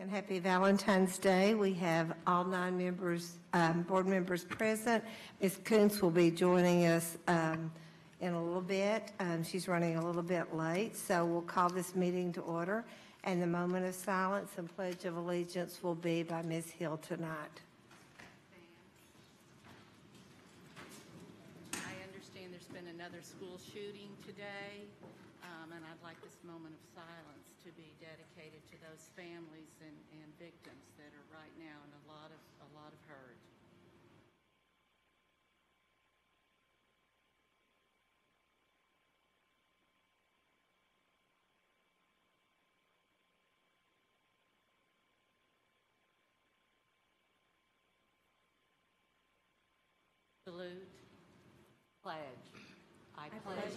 And happy Valentine's Day. We have all nine members, um, board members present. Ms. Coons will be joining us um, in a little bit. Um, She's running a little bit late, so we'll call this meeting to order. And the moment of silence and pledge of allegiance will be by Ms. Hill tonight. I understand there's been another school shooting today, um, and I'd like this moment of silence to be dedicated to those families and, and victims that are right now in a lot of, a lot of hurt. Salute. Pledge. I pledge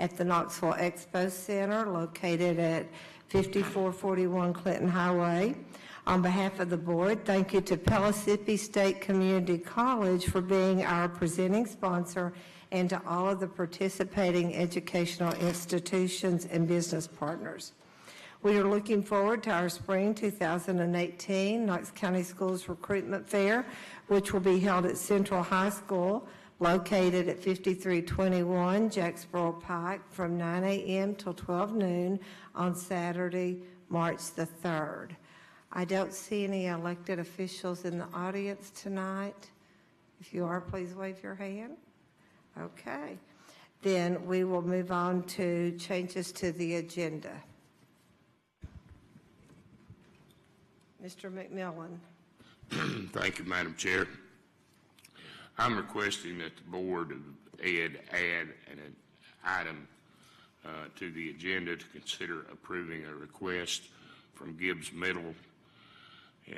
at the Knoxville Expo Center located at 5441 Clinton Highway. On behalf of the board, thank you to Pellissippi State Community College for being our presenting sponsor and to all of the participating educational institutions and business partners. We are looking forward to our spring 2018 Knox County Schools Recruitment Fair, which will be held at Central High School, located at 5321 Jacksboro Pike, from 9 a.m. till 12 noon on Saturday, March the 3rd. I don't see any elected officials in the audience tonight. If you are, please wave your hand. Okay. Then we will move on to changes to the agenda. Mr. McMillan. Thank you, Madam Chair. I'm requesting that the Board of Ed add an item uh, to the agenda to consider approving a request from Gibbs Middle uh,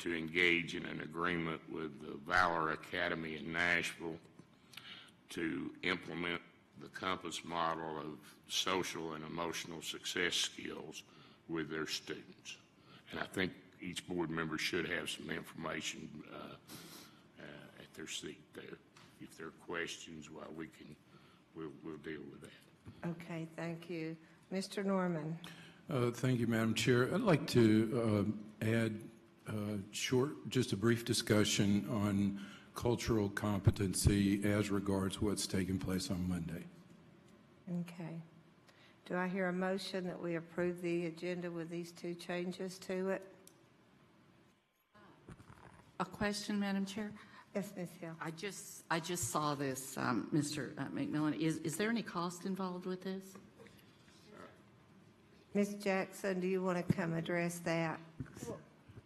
to engage in an agreement with the Valor Academy in Nashville to implement the Compass model of social and emotional success skills with their students. And I think each board member should have some information uh, their seat there. If there are questions, well, we can, we'll, we'll deal with that. Okay, thank you. Mr. Norman. Uh, Thank you, Madam Chair. I'd like to uh, add uh, short, just a brief discussion on cultural competency as regards what's taking place on Monday. Okay. Do I hear a motion that we approve the agenda with these two changes to it? A question, Madam Chair? Yes, Ms. Hill. I just, I just saw this, um, Mr. McMillan. Is, is there any cost involved with this? Ms. Jackson, do you want to come address that?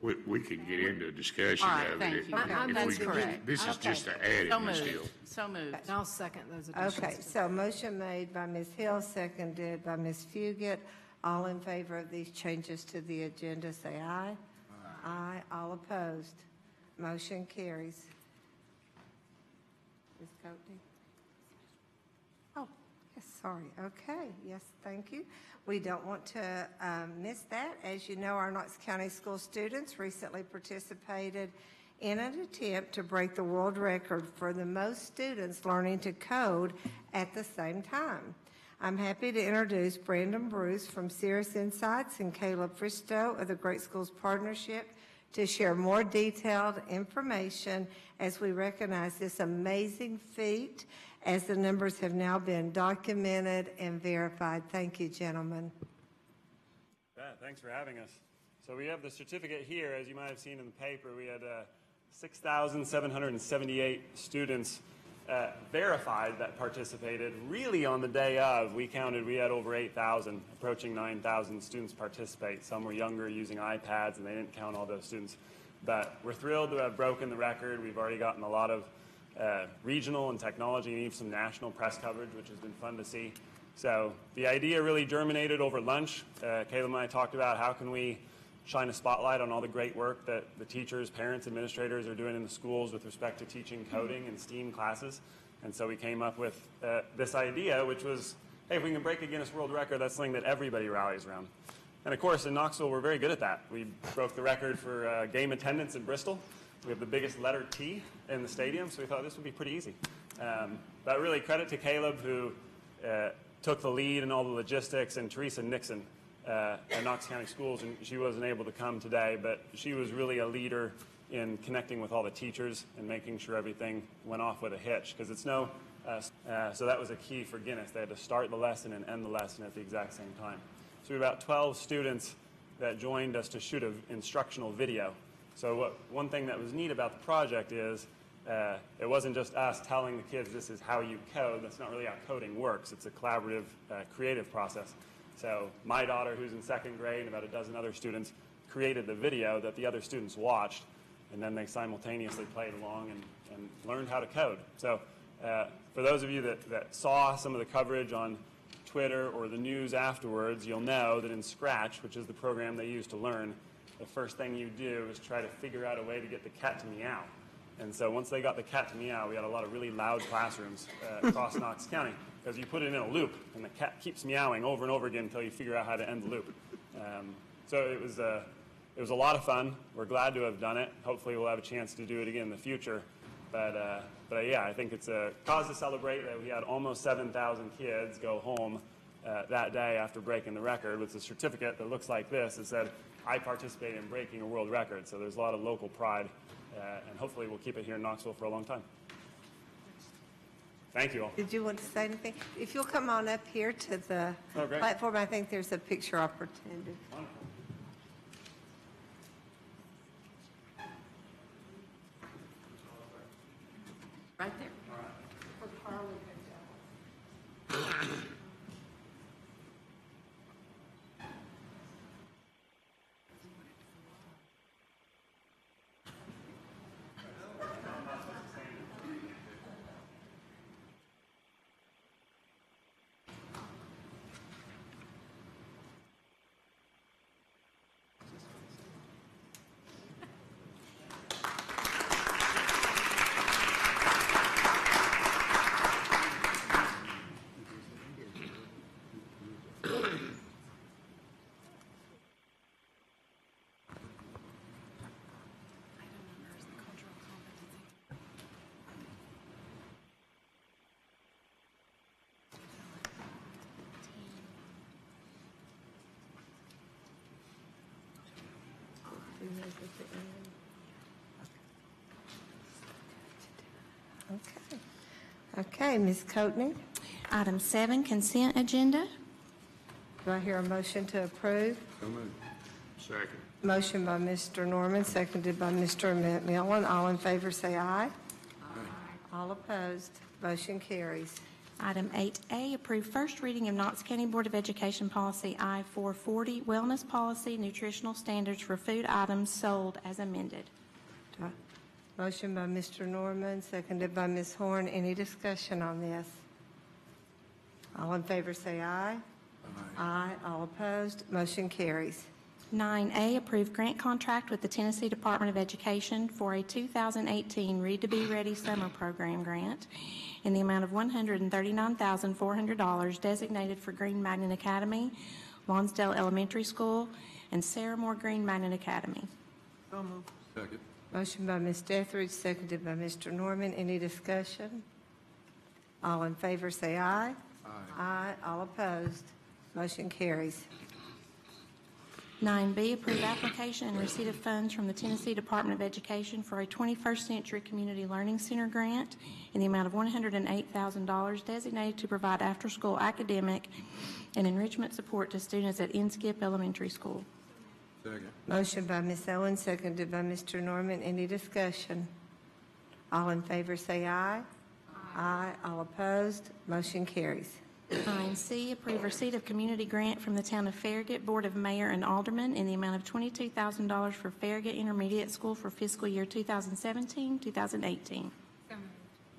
We, we can get into a discussion All right, of thank it. if- you. if I- we that's can- correct. This is Okay. just to add So it, Ms. Hill. moved. So moved. And I'll second those additions. Okay, so motion made by Ms. Hill, seconded by Ms. Fugate. All in favor of these changes to the agenda, say aye. Aye. All opposed? Motion carries. Ms. Coakley? Oh, yes, sorry. Okay, yes, thank you. We don't want to um, miss that. As you know, our Knox County School students recently participated in an attempt to break the world record for the most students learning to code at the same time. I'm happy to introduce Brandon Bruce from Cirrus Insights and Caleb Fristow of the Great Schools Partnership to share more detailed information as we recognize this amazing feat as the numbers have now been documented and verified. Thank you, gentlemen. Yeah, thanks for having us. So we have the certificate here, as you might have seen in the paper. We had uh, 6,778 students uh, verified that participated. Really, on the day of, we counted, we had over 8,000, approaching 9,000 students participate. Some were younger using iPads, and they didn't count all those students. But we're thrilled to have broken the record. We've already gotten a lot of uh, regional and technology and even some national press coverage, which has been fun to see. So the idea really germinated over lunch. Uh, Caleb and I talked about how can we shine a spotlight on all the great work that the teachers, parents, administrators are doing in the schools with respect to teaching coding and STEAM classes. And so we came up with uh, this idea, which was, hey, if we can break a Guinness World Record, that's something that everybody rallies around. And of course, in Knoxville, we're very good at that. We broke the record for uh, game attendance in Bristol. We have the biggest letter T in the stadium, so we thought this would be pretty easy. Um, but really, credit to Caleb, who uh, took the lead in all the logistics, and Teresa Nixon uh, at Knox County Schools. And she wasn't able to come today, but she was really a leader in connecting with all the teachers and making sure everything went off with a hitch, because it's no. Uh, uh, so that was a key for Guinness. They had to start the lesson and end the lesson at the exact same time. So we had about 12 students that joined us to shoot an instructional video. So what, one thing that was neat about the project is uh, it wasn't just us telling the kids this is how you code. That's not really how coding works. It's a collaborative, uh, creative process. So my daughter, who's in second grade, and about a dozen other students, created the video that the other students watched, and then they simultaneously played along and, and learned how to code. So uh, for those of you that, that saw some of the coverage on Twitter or the news afterwards, you'll know that in Scratch, which is the program they use to learn, the first thing you do is try to figure out a way to get the cat to meow. And so once they got the cat to meow, we had a lot of really loud classrooms uh, across Knox County because you put it in a loop and the cat keeps meowing over and over again until you figure out how to end the loop. Um, so it was, uh, it was a lot of fun. We're glad to have done it. Hopefully we'll have a chance to do it again in the future. But, uh, but uh, yeah, I think it's a cause to celebrate that we had almost 7,000 kids go home uh, that day after breaking the record with a certificate that looks like this. It said, I participated in breaking a world record. So there's a lot of local pride, uh, and hopefully we'll keep it here in Knoxville for a long time. Thank you all. Did you want to say anything? If you'll come on up here to the Oh, platform, I think there's a picture opportunity. Right Okay. Okay, Ms. Coatney, Item seven, consent agenda. do I hear a motion to approve? Second. Motion by Mr. Norman, seconded by Mr. McMillan. All in favor, say aye. All opposed, motion carries. Item 8A, approve first reading of Knox County Board of Education Policy I-440, Wellness Policy, Nutritional Standards for Food Items Sold as amended. Do I- Motion by Mr. Norman, seconded by Ms. Horn. Any discussion on this? All in favor, say aye. Aye. All opposed, motion carries. 9A, approve grant contract with the Tennessee Department of Education for a 2018 Read to Be Ready Summer Program grant in the amount of $139,400 designated for Green Mountain Academy, Lonsdale Elementary School, and Sarah Moore Green Mountain Academy. Second. Motion by Ms. Deathridge, seconded by Mr. Norman. Any discussion? All in favor, say aye. Aye. Aye. All opposed, motion carries. 9B, approve application and receipt of funds from the Tennessee Department of Education for a 21st Century Community Learning Center grant in the amount of $108,000 designated to provide after-school academic and enrichment support to students at Inskip Elementary School. Second. Motion by Ms. Owen, seconded by Mr. Norman. Any discussion? All in favor, say aye. Aye. All opposed, motion carries. 9C, approve receipt of community grant from the Town of Farragut Board of Mayor and Aldermen in the amount of $22,000 for Farragut Intermediate School for fiscal year 2017, 2018.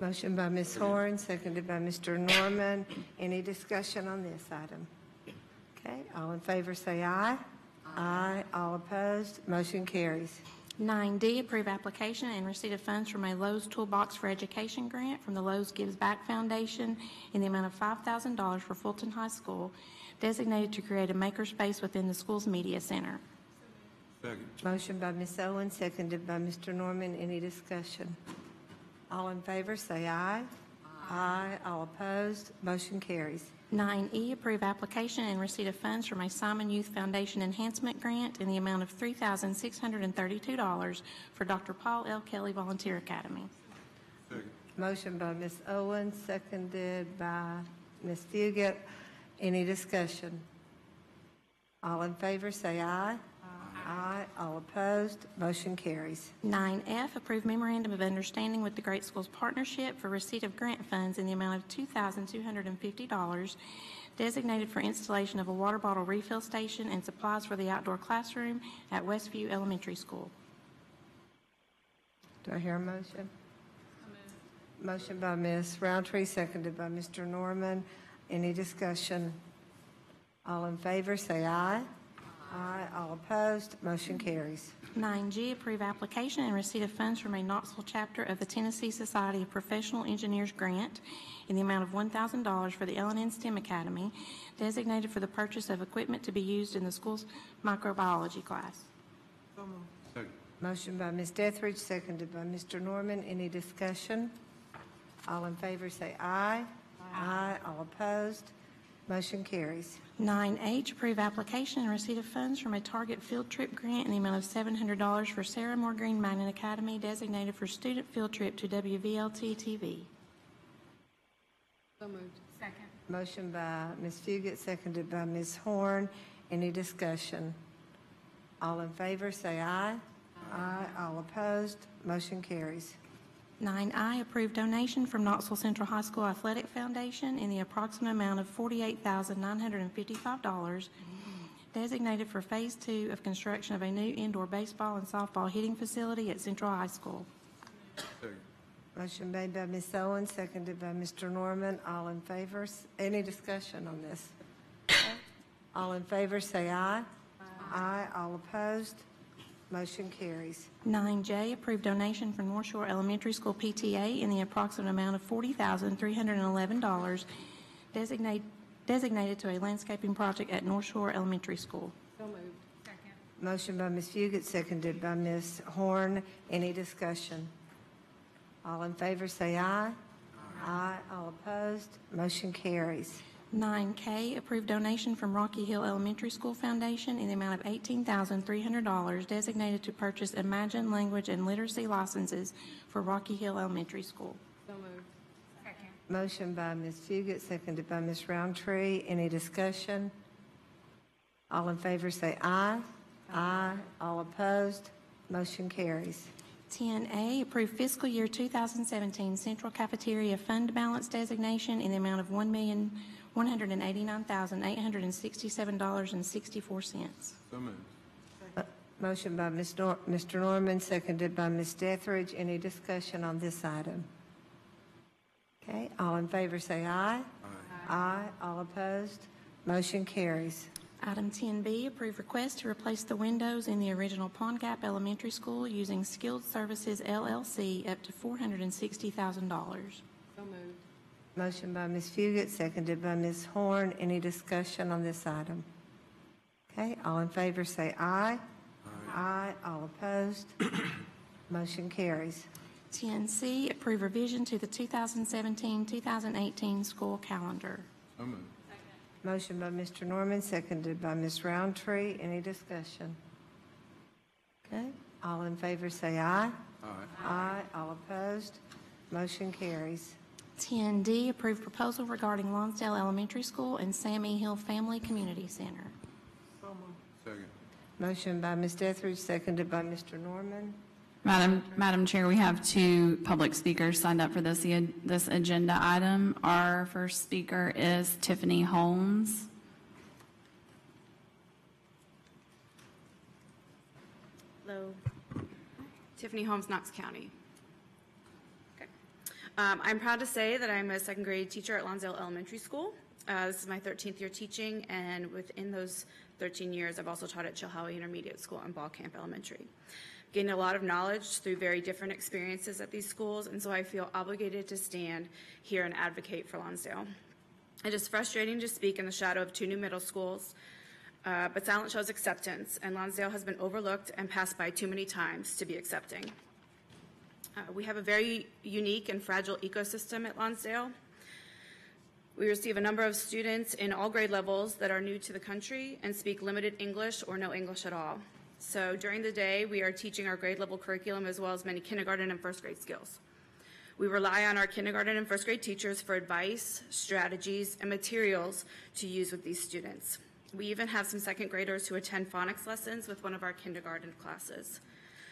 Motion by Ms. Horn, seconded by Mr. Norman. Any discussion on this item? Okay, all in favor, say aye. Aye. All opposed, motion carries. 9D, approve application and receipt of funds from a Lowe's Toolbox for Education grant from the Lowe's Gives Back Foundation in the amount of $5,000 for Fulton High School, designated to create a makerspace within the school's media center. Second. Motion by Ms. Owen, seconded by Mr. Norman. Any discussion? All in favor, say aye. Aye. All opposed, motion carries. 9E, approve application and receipt of funds from a Simon Youth Foundation Enhancement Grant in the amount of $3,632 for Dr. Paul L. Kelly Volunteer Academy. Second. Motion by Ms. Owen, seconded by Ms. Fugate. Any discussion? All in favor, say aye. Aye. All opposed, motion carries. 9F, approve memorandum of understanding with the Great Schools Partnership for receipt of grant funds in the amount of $2,250 designated for installation of a water bottle refill station and supplies for the outdoor classroom at Westview Elementary School. Do I hear a motion? Motion by Ms. Rountree, seconded by Mr. Norman. Any discussion? All in favor, say aye. Aye. All opposed, motion carries. 9G, approve application and receipt of funds from a Knoxville chapter of the Tennessee Society of Professional Engineers grant in the amount of $1,000 for the L&N STEM Academy, designated for the purchase of equipment to be used in the school's microbiology class. Second. Motion by Ms. Deathridge, seconded by Mr. Norman. Any discussion? All in favor, say aye. Aye. All opposed, motion carries. 9H, approve application and receipt of funds from a Target Field Trip Grant in the amount of $700 for Sarah Moore Green Mountain Academy designated for student field trip to WVLT TV. Moved, second. Motion by Ms. Fugate, seconded by Ms. Horn. Any discussion? All in favor, say aye. Aye. All opposed, motion carries. 9I, approve donation from Knoxville Central High School Athletic Foundation in the approximate amount of $48,955 designated for Phase 2 of construction of a new indoor baseball and softball hitting facility at Central High School. Second. Motion made by Ms. Owen, seconded by Mr. Norman. All in favor, s- any discussion on this? All in favor, say aye. Aye. All opposed, motion carries. 9J, approved donation from North Shore Elementary School PTA in the approximate amount of $40,311 designate- designated to a landscaping project at North Shore Elementary School. Motion by Ms. Fugate, seconded by Ms. Horn. Any discussion? All in favor, say aye. Aye. All opposed, motion carries. 9K, approved donation from Rocky Hill Elementary School Foundation in the amount of $18,300 designated to purchase Imagine Language and Literacy licenses for Rocky Hill Elementary School. Motion by Ms. Fugate, seconded by Ms. Rountree. Any discussion? All in favor, say aye. Aye. All opposed, motion carries. 10A, approve fiscal year 2017 Central Cafeteria Fund Balance designation in the amount of $1,189,867.64. So moved. Uh, motion by Ms. Nor- Mr. Norman, seconded by Ms. Deathridge. Any discussion on this item? Okay, all in favor say aye. Aye. All opposed, motion carries. Item 10B, approve request to replace the windows in the original Pond Gap Elementary School using Skilled Services LLC up to $460,000. Motion by Ms. Fugate, seconded by Ms. Horn. Any discussion on this item? Okay, all in favor say aye. Aye. All opposed, motion carries. 10C, approve revision to the 2017-2018 school calendar. So moved. Motion by Mr. Norman, seconded by Ms. Rountree. Any discussion? Okay, all in favor say aye. Aye. Aye. All opposed, motion carries. 10D, approve proposal regarding Lonsdale Elementary School and Sam E. Hill Family Community Center. Second. Motion by Ms. Deathridge, seconded by Mr. Norman. Madam, Madam Chair, we have two public speakers signed up for this, this agenda item. Our first speaker is Tiffany Holmes. Hello. Tiffany Holmes, Knox County. Um, I'm proud to say that I'm a second grade teacher at Lonsdale Elementary School. Uh, This is my 13th year teaching, and within those 13 years, I've also taught at Chilhowee Intermediate School and Ball Camp Elementary. Gained a lot of knowledge through very different experiences at these schools, and so I feel obligated to stand here and advocate for Lonsdale. It is frustrating to speak in the shadow of two new middle schools, uh, but silence shows acceptance, and Lonsdale has been overlooked and passed by too many times to be accepting. Uh, We have a very unique and fragile ecosystem at Lonsdale. We receive a number of students in all grade levels that are new to the country and speak limited English or no English at all. So during the day, we are teaching our grade level curriculum as well as many kindergarten and first grade skills. We rely on our kindergarten and first grade teachers for advice, strategies, and materials to use with these students. We even have some second graders who attend phonics lessons with one of our kindergarten classes.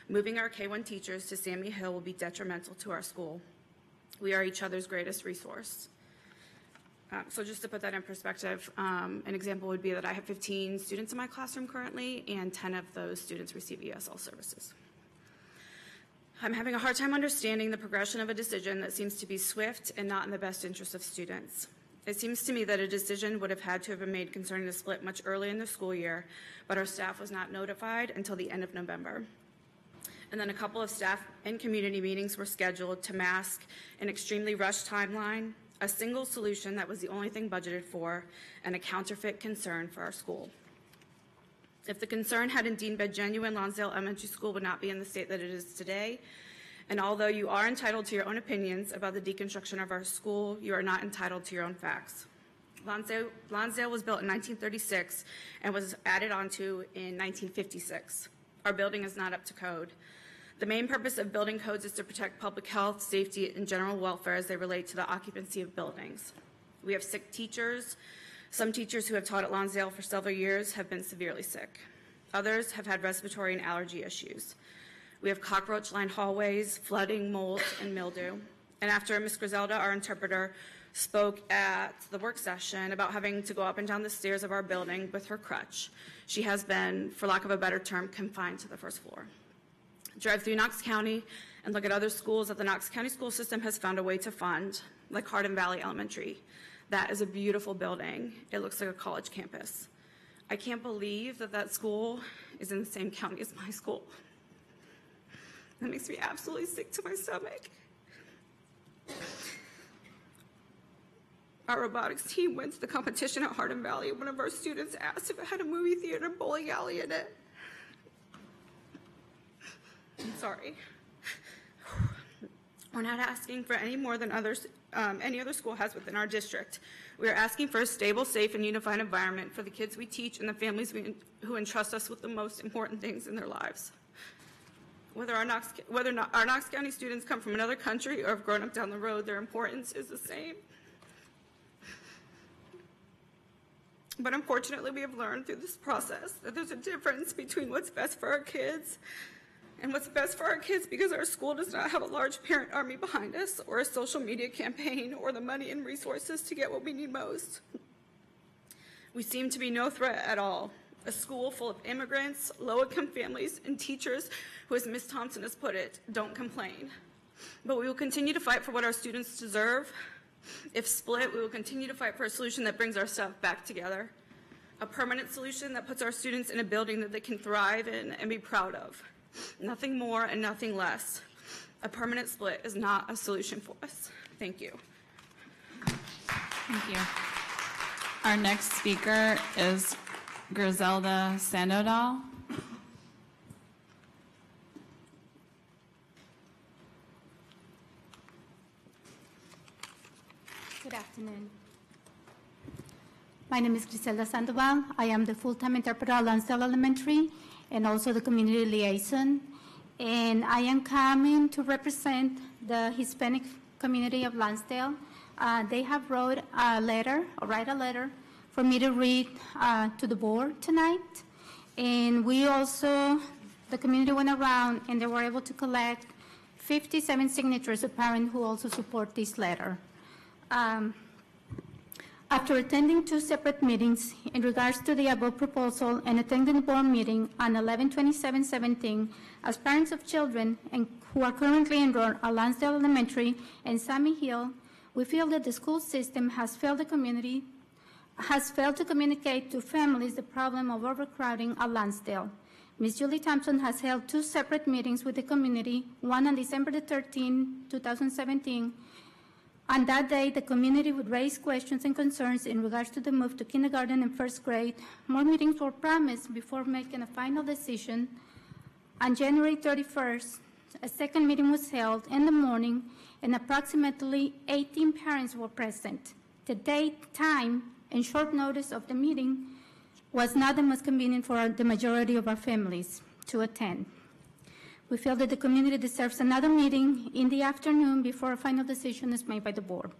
Moving our K-1 teachers to Sammy Hill will be detrimental to our school. We are each other's greatest resource. Uh, So just to put that in perspective, um, an example would be that I have 15 students in my classroom currently, and 10 of those students receive ESL services. I'm having a hard time understanding the progression of a decision that seems to be swift and not in the best interest of students. It seems to me that a decision would have had to have been made concerning the split much earlier in the school year, but our staff was not notified until the end of November. And then a couple of staff and community meetings were scheduled to mask an extremely rushed timeline, a single solution that was the only thing budgeted for, and a counterfeit concern for our school. If the concern had indeed been genuine, Lonsdale Elementary School would not be in the state that it is today. And although you are entitled to your own opinions about the deconstruction of our school, you are not entitled to your own facts. Lonsdale, Lonsdale was built in 1936 and was added onto in 1956. Our building is not up to code. The main purpose of building codes is to protect public health, safety, and general welfare as they relate to the occupancy of buildings. We have sick teachers. Some teachers who have taught at Lonsdale for several years have been severely sick. Others have had respiratory and allergy issues. We have cockroach-lined hallways, flooding, mold, and mildew. And after Ms. Griselda, our interpreter, spoke at the work session about having to go up and down the stairs of our building with her crutch, she has been, for lack of a better term, confined to the first floor. Drive through Knox County and look at other schools that the Knox County school system has found a way to fund, like Hardin Valley Elementary. That is a beautiful building. It looks like a college campus. I can't believe that that school is in the same county as my school. That makes me absolutely sick to my stomach. Our robotics team went to the competition at Hardin Valley. One of our students asked if it had a movie theater bowling alley in it. I'm sorry. We're not asking for any more than others, um, any other school has within our district. We are asking for a stable, safe, and unified environment for the kids we teach and the families we, who entrust us with the most important things in their lives. Whether our Knox, whether our Knox County students come from another country or have grown up down the road, their importance is the same. But unfortunately, we have learned through this process that there's a difference between what's best for our kids and what's best for our kids because our school does not have a large parent army behind us or a social media campaign or the money and resources to get what we need most. We seem to be no threat at all. A school full of immigrants, low-income families, and teachers who, as Ms. Thompson has put it, don't complain. But we will continue to fight for what our students deserve. If split, we will continue to fight for a solution that brings our staff back together. A permanent solution that puts our students in a building that they can thrive in and be proud of. Nothing more and nothing less. A permanent split is not a solution for us. Thank you. Thank you. Our next speaker is Griselda Sandoval. Good afternoon. My name is Griselda Sandoval. I am the full-time interpreter at Lonsdale Elementary and also the community liaison. And I am coming to represent the Hispanic community of Lonsdale. Uh, They have wrote a letter, or write a letter, for me to read uh, to the board tonight. And we also, the community went around and they were able to collect 57 signatures of parents who also support this letter. Um, After attending two separate meetings in regards to the above proposal and attending the board meeting on 11/27/17, as parents of children and who are currently enrolled at Lonsdale Elementary and Sammy Hill, we feel that the school system has failed the community has failed to communicate to families the problem of overcrowding at Lonsdale. Ms. Julie Thompson has held two separate meetings with the community, one on December the 13, 2017. On that day, the community would raise questions and concerns in regards to the move to kindergarten and first grade. More meetings were promised before making a final decision. On January 31st, a second meeting was held in the morning, and approximately 18 parents were present. The date, time, and short notice of the meeting was not the most convenient for the majority of our families to attend. We feel that the community deserves another meeting in the afternoon before a final decision is made by the board.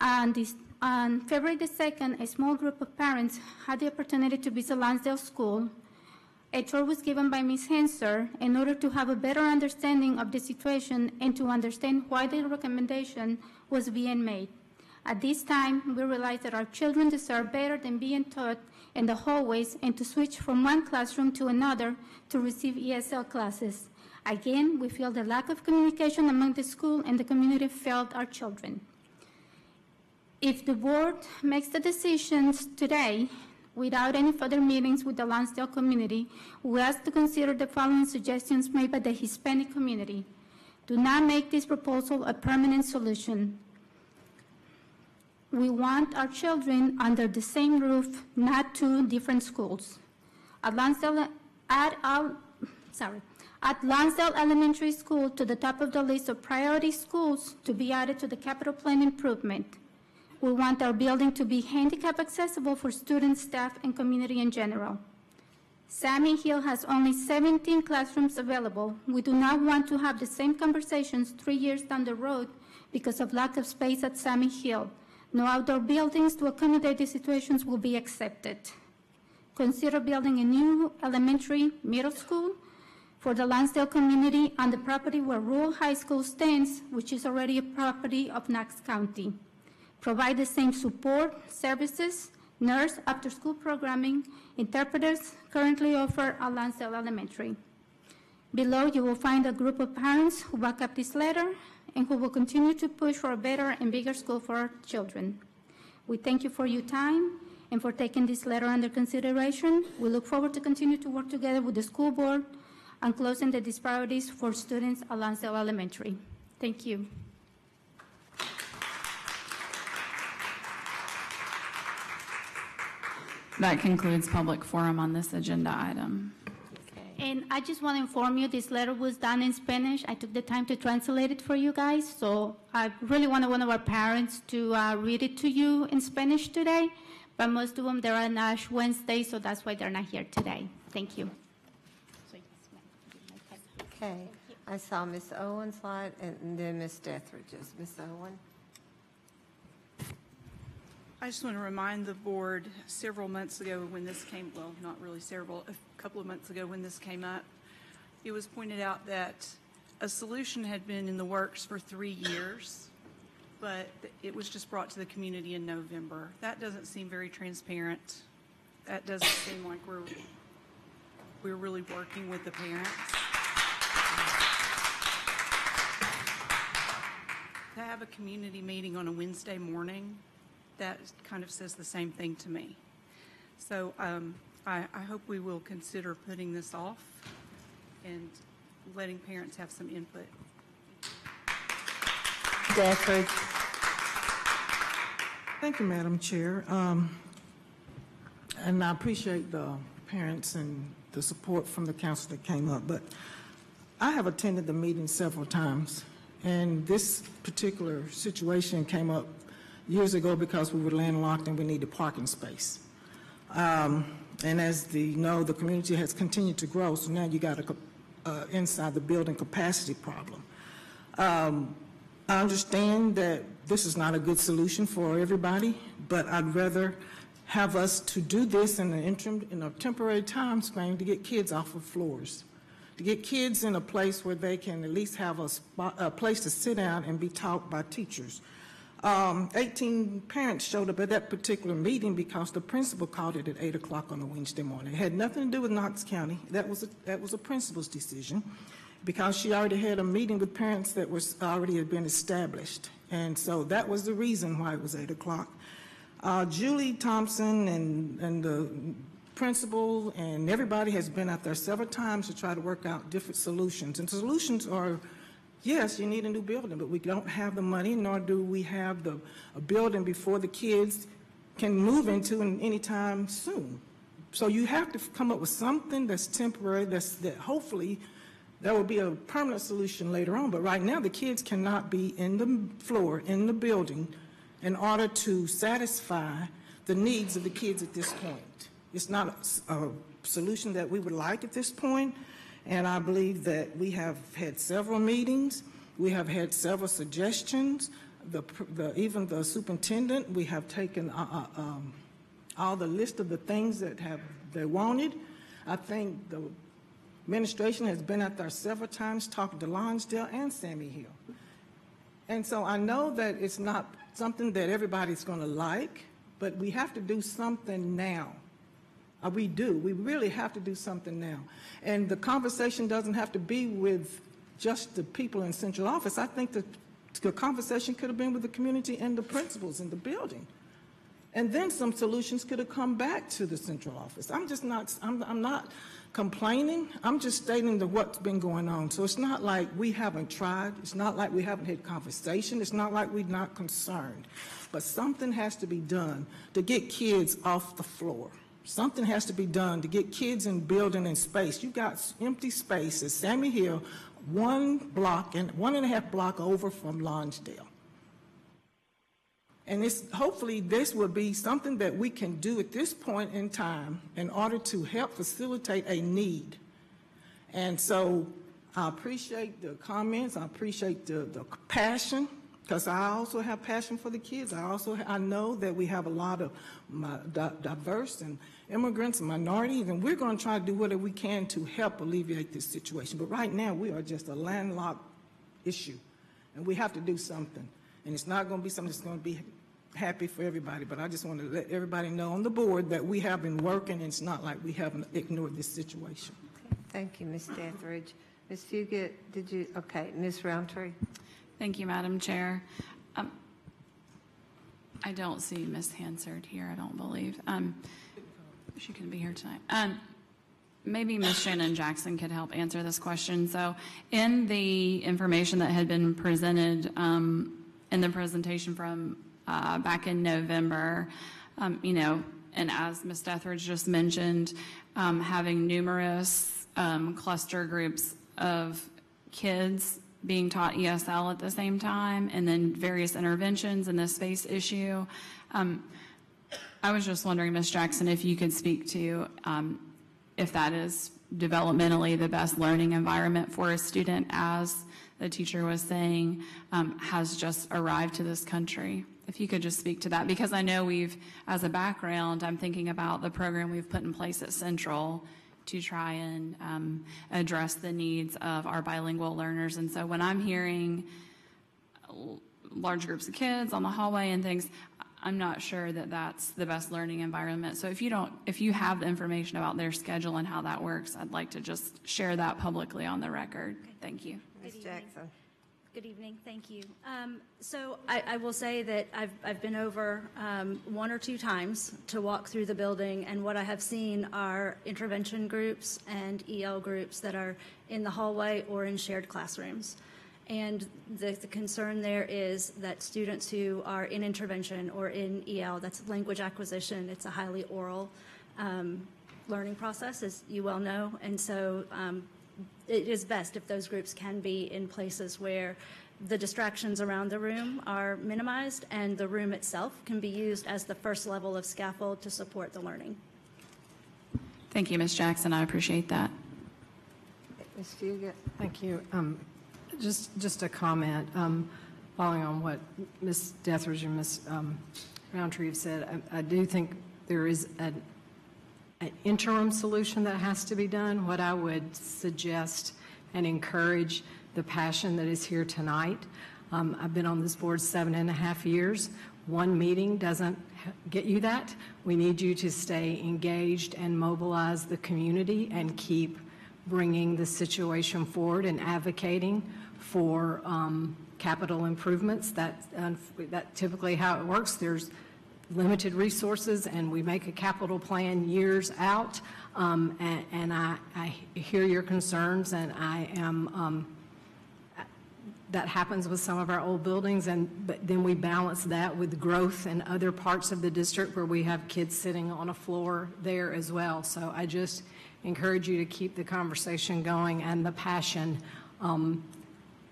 On, this, on February the 2nd, a small group of parents had the opportunity to visit Lonsdale School. A tour was given by Ms. Henser in order to have a better understanding of the situation and to understand why the recommendation was being made. At this time, we realized that our children deserve better than being taught in the hallways and to switch from one classroom to another to receive ESL classes. Again, we feel the lack of communication among the school and the community failed our children. If the board makes the decisions today without any further meetings with the Lonsdale community, we ask to consider the following suggestions made by the Hispanic community. Do not make this proposal a permanent solution. We want our children under the same roof, not two different schools. At Lonsdale, our, sorry, at Lonsdale Elementary School to the top of the list of priority schools to be added to the capital plan improvement. We want our building to be handicap accessible for students, staff, and community in general. Sammy Hill has only 17 classrooms available. We do not want to have the same conversations three years down the road because of lack of space at Sammy Hill. No outdoor buildings to accommodate these situations will be accepted. Consider building a new elementary middle school for the Lonsdale community on the property where Rule High School stands, which is already a property of Knox County. Provide the same support, services, nurse, after-school programming, interpreters currently offered at Lonsdale Elementary. Below, you will find a group of parents who back up this letter and who will continue to push for a better and bigger school for our children. We thank you for your time and for taking this letter under consideration. We look forward to continue to work together with the school board on closing the disparities for students at Lonsdale Elementary. Thank you. That concludes public forum on this agenda item. And I just want to inform you, this letter was done in Spanish. I took the time to translate it for you guys, so I really wanted one of our parents to uh, read it to you in Spanish today, but most of them, they're on Ash Wednesday, so that's why they're not here today. Thank you. Okay, I saw Ms. Owen's slide and then Ms. Deathridge's. Ms. Owen? I just want to remind the board, several months ago when this came, well, not really several, a couple of months ago when this came up, it was pointed out that a solution had been in the works for three years, but it was just brought to the community in November. That doesn't seem very transparent. That doesn't seem like we're, we're really working with the parents. To have a community meeting on a Wednesday morning, that kind of says the same thing to me. So um, I, I hope we will consider putting this off and letting parents have some input. Deathridge? Thank you, Madam Chair. Um, And I appreciate the parents and the support from the council that came up, but I have attended the meeting several times, and this particular situation came up years ago because we were landlocked and we needed parking space. Um, And as the, you know, the community has continued to grow, so now you got a, uh, inside the building capacity problem. Um, I understand that this is not a good solution for everybody, but I'd rather have us to do this in an interim, in a temporary time frame to get kids off of floors, to get kids in a place where they can at least have a spot, a place to sit down and be taught by teachers. Um, 18 parents showed up at that particular meeting because the principal called it at 8 o'clock on a Wednesday morning. It had nothing to do with Knox County. That was, a, that was a principal's decision because she already had a meeting with parents that was already had been established. And so that was the reason why it was 8 o'clock. Uh, Julie Thompson and, and the principal and everybody has been out there several times to try to work out different solutions. And solutions are, yes, you need a new building, but we don't have the money, nor do we have the, a building before the kids can move into in any time soon. So you have to come up with something that's temporary, that's, that hopefully there will be a permanent solution later on. But right now, the kids cannot be in the floor, in the building, in order to satisfy the needs of the kids at this point. It's not a solution that we would like at this point, and I believe that we have had several meetings, we have had several suggestions, the, the, even the superintendent, we have taken, uh, uh, um, all the list of the things that have, they wanted. I think the administration has been out there several times, talking to Lonsdale and Sammy Hill. And so I know that it's not something that everybody's going to like, but we have to do something now. Uh, We do. We really have to do something now. And the conversation doesn't have to be with just the people in central office. I think the, the conversation could have been with the community and the principals in the building. And then some solutions could have come back to the central office. I'm just not, I'm, I'm not complaining. I'm just stating the what's been going on. So it's not like we haven't tried. It's not like we haven't had conversation. It's not like we're not concerned. But something has to be done to get kids off the floor. Something has to be done to get kids in building and space. You've got empty space at Sammy Hill, one block and one and a half block over from Lonsdale. And it's, hopefully, this will be something that we can do at this point in time in order to help facilitate a need. And so I appreciate the comments, I appreciate the, the passion, because I also have passion for the kids. I also, I know that we have a lot of diverse and immigrants and minorities, and we're going to try to do whatever we can to help alleviate this situation. But right now, we are just a landlocked issue, and we have to do something. And it's not going to be something that's going to be happy for everybody, but I just want to let everybody know on the board that we have been working, and it's not like we haven't ignored this situation. Thank you, Ms. Deathridge. Ms. Fugate, did you, okay, Ms. Rountree? Thank you, Madam Chair. Um, I don't see Ms. Hansard here, I don't believe. Um, She couldn't be here tonight. Um, Maybe Ms. Shannon Jackson could help answer this question. So in the information that had been presented um, in the presentation from uh, back in November, um, you know, and as Ms. Deathridge just mentioned, um, having numerous um, cluster groups of kids being taught ESL at the same time, and then various interventions in the space issue. Um, I was just wondering, Ms. Jackson, if you could speak to um, if that is developmentally the best learning environment for a student, as the teacher was saying, um, has just arrived to this country. If you could just speak to that, because I know we've, as a background, I'm thinking about the program we've put in place at Central to try and um, address the needs of our bilingual learners. And so when I'm hearing large groups of kids on the hallway and things, I'm not sure that that's the best learning environment. So if you don't, if you have the information about their schedule and how that works, I'd like to just share that publicly on the record. Thank you. Ms. Good evening. Jackson? Good evening, thank you. Um, So I, I will say that I've, I've been over um, one or two times to walk through the building, and what I have seen are intervention groups and EL groups that are in the hallway or in shared classrooms. And the, the concern there is that students who are in intervention or in EL, that's language acquisition, it's a highly oral um, learning process, as you well know. And so um, it is best if those groups can be in places where the distractions around the room are minimized and the room itself can be used as the first level of scaffold to support the learning. Thank you, Ms. Jackson. I appreciate that. Ms. Fugate? Thank you. Um, Just, just a comment, um, following on what Ms. Deathridge and Ms. um, Rountree have said, I I do think there is an an interim solution that has to be done. What I would suggest and encourage the passion that is here tonight. Um, I've been on this board seven and a half years. One meeting doesn't get you that. We need you to stay engaged and mobilize the community and keep bringing the situation forward and advocating for um, capital improvements. That, that typically how it works. There's limited resources, and we make a capital plan years out. Um, And and I I hear your concerns, and I am, um, that happens with some of our old buildings, and, but then we balance that with growth in other parts of the district where we have kids sitting on a floor there as well. So I just encourage you to keep the conversation going and the passion um,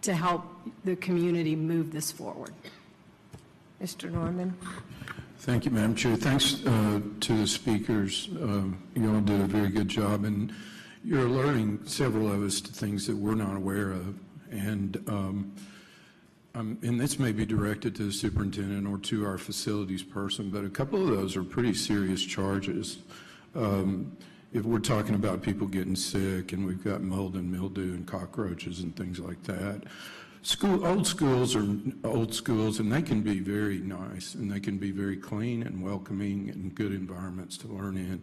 to help the community move this forward. Mr. Norman? Thank you, Madam Chair. Thanks uh, to the speakers. Um, You all did a very good job, and you're alerting several of us to things that we're not aware of. And, um, and this may be directed to the superintendent or to our facilities person, but a couple of those are pretty serious charges. Um, If we're talking about people getting sick, and we've got mold and mildew and cockroaches and things like that, School, old schools are old schools, and they can be very nice, and they can be very clean and welcoming and good environments to learn in.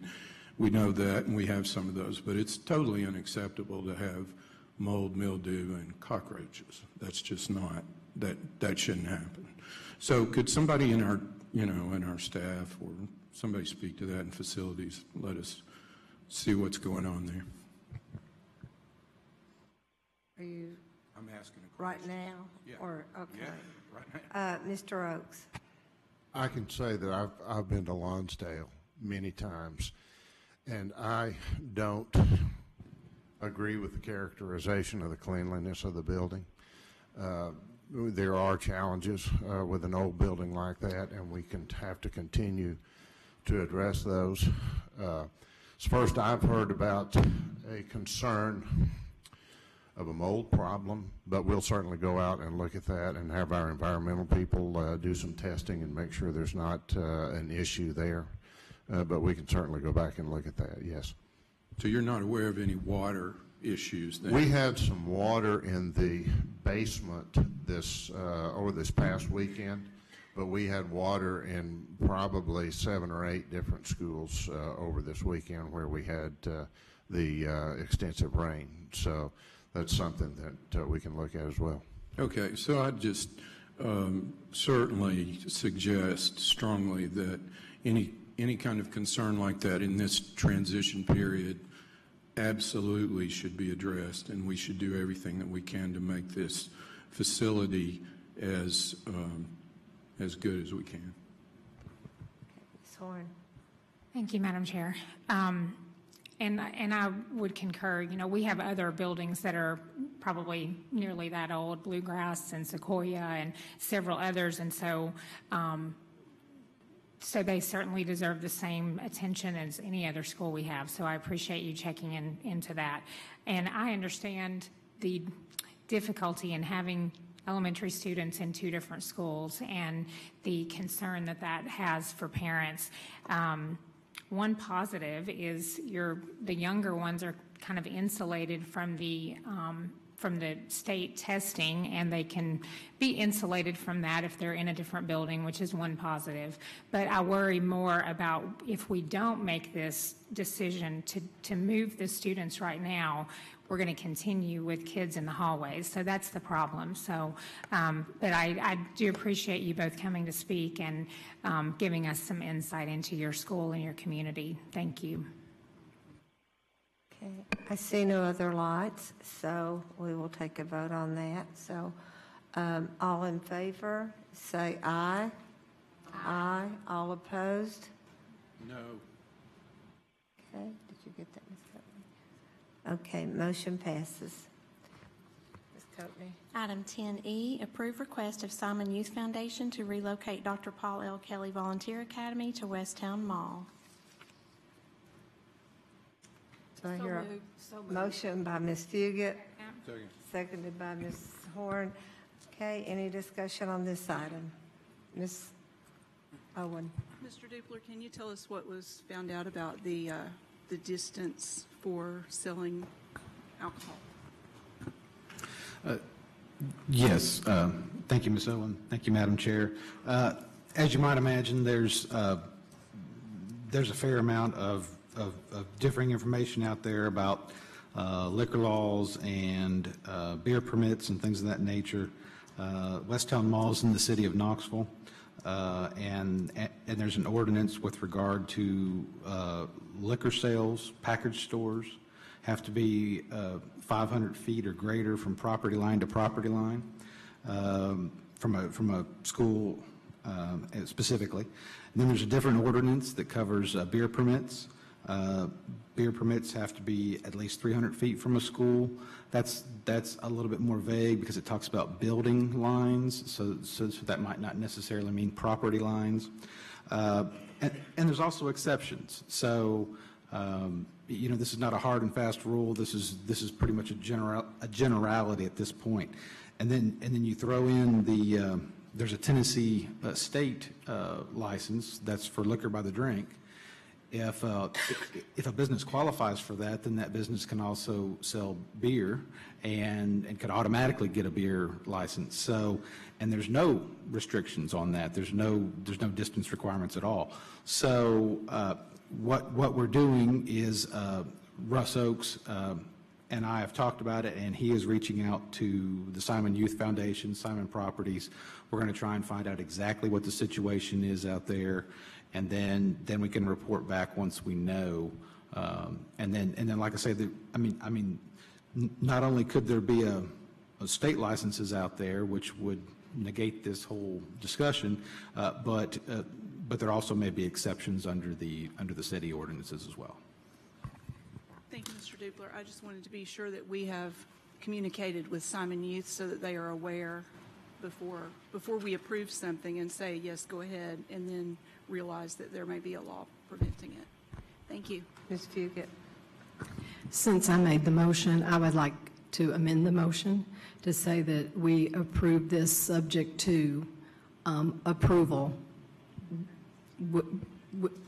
We know that, and we have some of those, but it's totally unacceptable to have mold, mildew, and cockroaches. That's just not, that, that shouldn't happen. So could somebody in our, you know, in our staff or somebody speak to that in facilities? Let us see what's going on there. Are you I'm asking a right now? Yeah. Or, okay. Yeah, right now. Uh, Mr. Oakes? I can say that I've, I've been to Lonsdale many times, and I don't agree with the characterization of the cleanliness of the building. Uh, There are challenges uh, with an old building like that, and we can have to continue to address those. Uh, It's first I've heard about a concern of a mold problem, but we'll certainly go out and look at that and have our environmental people uh, do some testing and make sure there's not uh, an issue there. Uh, But we can certainly go back and look at that, yes. So you're not aware of any water issues then? We had some water in the basement this, uh, over this past weekend, but we had water in probably seven or eight different schools uh, over this weekend where we had uh, the uh, extensive rain. So that's something that uh, we can look at as well. Okay, so I'd just um, certainly suggest strongly that any, any kind of concern like that in this transition period absolutely should be addressed, and we should do everything that we can to make this facility as, um, as good as we can. Ms. Horn? Thank you, Madam Chair. Um, And, and I would concur, you know, we have other buildings that are probably nearly that old, Bluegrass and Sequoyah and several others, and so, um, so they certainly deserve the same attention as any other school we have, so I appreciate you checking in, into that. And I understand the difficulty in having elementary students in two different schools and the concern that that has for parents. Um, one positive is your, the younger ones are kind of insulated from the, um, from the state testing, and they can be insulated from that if they're in a different building, which is one positive. But I worry more about if we don't make this decision to, to move the students right now, we're going to continue with kids in the hallways. So that's the problem. So, um, but I, I do appreciate you both coming to speak and um, giving us some insight into your school and your community. Thank you. Okay, I see no other lights, so we will take a vote on that. So, um, all in favor, say aye. Aye. All opposed? No. Okay, did you get that, Ms. Coakley? Okay, motion passes. Ms. Coakley? Item 10E, approve request of Simon Youth Foundation to relocate Dr. Paul L. Kelley Volunteer Academy to West Town Mall. Do I hear a motion by Ms. Fugate? Seconded by Ms. Horn. Okay, any discussion on this item? Ms. Owen? Mr. Dupler, can you tell us what was found out about the, uh, the distance for selling alcohol? Yes, uh, thank you, Ms. Owen. Thank you, Madam Chair. Uh, As you might imagine, there's, uh, there's a fair amount of, of of differing information out there about uh, liquor laws and uh, beer permits and things of that nature. Uh, West Town Mall is in the city of Knoxville, uh, and and there's an ordinance with regard to uh, liquor sales, package stores have to be uh, 500 feet or greater from property line to property line, um, from a, from a school uh, specifically. And then there's a different ordinance that covers uh, beer permits. Uh, Beer permits have to be at least 300 feet from a school. That's, that's a little bit more vague because it talks about building lines, so, so so that might not necessarily mean property lines. Uh, And, and there's also exceptions. So, um, you know, this is not a hard and fast rule. This is, this is pretty much a general, a generality at this point. And then, and then you throw in the, um, there's a Tennessee uh, state uh, license that's for liquor by the drink. If, uh, if a business qualifies for that, then that business can also sell beer and, and could automatically get a beer license. So, and there's no restrictions on that. There's no, there's no distance requirements at all. So uh, what, what we're doing is uh, Russ Oakes um, and I have talked about it, and he is reaching out to the Simon Youth Foundation, Simon Properties. We're going to try and find out exactly what the situation is out there, and then, then we can report back once we know. Um, And then, and then, like I say, the, I mean, I mean, not only could there be a, a state licenses out there, which would negate this whole discussion, uh, but, uh, but there also may be exceptions under the, under the city ordinances as well. Thank you, Mr. Dupler. I just wanted to be sure that we have communicated with Simon Youth so that they are aware before, before we approve something and say, yes, go ahead, and then realize that there may be a law preventing it. Thank you. Ms. Fugate? Since I made the motion, I would like to amend the motion to say that we approve this subject to um, approval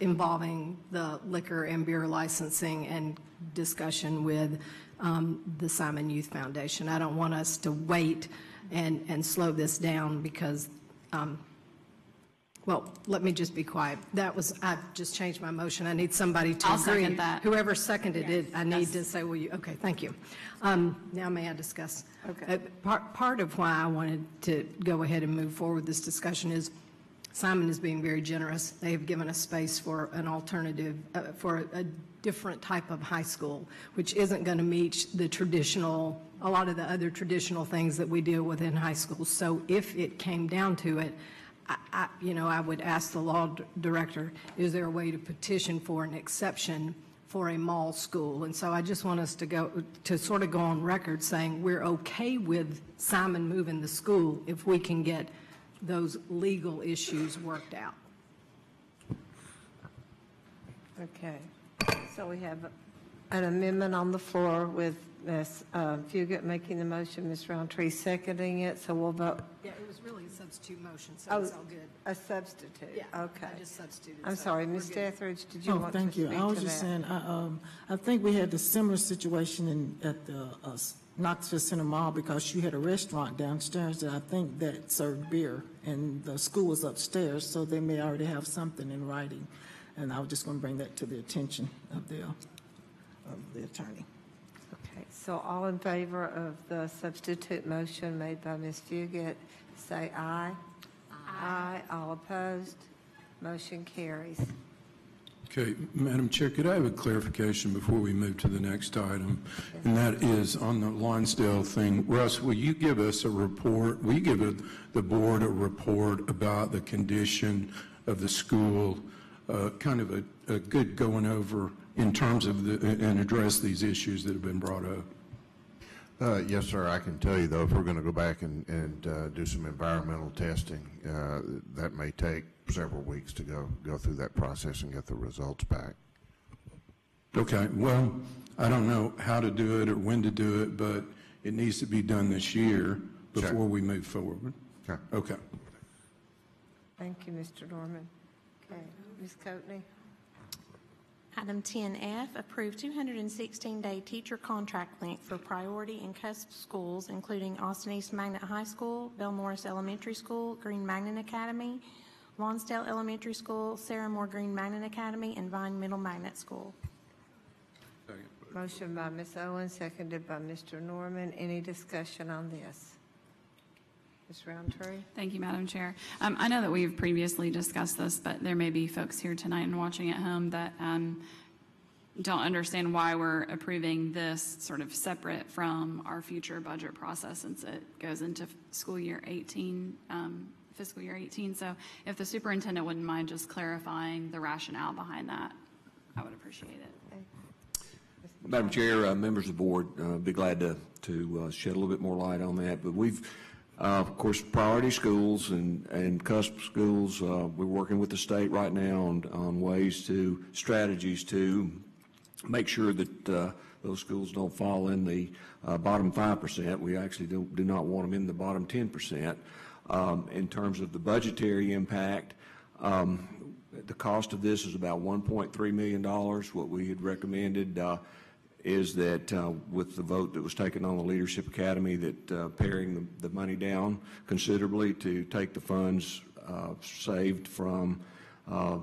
involving the liquor and beer licensing and discussion with um, the Simon Youth Foundation. I don't want us to wait and, and slow this down because, um, well, let me just be quiet. That was, I've just changed my motion. I need somebody to I'll agree. second that. Whoever seconded it, I need to say, will you, okay, thank you. Um, Now may I discuss? Okay. Uh, Part, part of why I wanted to go ahead and move forward with this discussion is Simon is being very generous. They have given us space for an alternative, uh, for a different type of high school, which isn't going to meet the traditional, a lot of the other traditional things that we deal with in high schools. So if it came down to it, I, I, you know, I would ask the law director, is there a way to petition for an exception for a mall school? And so I just want us to go, to sort of go on record saying we're okay with Simon moving the school if we can get those legal issues worked out. Okay, so we have an amendment on the floor with Ms. uh, Fugate making the motion, Ms. Rountree seconding it, so we'll vote. Yeah, it was really substitute motion, so Oh, it's all good. A substitute, Yeah, okay. I just substituted. I'm so sorry, we're Ms. good. Etheridge, did you Oh, want to thank speak to you. that? I was just saying, I, um, I think we had a similar situation in, at the, uh, Knoxville Center Mall because you had a restaurant downstairs that I think that served beer and the school was upstairs, so they may already have something in writing. And I was just going to bring that to the attention of the, of the attorney. Okay, so all in favor of the substitute motion made by Ms. Fugate, say aye. Aye. All opposed? Motion carries. Okay, Madam Chair, could I have a clarification before we move to the next item? And that is on the Lonsdale thing. Russ, will you give us a report, will you give it- the board a report about the condition of the school, uh, kind of a a good going over in terms of the, and address these issues that have been brought up? Uh, Yes, sir, I can tell you, though, if we're going to go back and, and uh, do some environmental testing, uh, that may take several weeks to go, go through that process and get the results back. Okay, well, I don't know how to do it or when to do it, but it needs to be done this year Sure. before we move forward. Okay. Okay. Thank you, Mr. Norman. Okay, Ms. Coatney? Item 10F, approve 216-day teacher contract length for priority and cusp schools, including Austin East Magnet High School, Belle Morris Elementary School, Green Magnet Academy, Lonsdale Elementary School, Sarah Moore Green Magnet Academy, and Vine Middle Magnet School. Motion by Ms. Owen, seconded by Mr. Norman. Any discussion on this? Ms. Rountree? Thank you, Madam Chair. Um, I know that we've previously discussed this, but there may be folks here tonight and watching at home that um, don't understand why we're approving this sort of separate from our future budget process since it goes into school year 18, um, fiscal year 18. So if the superintendent wouldn't mind just clarifying the rationale behind that, I would appreciate it. Madam Chair, uh, members of the board, uh, be glad to, to uh, shed a little bit more light on that. But we've, uh, of course, priority schools and, and cusp schools, uh, we're working with the state right now on, on ways to, strategies to make sure that uh, those schools don't fall in the uh, bottom 5%. We actually do, do not want them in the bottom 10%. Um, In terms of the budgetary impact, um, the cost of this is about $1.3 million. What we had recommended uh, is that uh, with the vote that was taken on the Leadership Academy, that uh, paring the, the money down considerably to take the funds uh, saved from uh,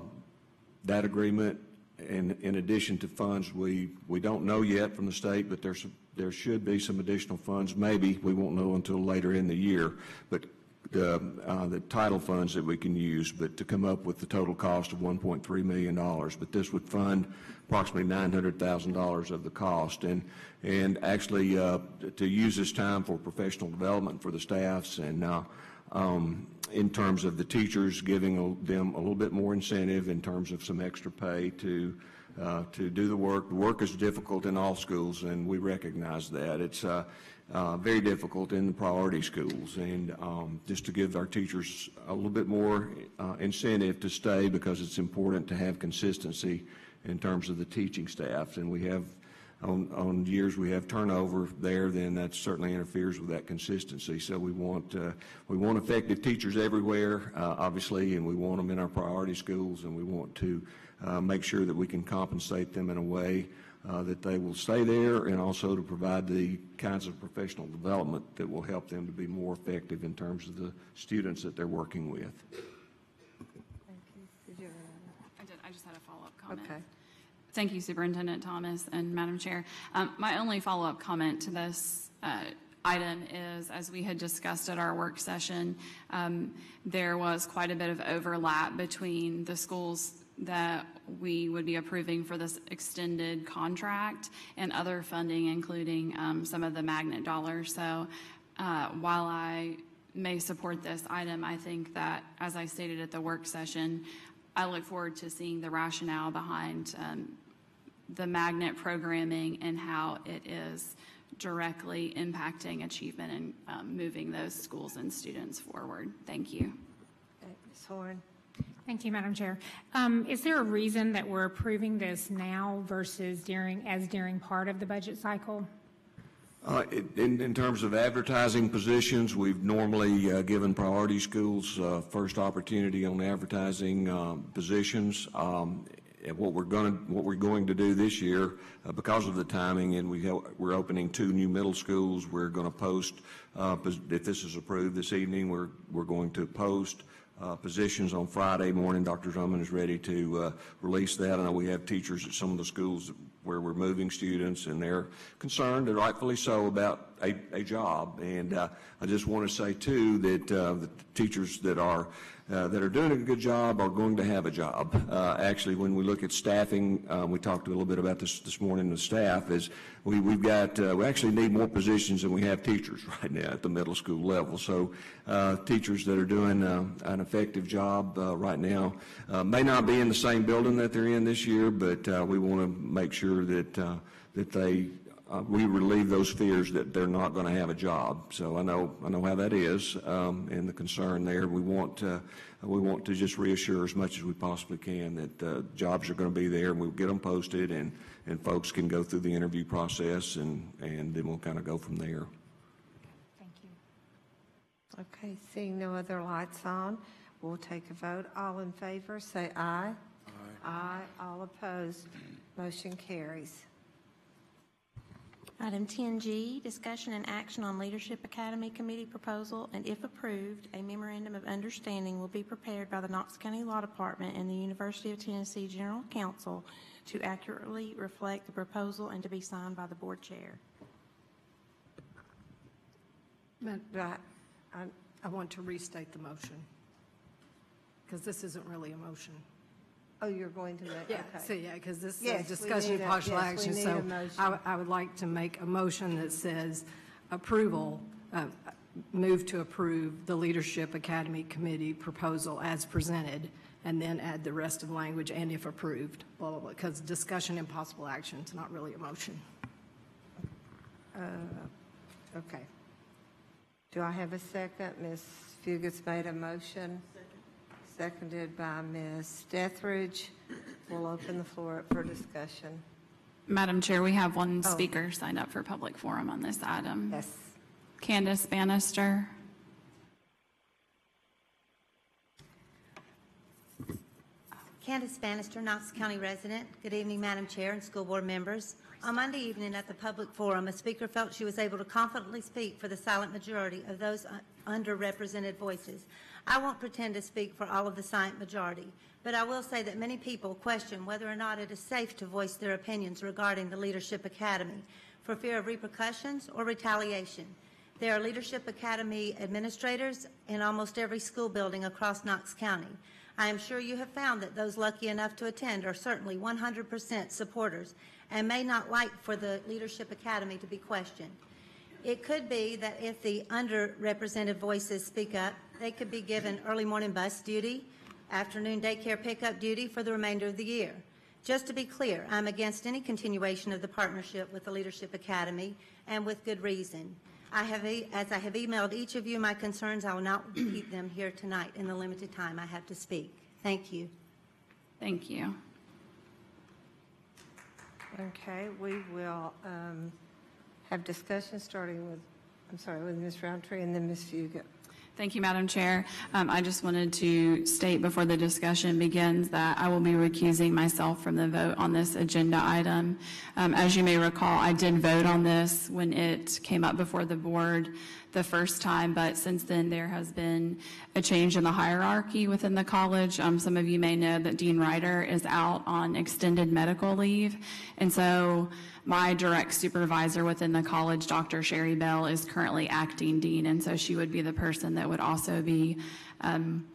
that agreement. And in addition to funds, we, we don't know yet from the state, but there's, there should be some additional funds, maybe, we won't know until later in the year, but the, uh, the title funds that we can use, but to come up with the total cost of $1.3 million. But this would fund approximately $900,000 of the cost. And, and actually, uh, to use this time for professional development for the staffs and uh, um, in terms of the teachers, giving them a little bit more incentive in terms of some extra pay to, uh, to do the work. The work is difficult in all schools, and we recognize that. It's uh, uh, very difficult in the priority schools, and um, just to give our teachers a little bit more uh, incentive to stay because it's important to have consistency in terms of the teaching staff. And we have, on, on years we have turnover there, then that certainly interferes with that consistency. So we want, uh, we want effective teachers everywhere, uh, obviously, and we want them in our priority schools, and we want to uh, make sure that we can compensate them in a way uh, that they will stay there and also to provide the kinds of professional development that will help them to be more effective in terms of the students that they're working with. Did you- I did, I just had a follow-up comment. Okay. Thank you, Superintendent Thomas and Madam Chair. Um, My only follow-up comment to this uh, item is, as we had discussed at our work session, um, there was quite a bit of overlap between the schools that we would be approving for this extended contract and other funding, including um, some of the magnet dollars. So uh, while I may support this item, I think that, as I stated at the work session, I look forward to seeing the rationale behind um, the magnet programming and how it is directly impacting achievement and um, moving those schools and students forward. Thank you. Ms. Horn? Thank you, Madam Chair. Um, Is there a reason that we're approving this now versus during, as during part of the budget cycle? Uh, it- In, in terms of advertising positions, we've normally uh, given priority schools uh, first opportunity on advertising um, positions. Um, and What we're going to, what we're going to do this year, uh, because of the timing, and we, we're opening two new middle schools, we're going to post, uh, if this is approved this evening, we're, we're going to post uh, positions on Friday morning. Dr. Drummond is ready to uh, release that. I know we have teachers at some of the schools where we're moving students, and they're concerned, and rightfully so, about a, a job. And uh, I just want to say, too, that uh, the teachers that are, uh, that are doing a good job are going to have a job. Uh, Actually, when we look at staffing, uh, we talked a little bit about this this morning, the staff, is we, we've got, uh, we actually need more positions than we have teachers right now at the middle school level. So uh, teachers that are doing uh, an effective job right now may not be in the same building that they're in this year, but we want to make sure that, that they, uh, we relieve those fears that they're not going to have a job. So I know, I know how that is, um, and the concern there. We want, uh, we want to just reassure as much as we possibly can that uh, jobs are going to be there, and we'll get them posted, and, and folks can go through the interview process, and, and then we'll kind of go from there. Thank you. Okay, seeing no other lights on, we'll take a vote. All in favor, say aye. Aye. Aye. All opposed, motion carries. Item 10G, discussion and action on Leadership Academy Committee proposal, and if approved, a memorandum of understanding will be prepared by the Knox County Law Department and the University of Tennessee General Counsel to accurately reflect the proposal and to be signed by the board chair. I, I- I want to restate the motion, because this isn't really a motion. Oh, you're going to make, Yeah, okay. so, yeah, because this Yes, is we discussion need of a- possible yes, we action. need So a motion. I I would like to make a motion that says approval, uh, move to approve the Leadership Academy Committee proposal as presented, and then add the rest of language, and if approved, blah, blah, blah, because discussion and possible action is not really a motion. Uh, Okay. Do I have a second? Ms. Fugate's made a motion. Seconded by Ms. Deathridge. We'll open the floor up for discussion. Madam Chair, we have one Oh. speaker signed up for public forum on this item. Yes. Candace Bannister. Candace Bannister, Knox County resident. Good evening, Madam Chair and school board members. On Monday evening at the public forum, a speaker felt she was able to confidently speak for the silent majority of those underrepresented voices. I won't pretend to speak for all of the silent majority, but I will say that many people question whether or not it is safe to voice their opinions regarding the Leadership Academy for fear of repercussions or retaliation. There are Leadership Academy administrators in almost every school building across Knox County. I am sure you have found that those lucky enough to attend are certainly 100% supporters and may not like for the Leadership Academy to be questioned. It could be that if the underrepresented voices speak up, they could be given early morning bus duty, afternoon daycare pickup duty for the remainder of the year. Just to be clear, I'm against any continuation of the partnership with the Leadership Academy, and with good reason. I have, e- as I have emailed each of you my concerns, I will not repeat them here tonight in the limited time I have to speak. Thank you. Thank you. Okay, we will um, have discussion starting with, I'm sorry, with Ms. Rountree and then Ms. Fugate. Thank you, Madam Chair. Um, I just wanted to state before the discussion begins that I will be recusing myself from the vote on this agenda item. Um, As you may recall, I did vote on this when it came up before the board the first time, but since then, there has been a change in the hierarchy within the college. Um, Some of you may know that Dean Rider is out on extended medical leave, and so my direct supervisor within the college, Dr. Sherry Bell, is currently acting dean, and so she would be the person that would also be um,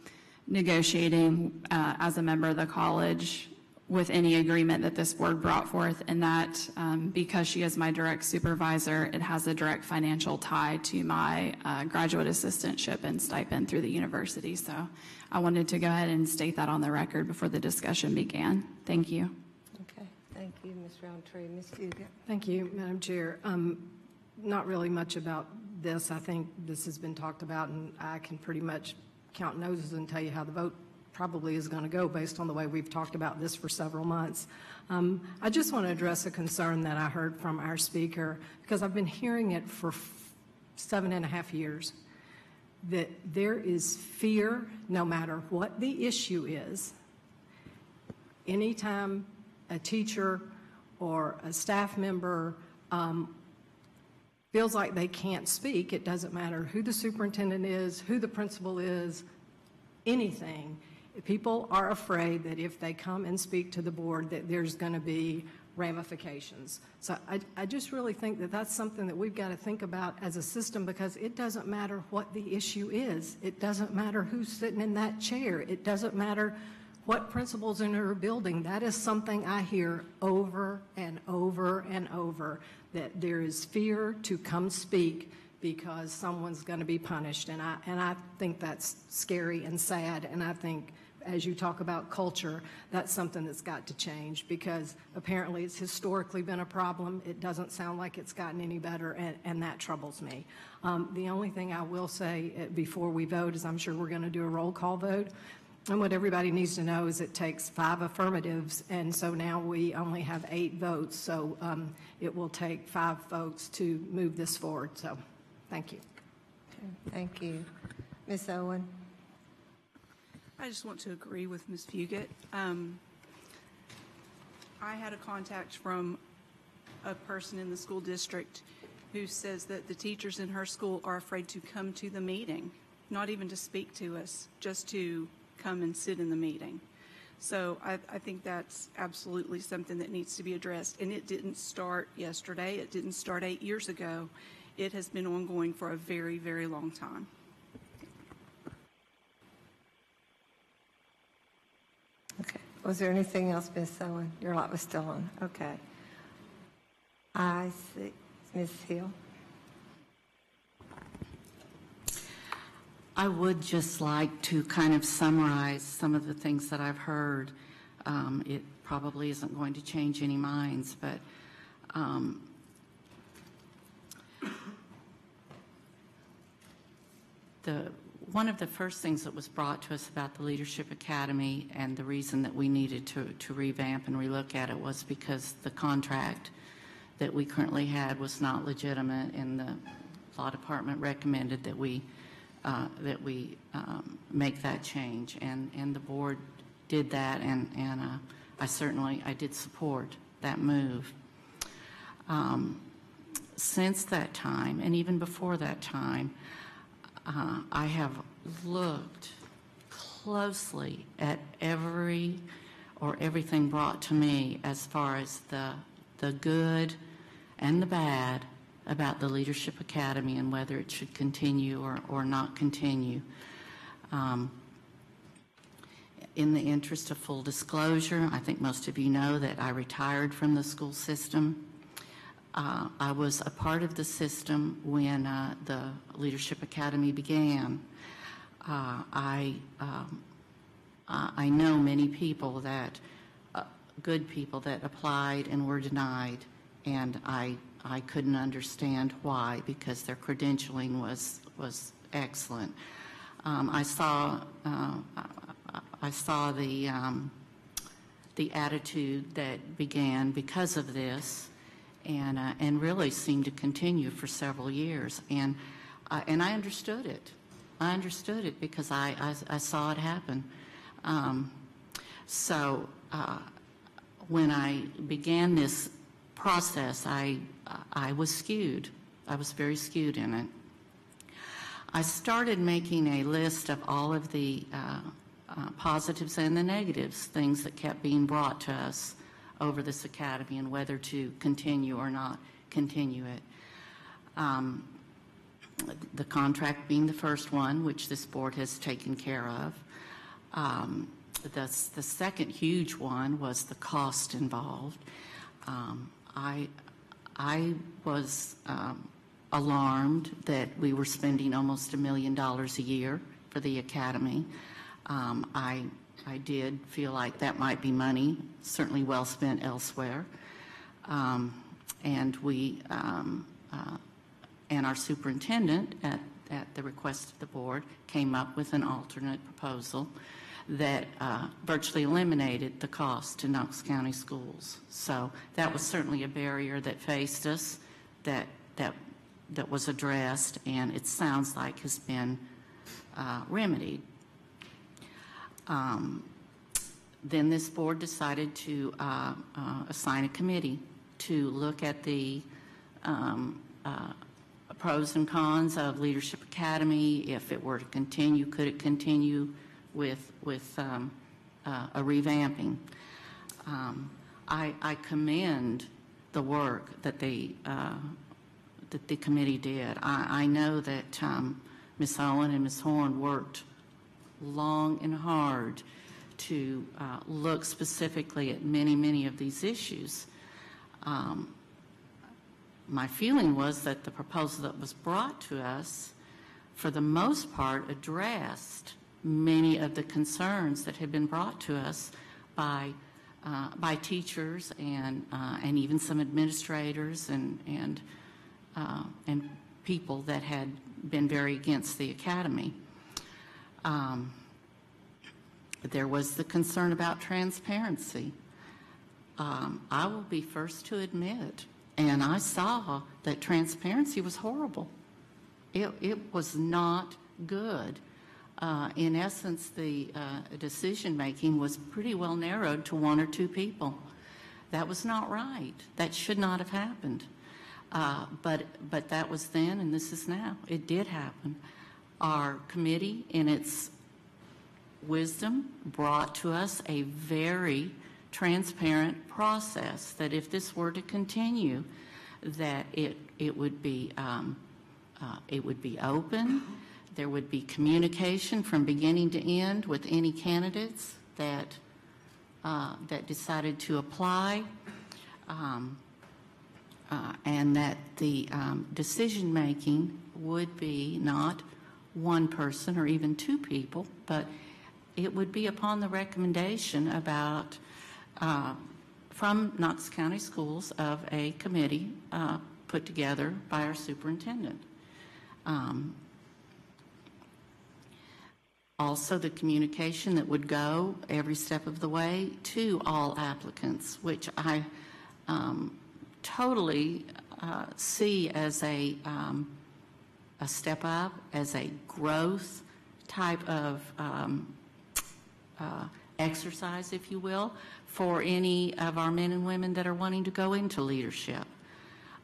negotiating uh, as a member of the college with any agreement that this board brought forth, and that um, because she is my direct supervisor, it has a direct financial tie to my uh, graduate assistantship and stipend through the university. So I wanted to go ahead and state that on the record before the discussion began. Thank you. Okay, thank you, Ms. Rountree. Ms. Thank you, Madam Chair. Um, Not really much about this. I think this has been talked about, and I can pretty much count noses and tell you how the vote probably is going to go based on the way we've talked about this for several months. Um, I just want to address a concern that I heard from our speaker, because I've been hearing it for seven and a half years, that there is fear, no matter what the issue is, anytime a teacher or a staff member um, feels like they can't speak, it doesn't matter who the superintendent is, who the principal is, anything, people are afraid that if they come and speak to the board, that there's going to be ramifications. So I, I just really think that that's something that we've got to think about as a system because it doesn't matter what the issue is. It doesn't matter who's sitting in that chair. It doesn't matter what principals in her building. That is something I hear over and over and over, that there is fear to come speak because someone's going to be punished. And I, and I think that's scary and sad. And I think as you talk about culture, that's something that's got to change because apparently it's historically been a problem. It doesn't sound like it's gotten any better, and, and that troubles me. Um, the only thing I will say uh, before we vote is I'm sure we're going to do a roll call vote. And what everybody needs to know is it takes five affirmatives, and so now we only have eight votes. So um, it will take five votes to move this forward. So thank you. Thank you. Ms. Owen? I just want to agree with Ms. Fugate. Um, I had a contact from a person in the school district who says that the teachers in her school are afraid to come to the meeting, not even to speak to us, just to come and sit in the meeting. So I, I, think that's absolutely something that needs to be addressed. And it didn't start yesterday, it didn't start eight years ago. It has been ongoing for a very, very long time. Okay. Was there anything else, Ms. Owen? Your light was still on. Okay. I see. Ms. Hill? I would just like to kind of summarize some of the things that I've heard. Um, It probably isn't going to change any minds, but um, the, one of the first things that was brought to us about the Leadership Academy and the reason that we needed to, to revamp and relook at it was because the contract that we currently had was not legitimate, and the law department recommended that we, uh, that we um, make that change. And, and the board did that, and, and uh, I certainly, I did support that move. Um, Since that time, and even before that time, uh, I have looked closely at every, or everything brought to me as far as the, the good and the bad about the Leadership Academy and whether it should continue or, or not continue. Um, In the interest of full disclosure, I think most of you know that I retired from the school system. Uh, I was a part of the system when uh, the Leadership Academy began. Uh, I, um, I know many people that, uh, good people that applied and were denied, and I, I couldn't understand why, because their credentialing was, was excellent. Um, I saw, uh, I- saw the, um, the attitude that began because of this, and, uh, and really seemed to continue for several years. And, uh, and I understood it. I understood it because I, I, I saw it happen. Um, so uh, when I began this process, I, I was skewed. I was very skewed in it. I started making a list of all of the uh, uh, positives and the negatives, things that kept being brought to us over this academy and whether to continue or not continue it. Um, The contract being the first one, which this board has taken care of. Um, The, the second huge one was the cost involved. Um, I, I was um, alarmed that we were spending almost a million dollars a year for the academy. Um, I, I did feel like that might be money, certainly well spent elsewhere. Um, And we, um, uh, and our superintendent, at, at the request of the board, came up with an alternate proposal that uh, virtually eliminated the cost to Knox County schools. So that was certainly a barrier that faced us, that, that, that was addressed, and it sounds like has been uh, remedied. Um, Then this board decided to uh, uh, assign a committee to look at the um, uh, pros and cons of Leadership Academy. If it were to continue, could it continue with, with um, uh, a revamping? Um, I, I commend the work that the, uh, that the committee did. I, I know that um, Ms. Owen and Ms. Horn worked long and hard to uh, look specifically at many, many of these issues. Um, My feeling was that the proposal that was brought to us, for the most part, addressed many of the concerns that had been brought to us by, uh, by teachers and, uh, and even some administrators and, and, uh, and people that had been very against the academy. Um, There was the concern about transparency. Um, I will be first to admit, and I saw that transparency was horrible. It, it was not good. Uh, in essence, the uh, decision-making was pretty well narrowed to one or two people. That was not right. That should not have happened. Uh, but, but that was then, and this is now. It did happen. Our committee, in its wisdom, brought to us a very transparent process that if this were to continue, that it, it would be, um, uh, it would be open, there would be communication from beginning to end with any candidates that uh, that decided to apply, um, uh, and that the um, decision-making would be not one person or even two people, but it would be upon the recommendation about, uh, from Knox County Schools of a committee uh, put together by our superintendent. Um, Also, the communication that would go every step of the way to all applicants, which I um, totally uh, see as a, um, a step up, as a growth type of um, uh, exercise, if you will, for any of our men and women that are wanting to go into leadership.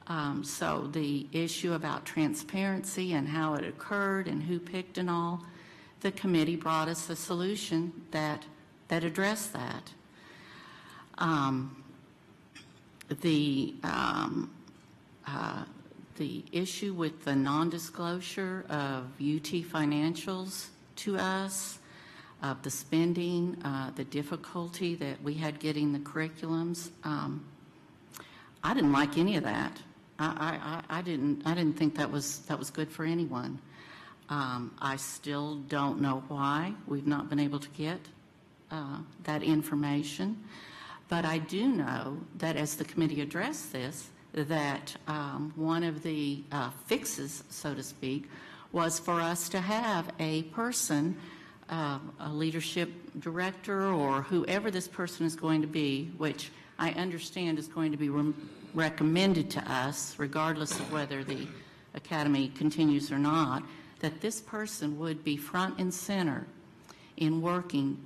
Um, So the issue about transparency and how it occurred and who picked and all, the committee brought us a solution that, that addressed that. Um, The, um, uh, the issue with the non-disclosure of UT financials to us, of the spending, uh, the difficulty that we had getting the curriculums, um, I didn't like any of that. I, I, I I didn't, I didn't think that was, that was good for anyone. Um, I still don't know why we've not been able to get uh, that information. But I do know that as the committee addressed this, that um, one of the uh, fixes, so to speak, was for us to have a person, uh, a leadership director or whoever this person is going to be, which I understand is going to be rem- recommended to us, regardless of whether the academy continues or not, that this person would be front and center in working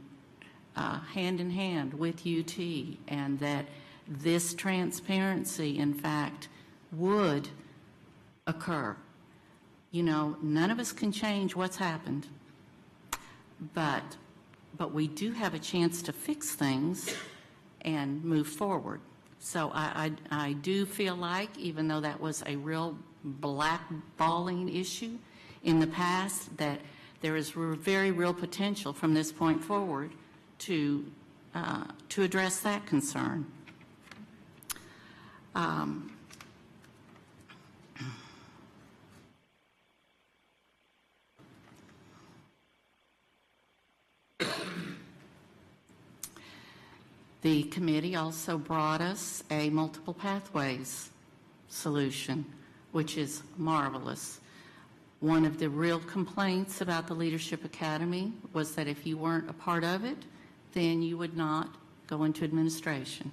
uh, hand in hand with UT, and that this transparency, in fact, would occur. You know, none of us can change what's happened, but, but we do have a chance to fix things and move forward. So I, I, I do feel like, even though that was a real blackballing issue in the past, that there is very real potential from this point forward to, uh, to address that concern. Um, The committee also brought us a multiple pathways solution, which is marvelous. One of the real complaints about the Leadership Academy was that if you weren't a part of it, then you would not go into administration.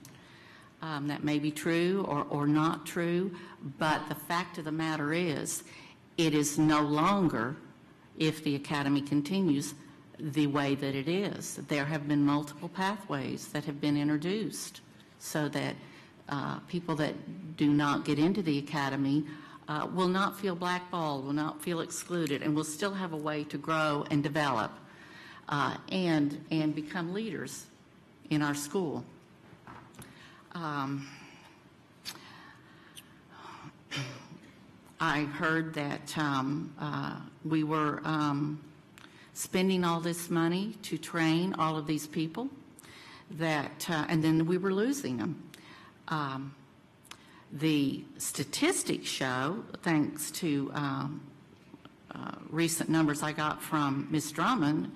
Um, That may be true or, or not true, but the fact of the matter is, it is no longer, if the academy continues, the way that it is. There have been multiple pathways that have been introduced so that uh, people that do not get into the academy uh, will not feel blackballed, will not feel excluded, and will still have a way to grow and develop uh, and, and become leaders in our school. Um, I heard that um, uh, we were um, spending all this money to train all of these people, that, uh, and then we were losing them. Um, The statistics show, thanks to um, uh, recent numbers I got from Ms. Drummond,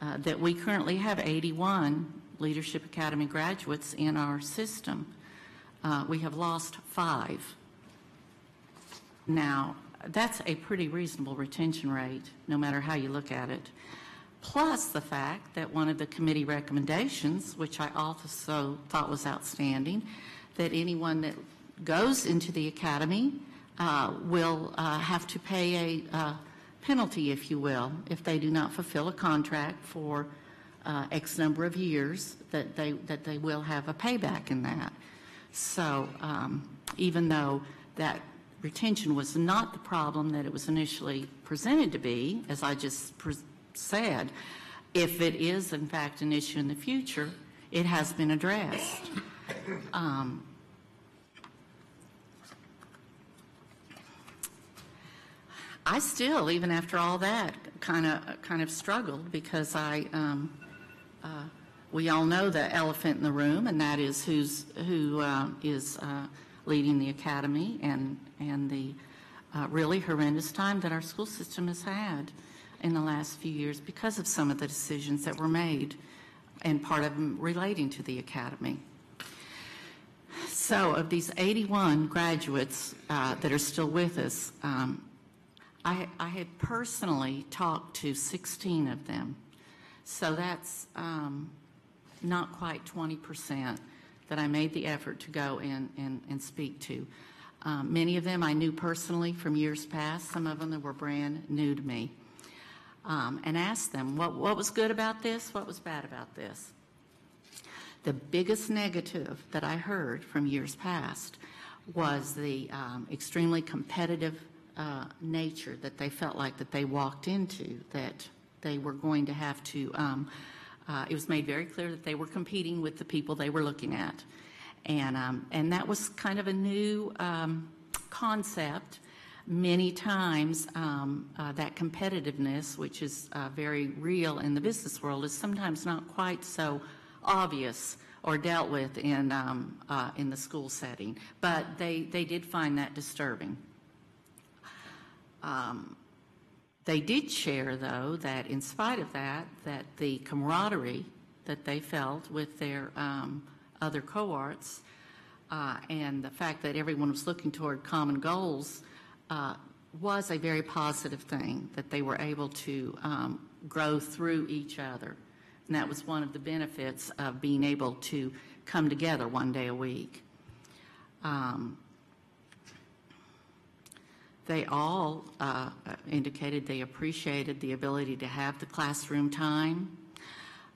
uh, that we currently have 81 Leadership Academy graduates in our system. Uh, We have lost five. Now, that's a pretty reasonable retention rate, no matter how you look at it. Plus the fact that one of the committee recommendations, which I also thought was outstanding, that anyone that goes into the academy uh, will uh, have to pay a uh, penalty, if you will, if they do not fulfill a contract for uh, X number of years, that they, that they will have a payback in that. So um, even though that retention was not the problem that it was initially presented to be, as I just said, if it is in fact an issue in the future, it has been addressed. Um, I still, even after all that, kind of kind of struggled because I um, uh, we all know the elephant in the room, and that is who's, who uh, is uh, leading the academy and, and the uh, really horrendous time that our school system has had in the last few years because of some of the decisions that were made, and part of them relating to the academy. So of these 81 graduates uh, that are still with us, um, I, I had personally talked to 16 of them. So that's um, not quite 20% that I made the effort to go in and, and speak to. Um, many of them I knew personally from years past. Some of them that were brand new to me. Um, and asked them what, what was good about this, what was bad about this. The biggest negative that I heard from years past was the um, extremely competitive uh, nature that they felt like that they walked into, that they were going to have to, um, uh, it was made very clear that they were competing with the people they were looking at. And, um, and that was kind of a new um, concept. Many times, um, uh, that competitiveness, which is uh, very real in the business world, is sometimes not quite so obvious or dealt with in, um, uh, in the school setting. But they, they did find that disturbing. Um, they did share, though, that in spite of that, that the camaraderie that they felt with their um, other cohorts uh, and the fact that everyone was looking toward common goals uh, was a very positive thing, that they were able to um, grow through each other. And that was one of the benefits of being able to come together one day a week. Um, they all uh, indicated they appreciated the ability to have the classroom time.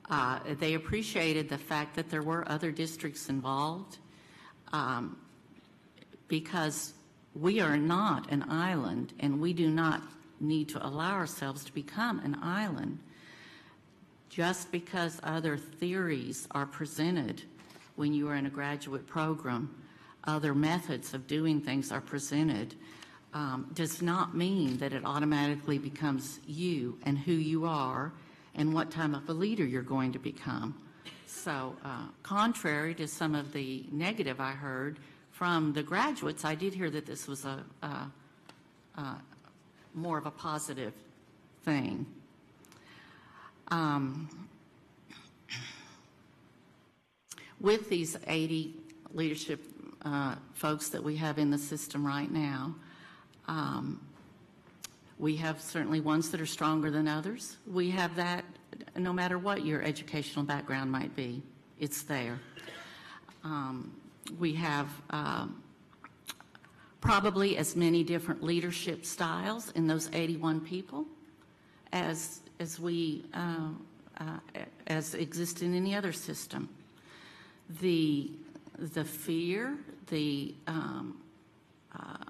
Uh, they appreciated the fact that there were other districts involved um, because we are not an island and we do not need to allow ourselves to become an island just because other theories are presented when you are in a graduate program, other methods of doing things are presented, does not mean that it automatically becomes you and who you are and what type of a leader you're going to become. So, uh, contrary to some of the negative I heard from the graduates, I did hear that this was a, a, a more of a positive thing. Um, with these 80 leadership uh, folks that we have in the system right now, um, we have certainly ones that are stronger than others. We have that no matter what your educational background might be, it's there. Um, we have um, probably as many different leadership styles in those 81 people as as we uh, uh, as exist in any other system. The the fear, the um, uh,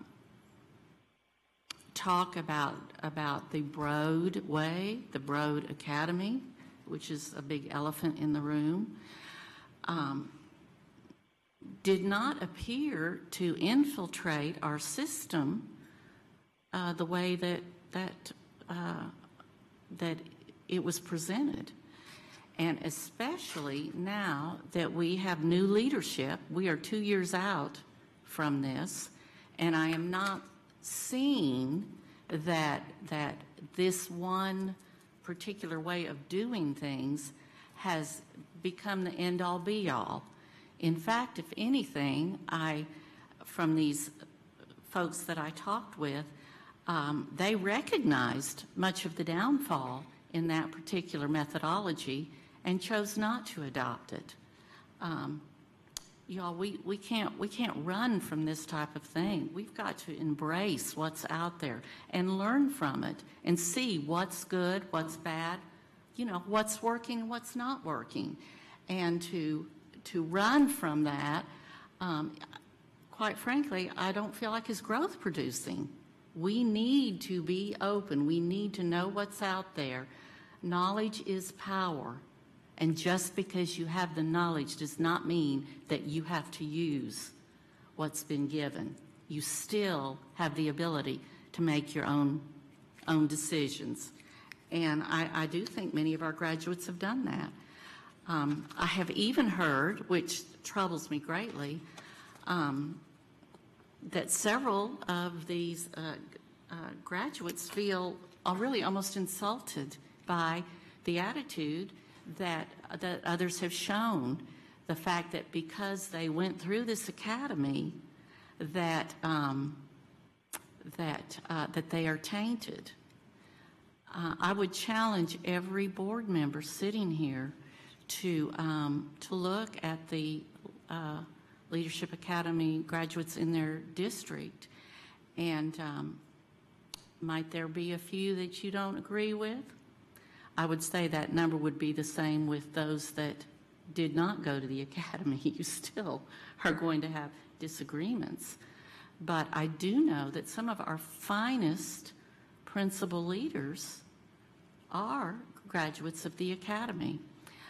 talk about about the Broad Way, the Broad Academy, which is a big elephant in the room, um, did not appear to infiltrate our system uh, the way that that uh, that it was presented. And especially now that we have new leadership, we are two years out from this, and I am not seeing that, that this one particular way of doing things has become the end-all be-all. In fact, if anything, I, from these folks that I talked with, um, they recognized much of the downfall in that particular methodology and chose not to adopt it. Um, y'all, we, we, can't, we can't run from this type of thing. We've got to embrace what's out there and learn from it and see what's good, what's bad, you know, what's working, what's not working. And to, to run from that, um, quite frankly, I don't feel like is growth producing. We need to be open. We need to know what's out there. Knowledge is power. And just because you have the knowledge does not mean that you have to use what's been given. You still have the ability to make your own, own decisions. And I, I do think many of our graduates have done that. Um, I have even heard, which troubles me greatly, um, that several of these uh, uh, graduates feel really almost insulted by the attitude that, that others have shown. The fact that because they went through this academy, that, um, that, uh, that they are tainted. Uh, I would challenge every board member sitting here to, um, to look at the uh, Leadership Academy graduates in their district. And um, might there be a few that you don't agree with? I would say that number would be the same with those that did not go to the academy. You still are going to have disagreements. But I do know that some of our finest principal leaders are graduates of the academy.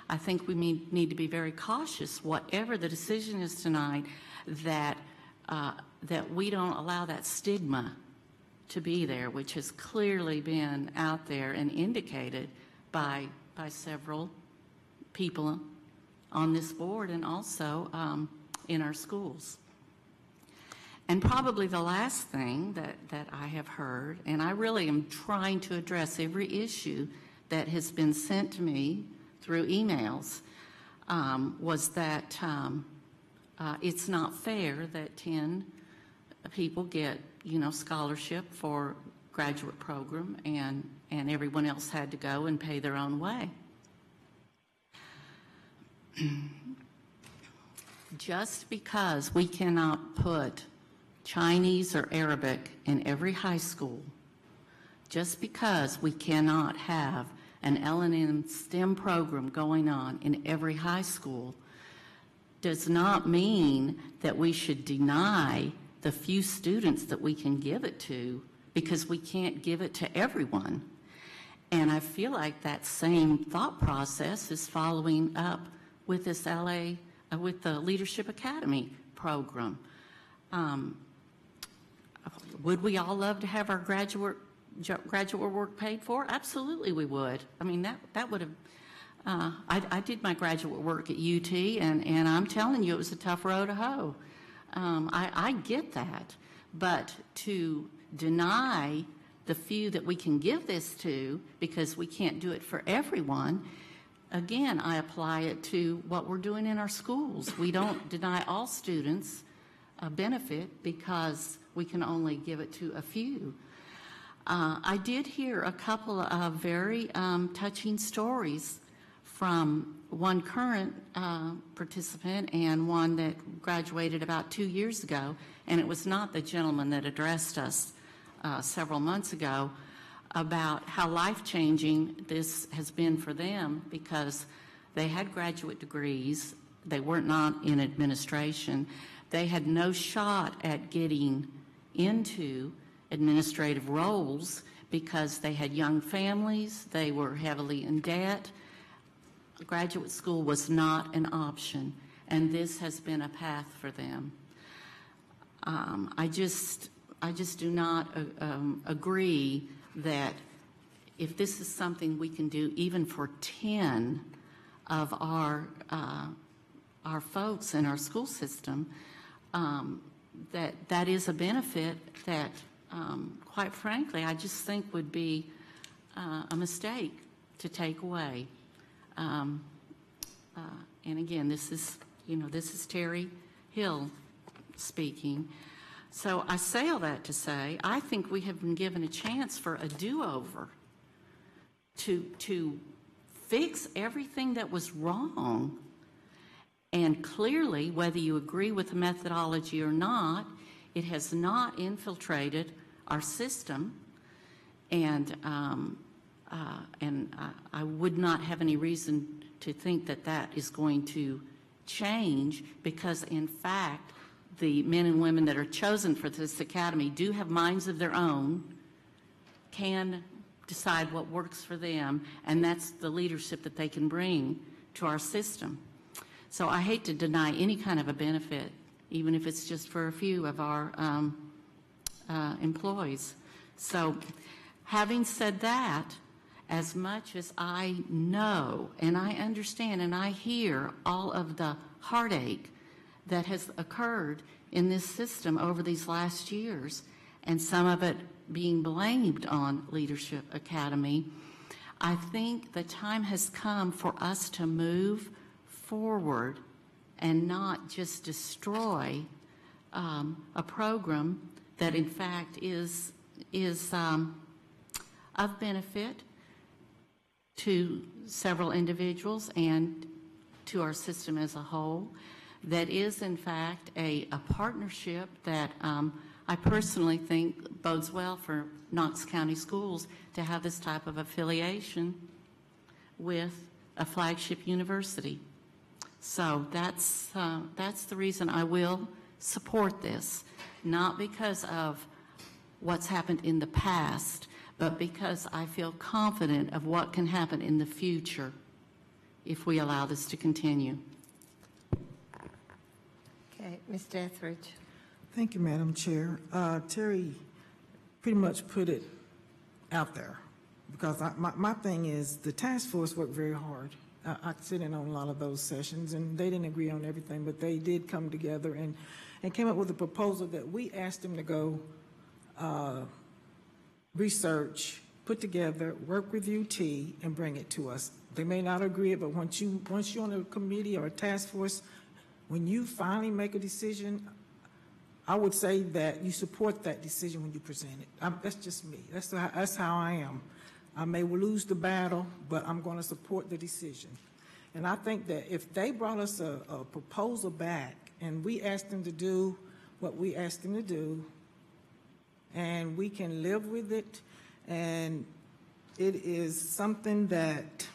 I think we need, to be very cautious, whatever the decision is tonight, that, uh, that we don't allow that stigma to be there, which has clearly been out there and indicated by, by several people on this board and also um, in our schools. And probably the last thing that, that I have heard, and I really am trying to address every issue that has been sent to me through emails, um, was that um, uh, it's not fair that 10 people get, you know, scholarship for graduate program and, and everyone else had to go and pay their own way. Just because we cannot put Chinese or Arabic in every high school, just because we cannot have an L&N STEM program going on in every high school, does not mean that we should deny the few students that we can give it to because we can't give it to everyone. And I feel like that same thought process is following up with this LA, uh, with the Leadership Academy program. Um, would we all love to have our graduate graduate work paid for? Absolutely, we would. I mean, that that would have. Uh, I, I did my graduate work at UT, and, and I'm telling you, it was a tough road to hoe. Um, I, I get that, but to deny the few that we can give this to because we can't do it for everyone, again, I apply it to what we're doing in our schools. We don't deny all students a benefit because we can only give it to a few. Uh, I did hear a couple of very um, touching stories from one current uh, participant and one that graduated about two years ago, and it was not the gentleman that addressed us uh, several months ago about how life-changing this has been for them because they had graduate degrees, they weren't not in administration, they had no shot at getting into administrative roles because they had young families, they were heavily in debt. Graduate school was not an option, and this has been a path for them. Um, I just, I just do not uh, um, agree that if this is something we can do even for 10 of our, uh, our folks in our school system, um, that that is a benefit that, um, quite frankly, I just think would be uh, a mistake to take away. Um, uh, and again, this is, you know, this is Terry Hill speaking. So I say all that to say, I think we have been given a chance for a do-over to, to fix everything that was wrong. And clearly, whether you agree with the methodology or not, it has not infiltrated our system. And, um, uh, and I, I would not have any reason to think that that is going to change because, in fact, the men and women that are chosen for this academy do have minds of their own, can decide what works for them, and that's the leadership that they can bring to our system. So I hate to deny any kind of a benefit, even if it's just for a few of our um, uh, employees. So having said that, as much as I know and I understand and I hear all of the heartache that has occurred in this system over these last years, and some of it being blamed on Leadership Academy, I think the time has come for us to move forward and not just destroy um, a program that in fact is, is um, of benefit to several individuals and to our system as a whole. That is in fact a, a partnership that um, I personally think bodes well for Knox County Schools to have this type of affiliation with a flagship university. So that's, uh, that's the reason I will support this, not because of what's happened in the past, but because I feel confident of what can happen in the future if we allow this to continue. Okay, Ms. Deathridge. Thank you, Madam Chair. Uh, Terry pretty much put it out there, because I- my my thing is, the task force worked very hard. I sit in on a lot of those sessions, and they didn't agree on everything, but they did come together and and came up with a proposal that we asked them to go uh, research, put together, work with UT, and bring it to us. They may not agree, but once you, once you're on a committee or a task force, when you finally make a decision, I would say that you support that decision when you present it. I'm- That's just me. That's, how- that's how I am. I may lose the battle, but I'm going to support the decision. And I think that if they brought us a, a proposal back and we asked them to do what we asked them to do, and we can live with it, and it is something that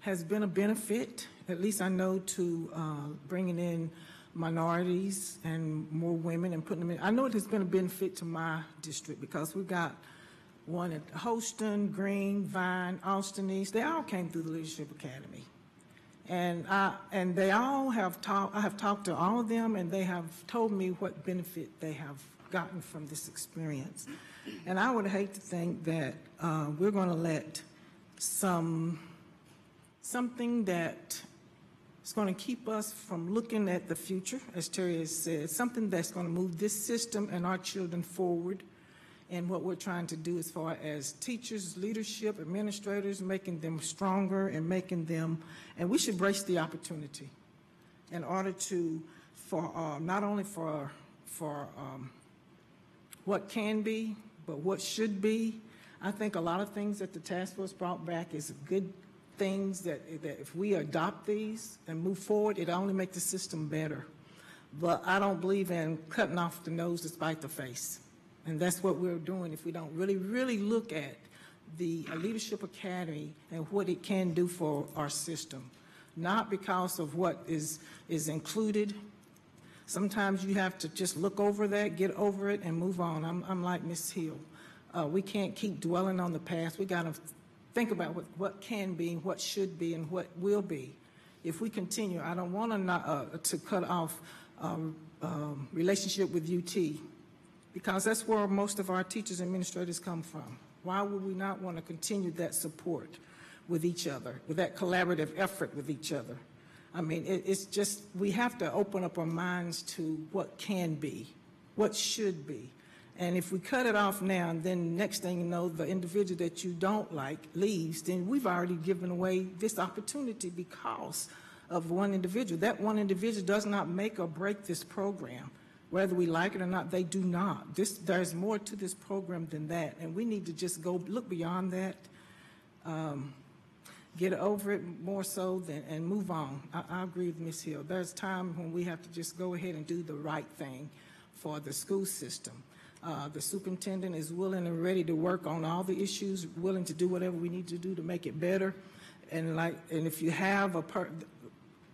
has been a benefit, at least I know, to uh, bringing in minorities and more women and putting them in. I know it has been a benefit to my district because we've got one at Holston, Green, Vine, Austin East. They all came through the Leadership Academy. And I, and they all have talked, I have talked to all of them, and they have told me what benefit they have gotten from this experience. And I would hate to think that uh, we're going to let some, something that is going to keep us from looking at the future, as Terry has said, something that's going to move this system and our children forward and what we're trying to do as far as teachers, leadership, administrators, making them stronger and making them, and we should embrace the opportunity in order to, for, uh, not only for, for um, what can be, but what should be. I think a lot of things that the task force brought back is good things that, that if we adopt these and move forward, it only make the system better. But I don't believe in cutting off the nose to spite the face. And that's what we're doing if we don't really, really look at the Leadership Academy and what it can do for our system. Not because of what is, is included. Sometimes you have to just look over that, get over it, and move on. I'm, I'm like Miss Hill. Uh, we can't keep dwelling on the past. We got to think about what, what can be, what should be, and what will be. If we continue, I don't want to uh, to cut off um, um, relationship with UT because that's where most of our teachers and administrators come from. Why would we not want to continue that support with each other, with that collaborative effort with each other? I mean, it, it's just, we have to open up our minds to what can be, what should be. And if we cut it off now, and then next thing you know, the individual that you don't like leaves, then we've already given away this opportunity because of one individual. That one individual does not make or break this program. Whether we like it or not, they do not. This, there's more to this program than that, and we need to just go look beyond that, um, get over it more so than, and move on. I, I agree with Ms. Hill. There's time when we have to just go ahead and do the right thing for the school system. Uh, the superintendent is willing and ready to work on all the issues, willing to do whatever we need to do to make it better. And like, and if you have a per,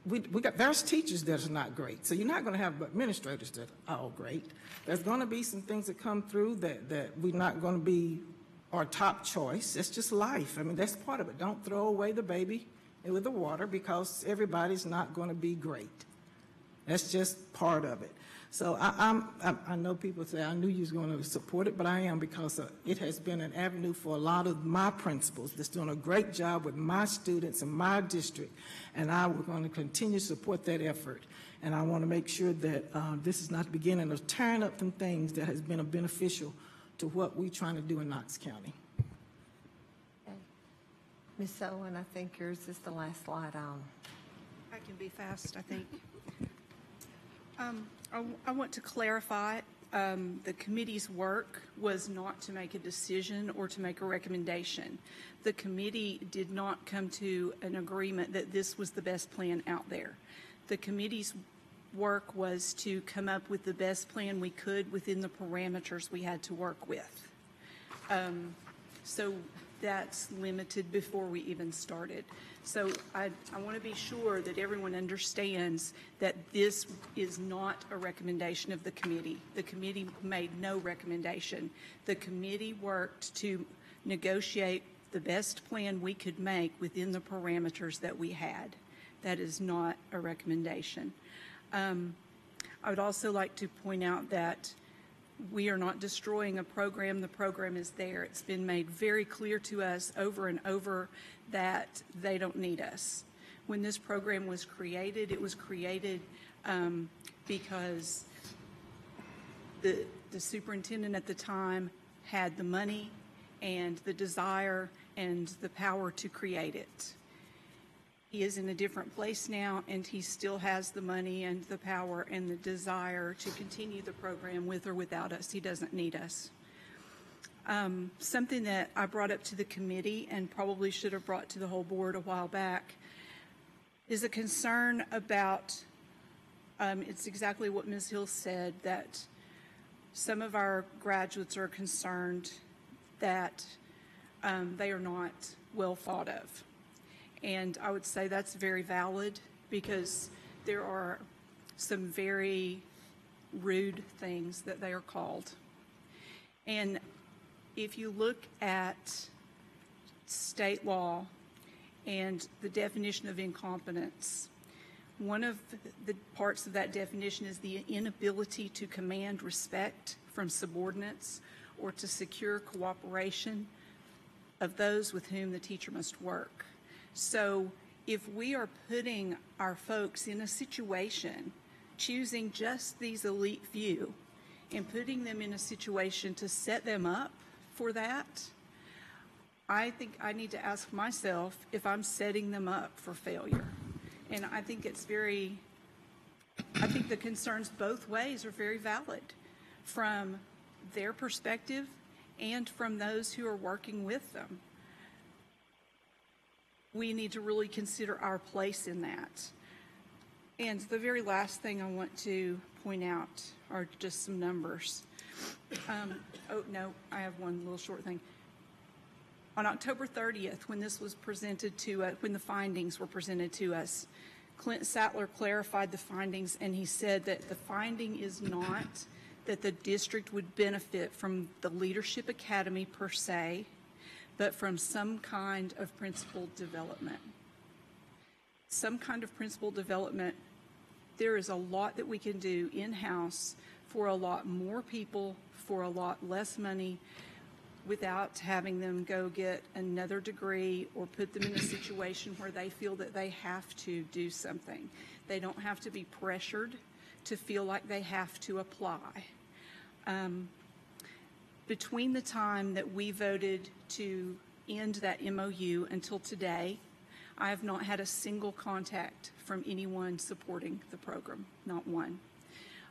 we, we got, there's teachers that are not great. So you're not going to have administrators that are all great. There's going to be some things that come through that, that we're not going to be our top choice. It's just life. I mean, that's part of it. Don't throw away the baby with the water because everybody's not going to be great. That's just part of it. So I, I'm, I- I know people say, I knew you was going to support it, but I am because uh, it has been an avenue for a lot of my principals that's doing a great job with my students in my district, and I will going to continue to support that effort. And I want to make sure that uh, this is not the beginning of tearing up some things that has been a beneficial to what we're trying to do in Knox County. Okay. Ms. Owen, I think yours is the last slide on. I can be fast, I think. Um, I I want to clarify, um, the committee's work was not to make a decision or to make a recommendation. The committee did not come to an agreement that this was the best plan out there. The committee's work was to come up with the best plan we could within the parameters we had to work with. Um, So that's limited before we even started. So I, I want to be sure that everyone understands that this is not a recommendation of the committee. The committee made no recommendation. The committee worked to negotiate the best plan we could make within the parameters that we had. That is not a recommendation. Um, I would also like to point out that we are not destroying a program. The program is there. It's been made very clear to us over and over that they don't need us. When this program was created, it was created um, because the, the superintendent at the time had the money and the desire and the power to create it. He is in a different place now, and he still has the money and the power and the desire to continue the program with or without us. He doesn't need us. Um, Something that I brought up to the committee and probably should have brought to the whole board a while back is a concern about, um, it's exactly what Ms. Hill said, that some of our graduates are concerned that um, they are not well thought of. And I would say that's very valid because there are some very rude things that they are called. And if you look at state law and the definition of incompetence, one of the parts of that definition is the inability to command respect from subordinates or to secure cooperation of those with whom the teacher must work. So if we are putting our folks in a situation, choosing just these elite few, and putting them in a situation to set them up for that, I think I need to ask myself if I'm setting them up for failure. And I think it's very, I think the concerns both ways are very valid from their perspective and from those who are working with them we need to really consider our place in that. And the very last thing I want to point out are just some numbers. Um, oh, no, I have one little short thing. On October 30th, when this was presented to, uh, when the findings were presented to us, Clint Sattler clarified the findings, and he said that the finding is not that the district would benefit from the Leadership Academy per se, but from some kind of principal development. Some kind of principal development, there is a lot that we can do in-house for a lot more people, for a lot less money, without having them go get another degree or put them in a situation where they feel that they have to do something. They don't have to be pressured to feel like they have to apply. Um, between the time that we voted to end that MOU until today, I have not had a single contact from anyone supporting the program, not one.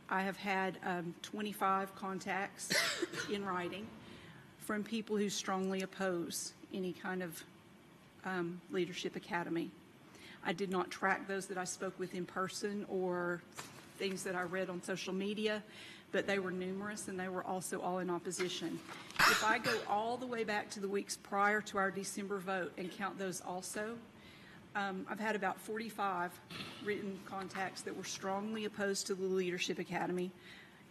I have had um, 25 contacts in writing from people who strongly oppose any kind of um, leadership academy. I did not track those that I spoke with in person or things that I read on social media, but they were numerous and they were also all in opposition. If I go all the way back to the weeks prior to our December vote and count those also, um, I've had about 45 written contacts that were strongly opposed to the Leadership Academy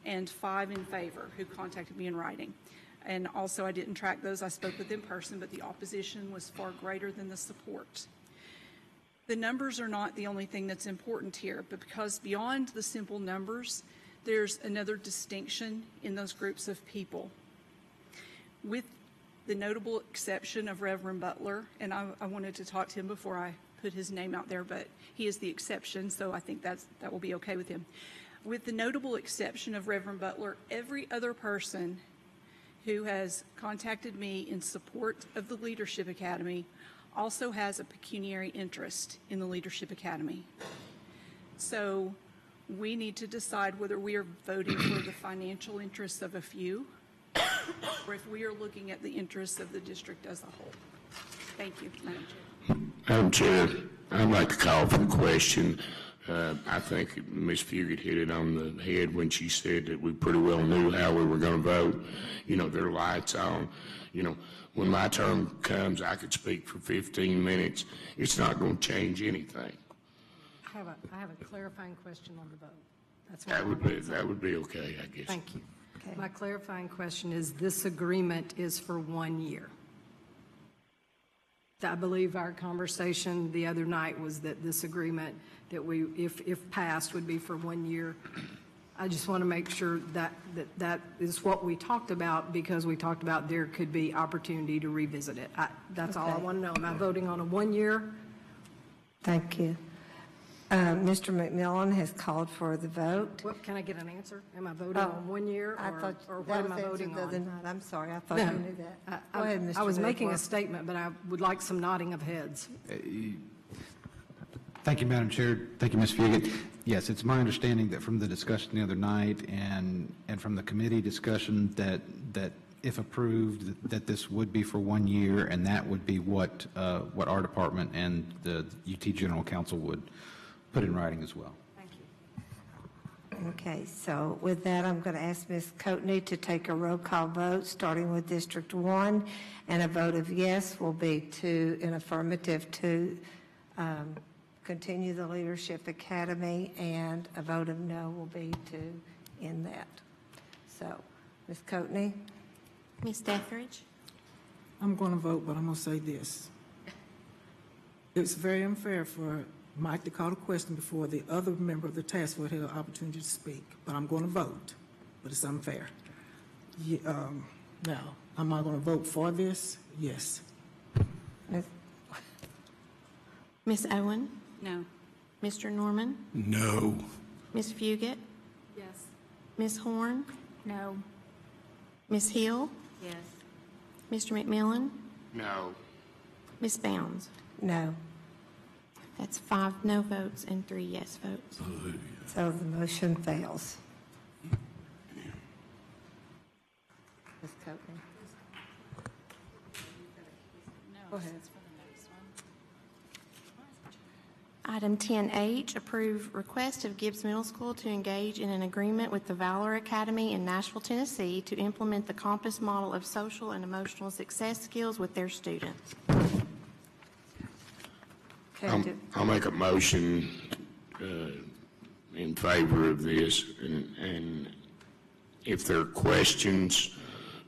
and five in favor who contacted me in writing. And also, I didn't track those I spoke with in person, but the opposition was far greater than the support. The numbers are not the only thing that's important here, but because beyond the simple numbers, there's another distinction in those groups of people. With the notable exception of Reverend Butler, and I, I wanted to talk to him before I put his name out there, but he is the exception, so I think that's, that will be okay with him. With the notable exception of Reverend Butler, every other person who has contacted me in support of the Leadership Academy also has a pecuniary interest in the Leadership Academy. So we need to decide whether we are voting for the financial interests of a few or if we are looking at the interests of the district as a whole. Thank you, Madam Chair. Madam Chair, I'd like to call for the question. Uh, I think Ms. Fugate hit it on the head when she said that we pretty well knew how we were going to vote. You know, there are lights on. You know, when my term comes, I could speak for 15 minutes. It's not going to change anything. I have a, I have a clarifying question on the vote. That's what That I would be, that would be okay, I guess. Thank you. Okay. My clarifying question is, this agreement is for one year? I believe our conversation the other night was that this agreement, that we, if, if passed, would be for one year. I just want to make sure that, that that is what we talked about, because we talked about there could be opportunity to revisit it. I- That's all I Okay. want to know. Am I voting on a one-year? Thank you. Uh, Mr. McMillan has called for the vote. What, can I get an answer? Am I voting Oh, on one year, I or thought or what that am was I voting answered the other on? night. I'm sorry, I thought No. you knew that. I- Go ahead, I- Mr. I was making a Dupler. statement, but I would like some nodding of heads. Thank you, Madam Chair. Thank you, Ms. Fugate. Yes, it's my understanding that from the discussion the other night and, and from the committee discussion that, that if approved, that this would be for one year, and that would be what, uh, what our department and the UT General Counsel would put in writing as well. Thank you. Okay, so with that, I'm going to ask Ms. Coatney to take a roll call vote, starting with District 1, and a vote of yes will be to, an affirmative to um, continue the Leadership Academy, and a vote of no will be to end that. So, Ms. Coatney? Ms. Deathridge? I'm going to vote, but I'm going to say this. It's very unfair for Mike to call a question before the other member of the task force had an opportunity to speak, but I'm going to vote, but it's unfair. Ye- um, Now, am I going to vote for this? Yes. Ms. Owen? No. Mr. Norman? No. Ms. Fugate? Yes. Ms. Horn? No. Ms. Hill? Yes. Mr. McMillan? No. Ms. Bounds? No. That's five no votes and three yes votes. So the motion fails. Ms. Coatney? Go ahead. Item 10H, approve request of Gibbs Middle School to engage in an agreement with the Valor Academy in Nashville, Tennessee to implement the Compass model of social and emotional success skills with their students. Okay, I'll I'll make a motion uh, in favor of this, and- and if there are questions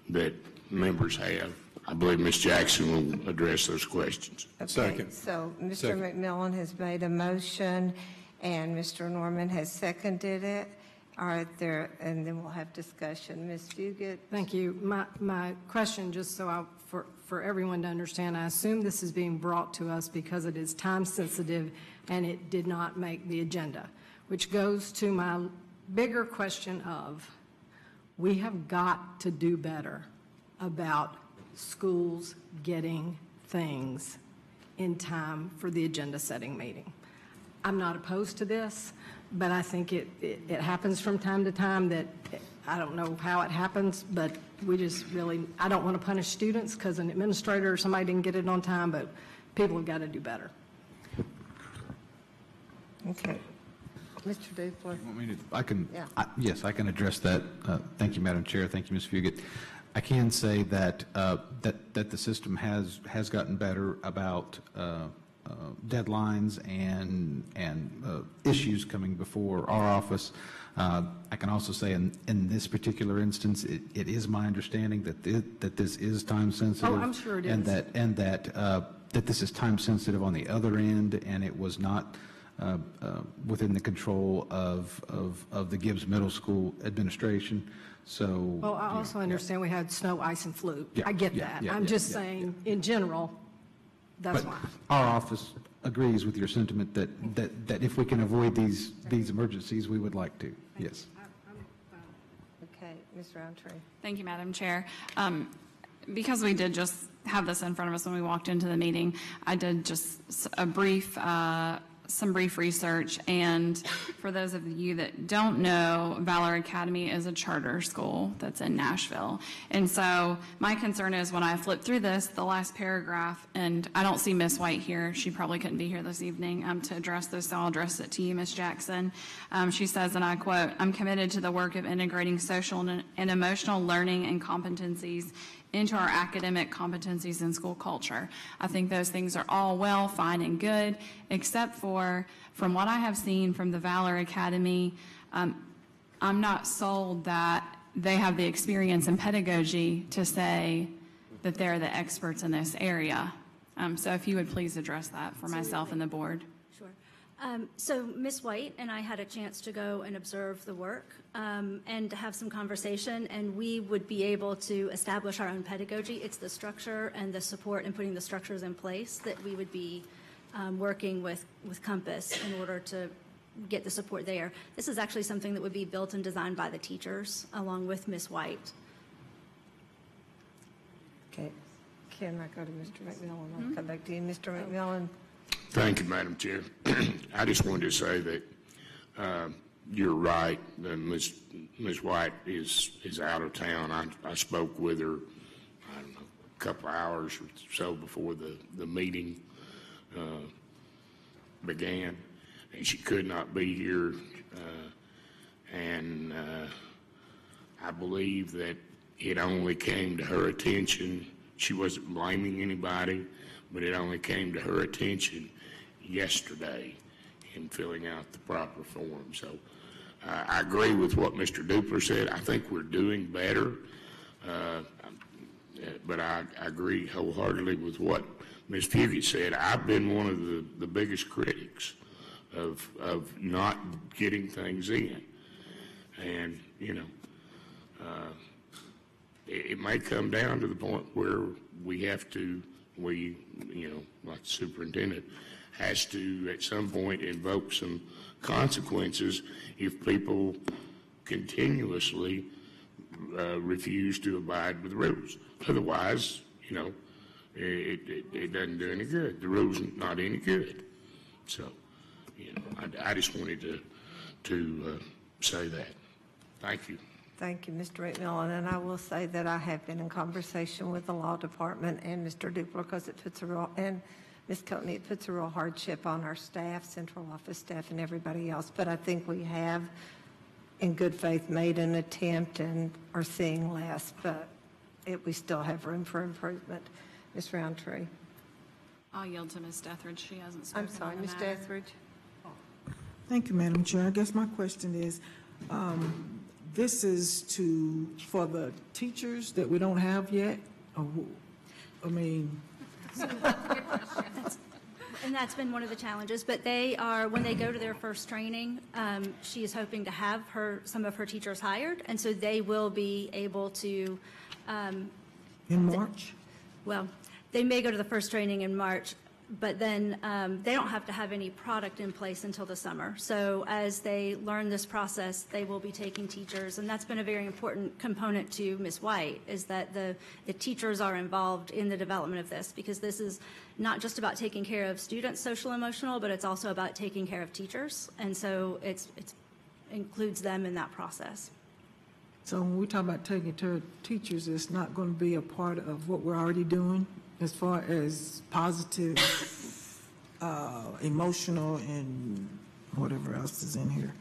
that members have, I believe Ms. Jackson will address those questions. Okay, So Mr. Second. McMillan has made a motion, and Mr. Norman has seconded it. All right, there, and then we'll have discussion. Ms. Fugate? Thank you. My, my question, just so I, for, everyone to understand, I assume this is being brought to us because it is time-sensitive and it did not make the agenda, which goes to my bigger question of, we have got to do better about schools getting things in time for the agenda-setting meeting. I'm not opposed to this, but I think it, it, it happens from time to time that, I don't know how it happens, but we just really, I don't want to punish students because an administrator or somebody didn't get it on time, but people have got to do better. Okay. Mr. Dupler? Want me to- I can, Yeah. I- yes, I can address that. Uh, Thank you, Madam Chair. Thank you, Ms. Fugate. I can say that, uh, that, that the system has, has gotten better about uh, deadlines and, and uh, issues coming before our office. Uh, I can also say in, in this particular instance, it, it is my understanding that, thi- that this is time sensitive. Oh, I'm sure it And is. that, and that, uh, that this is time sensitive on the other end, and it was not uh, uh, within the control of, of, of the Gibbs Middle School administration. So. Well, I also understand we had snow, ice, and flu. Yeah, I get yeah, that. yeah, I'm yeah, just yeah, saying, in general, that's But why. Our office agrees with your sentiment that, that, that if we can avoid these, these emergencies, we would like to, yes. Okay, Ms. Rountree. Thank you, Madam Chair. Um, Because we did just have this in front of us when we walked into the meeting, I did just a brief, uh, some brief research. And for those of you that don't know, Valor Academy is a charter school that's in Nashville. And so my concern is when I flip through this, the last paragraph, and I don't see Miss White here. She probably couldn't be here this evening um, to address this, so I'll address it to you, Miss Jackson. Um, She says, and I quote, "I'm committed to the work of integrating social and and emotional learning and competencies into our academic competencies and school culture. I think those things are all well, fine, and good, except for, from what I have seen from the Valor Academy, um, I'm not sold that they have the experience and pedagogy to say that they're the experts in this area. Um, So if you would please address that for myself and the board. Sure. Um, So Miss White and I had a chance to go and observe the work um, and to have some conversation, and we would be able to establish our own pedagogy. It's the structure and the support and putting the structures in place that we would be um, working with, with Compass in order to get the support there. This is actually something that would be built and designed by the teachers along with Miss White. Okay, can I go to Mr. McMillan? I'll come back to you. Mr. McMillan? Thank you, Madam Chair. I just wanted to say that uh, you're right, Ms. Ms. White is, is out of town. I, I spoke with her, I don't know, a couple hours or so before the, the meeting uh, began, and she could not be here. uh, And uh, I believe that it only came to her attention, she wasn't blaming anybody, but it only came to her attention yesterday in filling out the proper form. So uh, I agree with what Mr. Dupler said. I think we're doing better. Uh, But I, I agree wholeheartedly with what Ms. Fugate said. I've been one of the, the biggest critics of, of not getting things in. And, you know, uh, it, it may come down to the point where we have to, we, you know, like the superintendent, has to at some point invoke some consequences if people continuously uh, refuse to abide with the rules. Otherwise, you know, it, it, it doesn't do any good. The rule's not any good. So, you know, I, I just wanted to, to uh, say that. Thank you. Thank you, Mr. McMillan. And I will say that I have been in conversation with the law department and Mr. Dupler because it puts a role and Ms. Coatney, it puts a real hardship on our staff, central office staff, and everybody else. But I think we have, in good faith, made an attempt and are seeing less, but it, we still have room for improvement. Ms. Rountree? I'll yield to Ms. Deathridge. She hasn't spoken I'm sorry, on Ms. matter. Deathridge? Thank you, Madam Chair. I guess my question is, um, this is to, for the teachers that we don't have yet? Or I mean, And that's been one of the challenges, but they are, when they go to their first training, um, she is hoping to have her, some of her teachers hired, and so they will be able to, um, in March? well, they may go to the first training in March, but then um, they don't have to have any product in place until the summer. So as they learn this process, they will be taking teachers, and that's been a very important component to Ms. White, is that the, the teachers are involved in the development of this, because this is not just about taking care of students, social emotional, but it's also about taking care of teachers, and so it's, it's includes them in that process. So when we talk about taking care of teachers, it's not going to be a part of what we're already doing as far as positive, uh, emotional, and whatever else is in here.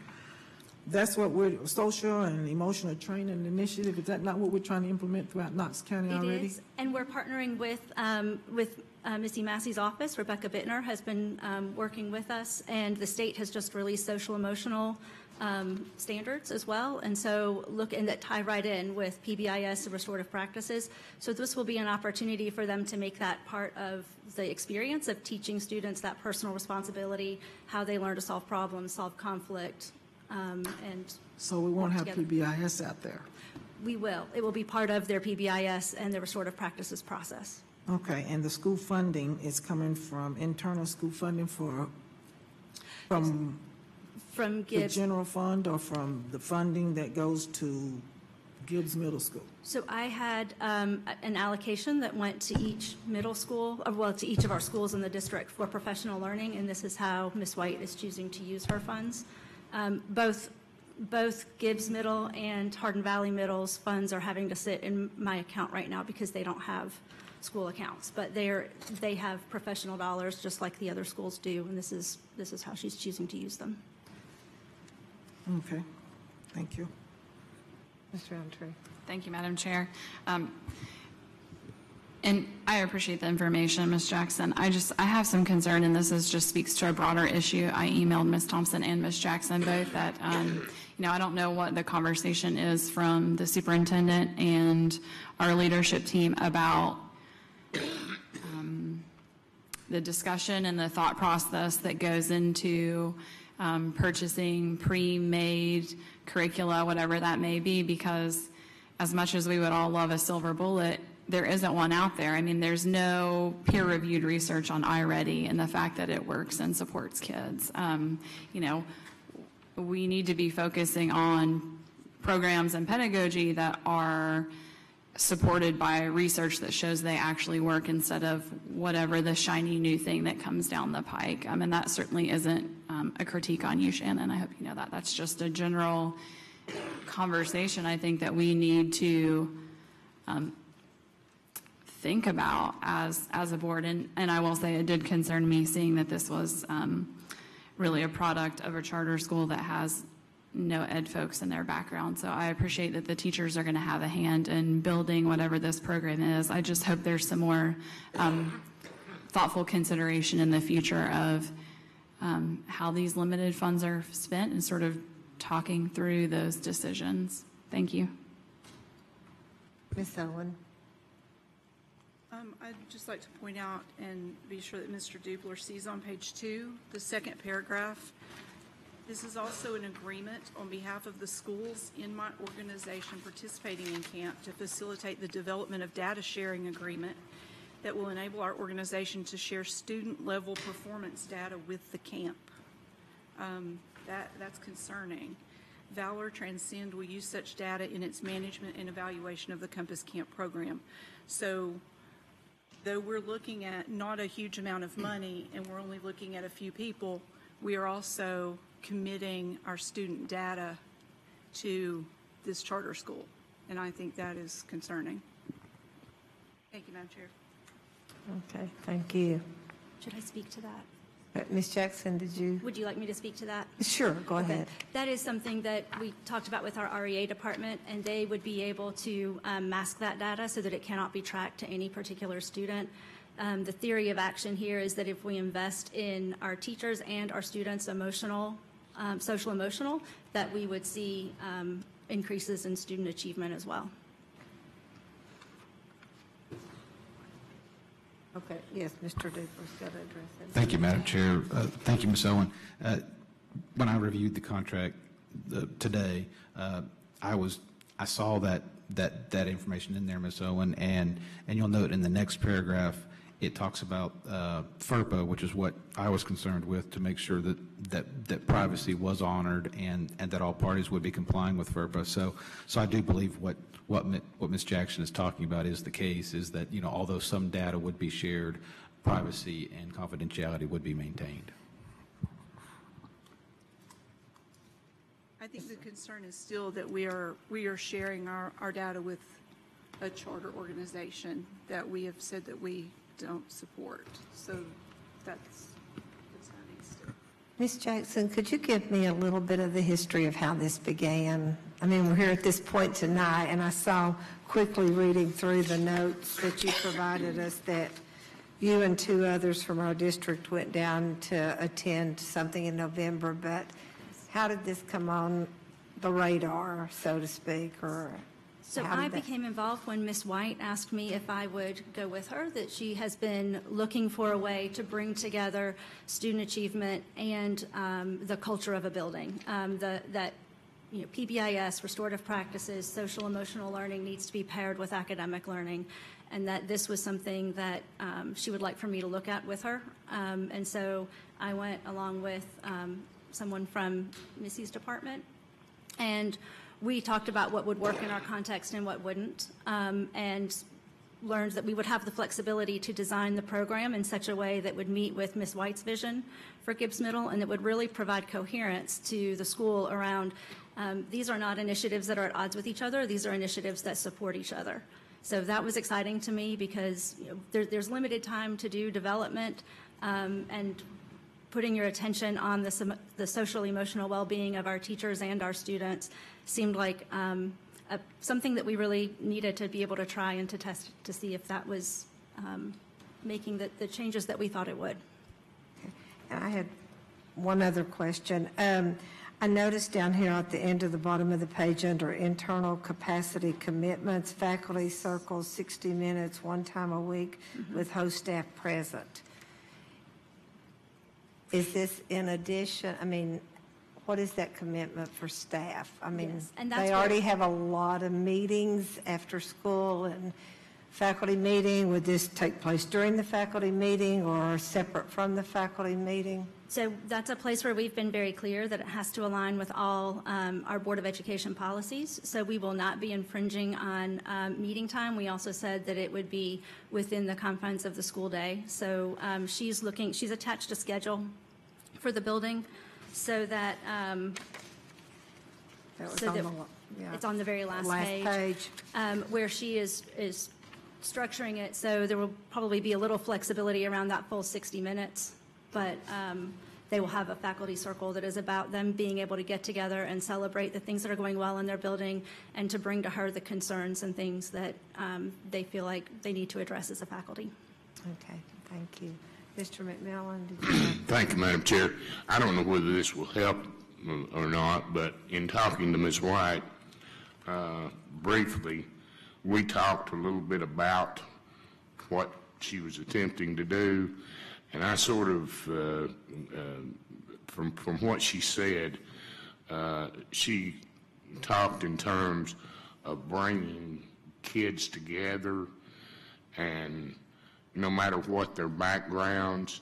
That's what we're, social and emotional training initiative, is that not what we're trying to implement throughout Knox County already? It is, and we're partnering with, um, with uh, Missy Massey's office. Rebecca Bittner has been um, working with us, and the state has just released social emotional um, standards as well, and so look, and that tie right in with PBIS and restorative practices. So this will be an opportunity for them to make that part of the experience of teaching students that personal responsibility, how they learn to solve problems, solve conflict, um, and So we won't have together. PBIS out there. We will. It will be part of their PBIS and the restorative practices process. Okay, and the school funding is coming from internal school funding for, from From the Gibbs. general fund or from the funding that goes to Gibbs Middle School? So I had um, a- an allocation that went to each middle school, uh, well, to each of our schools in the district for professional learning, and this is how Ms. White is choosing to use her funds. Um, Both, both Gibbs Middle and Hardin Valley Middle's funds are having to sit in my account right now because they don't have school accounts, but they're, they have professional dollars just like the other schools do, and this is, this is how she's choosing to use them. Okay, thank you. Ms. Rountree. Thank you, Madam Chair. Um, And I appreciate the information, Ms. Jackson. I just, I have some concern, and this is, just speaks to a broader issue. I emailed Ms. Thompson and Ms. Jackson both that, um, you know, I don't know what the conversation is from the superintendent and our leadership team about um, the discussion and the thought process that goes into um, purchasing pre-made curricula, whatever that may be, because as much as we would all love a silver bullet, there isn't one out there. I mean, there's no peer-reviewed research on iReady and the fact that it works and supports kids. Um, You know, we need to be focusing on programs and pedagogy that are supported by research that shows they actually work instead of whatever the shiny new thing that comes down the pike. I mean, that certainly isn't um, a critique on you, Shannon. I hope you know that. That's just a general conversation I think that we need to um, think about as, as a board. And, and I will say it did concern me seeing that this was um, really a product of a charter school that has no ed folks in their background. So I appreciate that the teachers are going to have a hand in building whatever this program is. I just hope there's some more um, thoughtful consideration in the future of um, how these limited funds are spent and sort of talking through those decisions. Thank you. Ms. Owen. Um, I'd just like to point out and be sure that Mr. Dupler sees on page two, the second paragraph. This is also an agreement on behalf of the schools in my organization participating in camp to facilitate the development of data sharing agreement that will enable our organization to share student-level performance data with the camp. Um, That, that's concerning. Valor Transcend will use such data in its management and evaluation of the Compass Camp program. So though we're looking at not a huge amount of money and we're only looking at a few people, we are also committing our student data to this charter school. And I think that is concerning. Thank you, Madam Chair. Okay, thank you. Should I speak to that? Uh, Ms. Jackson, did you? Would you like me to speak to that? Sure, go Okay. ahead. That is something that we talked about with our REA department, and they would be able to um, mask that data so that it cannot be tracked to any particular student. Um, The theory of action here is that if we invest in our teachers and our students' emotional, um, social emotional, that we would see um, increases in student achievement as well. Okay, yes, Mr. Dupler's got to address it. Thank you, Madam Chair. Uh, Thank you, Ms. Owen. Uh, When I reviewed the contract uh, today, uh, I was, I saw that, that, that information in there, Ms. Owen, and, and you'll note in the next paragraph, it talks about uh, FERPA, which is what I was concerned with, to make sure that, that, that privacy was honored and, and that all parties would be complying with FERPA. So, so I do believe what, what, what Ms. Jackson is talking about is the case, is that, you know, although some data would be shared, privacy and confidentiality would be maintained. I think the concern is still that we are, we are sharing our, our data with a charter organization that we have said that we don't support. So that's concerning still. Ms. Jackson, could you give me a little bit of the history of how this began? I mean, we're here at this point tonight, and I saw quickly reading through the notes that you provided us that you and two others from our district went down to attend something in November, but how did this come on the radar, so to speak, or? So I that- became involved when Miss White asked me if I would go with her, that she has been looking for a way to bring together student achievement and um, the culture of a building. Um, The, that, you know, PBIS, restorative practices, social emotional learning needs to be paired with academic learning, and that this was something that um, she would like for me to look at with her. Um, And so I went along with um, someone from Missy's department, and we talked about what would work in our context and what wouldn't, um, and learned that we would have the flexibility to design the program in such a way that would meet with Ms. White's vision for Gibbs Middle, and that would really provide coherence to the school around, um, these are not initiatives that are at odds with each other, these are initiatives that support each other. So that was exciting to me because you know, there, there's limited time to do development, um, and putting your attention on the, the social emotional well-being of our teachers and our students seemed like um, a, something that we really needed to be able to try and to test to see if that was um, making the, the changes that we thought it would. And I had one other question. Um, I noticed down here at the end of the bottom of the page, under internal capacity commitments, faculty circles, 60 minutes, one time a week with host staff present. Is this in addition, I mean, what is that commitment for staff? I mean, Yes, and that's they where- already have a lot of meetings after school and faculty meeting. Would this take place during the faculty meeting or separate from the faculty meeting? So that's a place where we've been very clear that it has to align with all um, our Board of Education policies. So we will not be infringing on um, meeting time. We also said that it would be within the confines of the school day. So um, she's looking, she's attached a schedule for the building so that, um, That so on that- the yeah. it's on the very last Last page. page. um, Where she is, is structuring it, so there will probably be a little flexibility around that full 60 minutes, but um, they will have a faculty circle that is about them being able to get together and celebrate the things that are going well in their building, and to bring to her the concerns and things that um, they feel like they need to address as a faculty. Okay, thank you. Mr. McMillan, did you? Thank you, Madam Chair. I don't know whether this will help or not, but in talking to Ms. White, uh, briefly, we talked a little bit about what she was attempting to do, and I sort of, uh, uh, from, from what she said, uh, she talked in terms of bringing kids together and no matter what their backgrounds,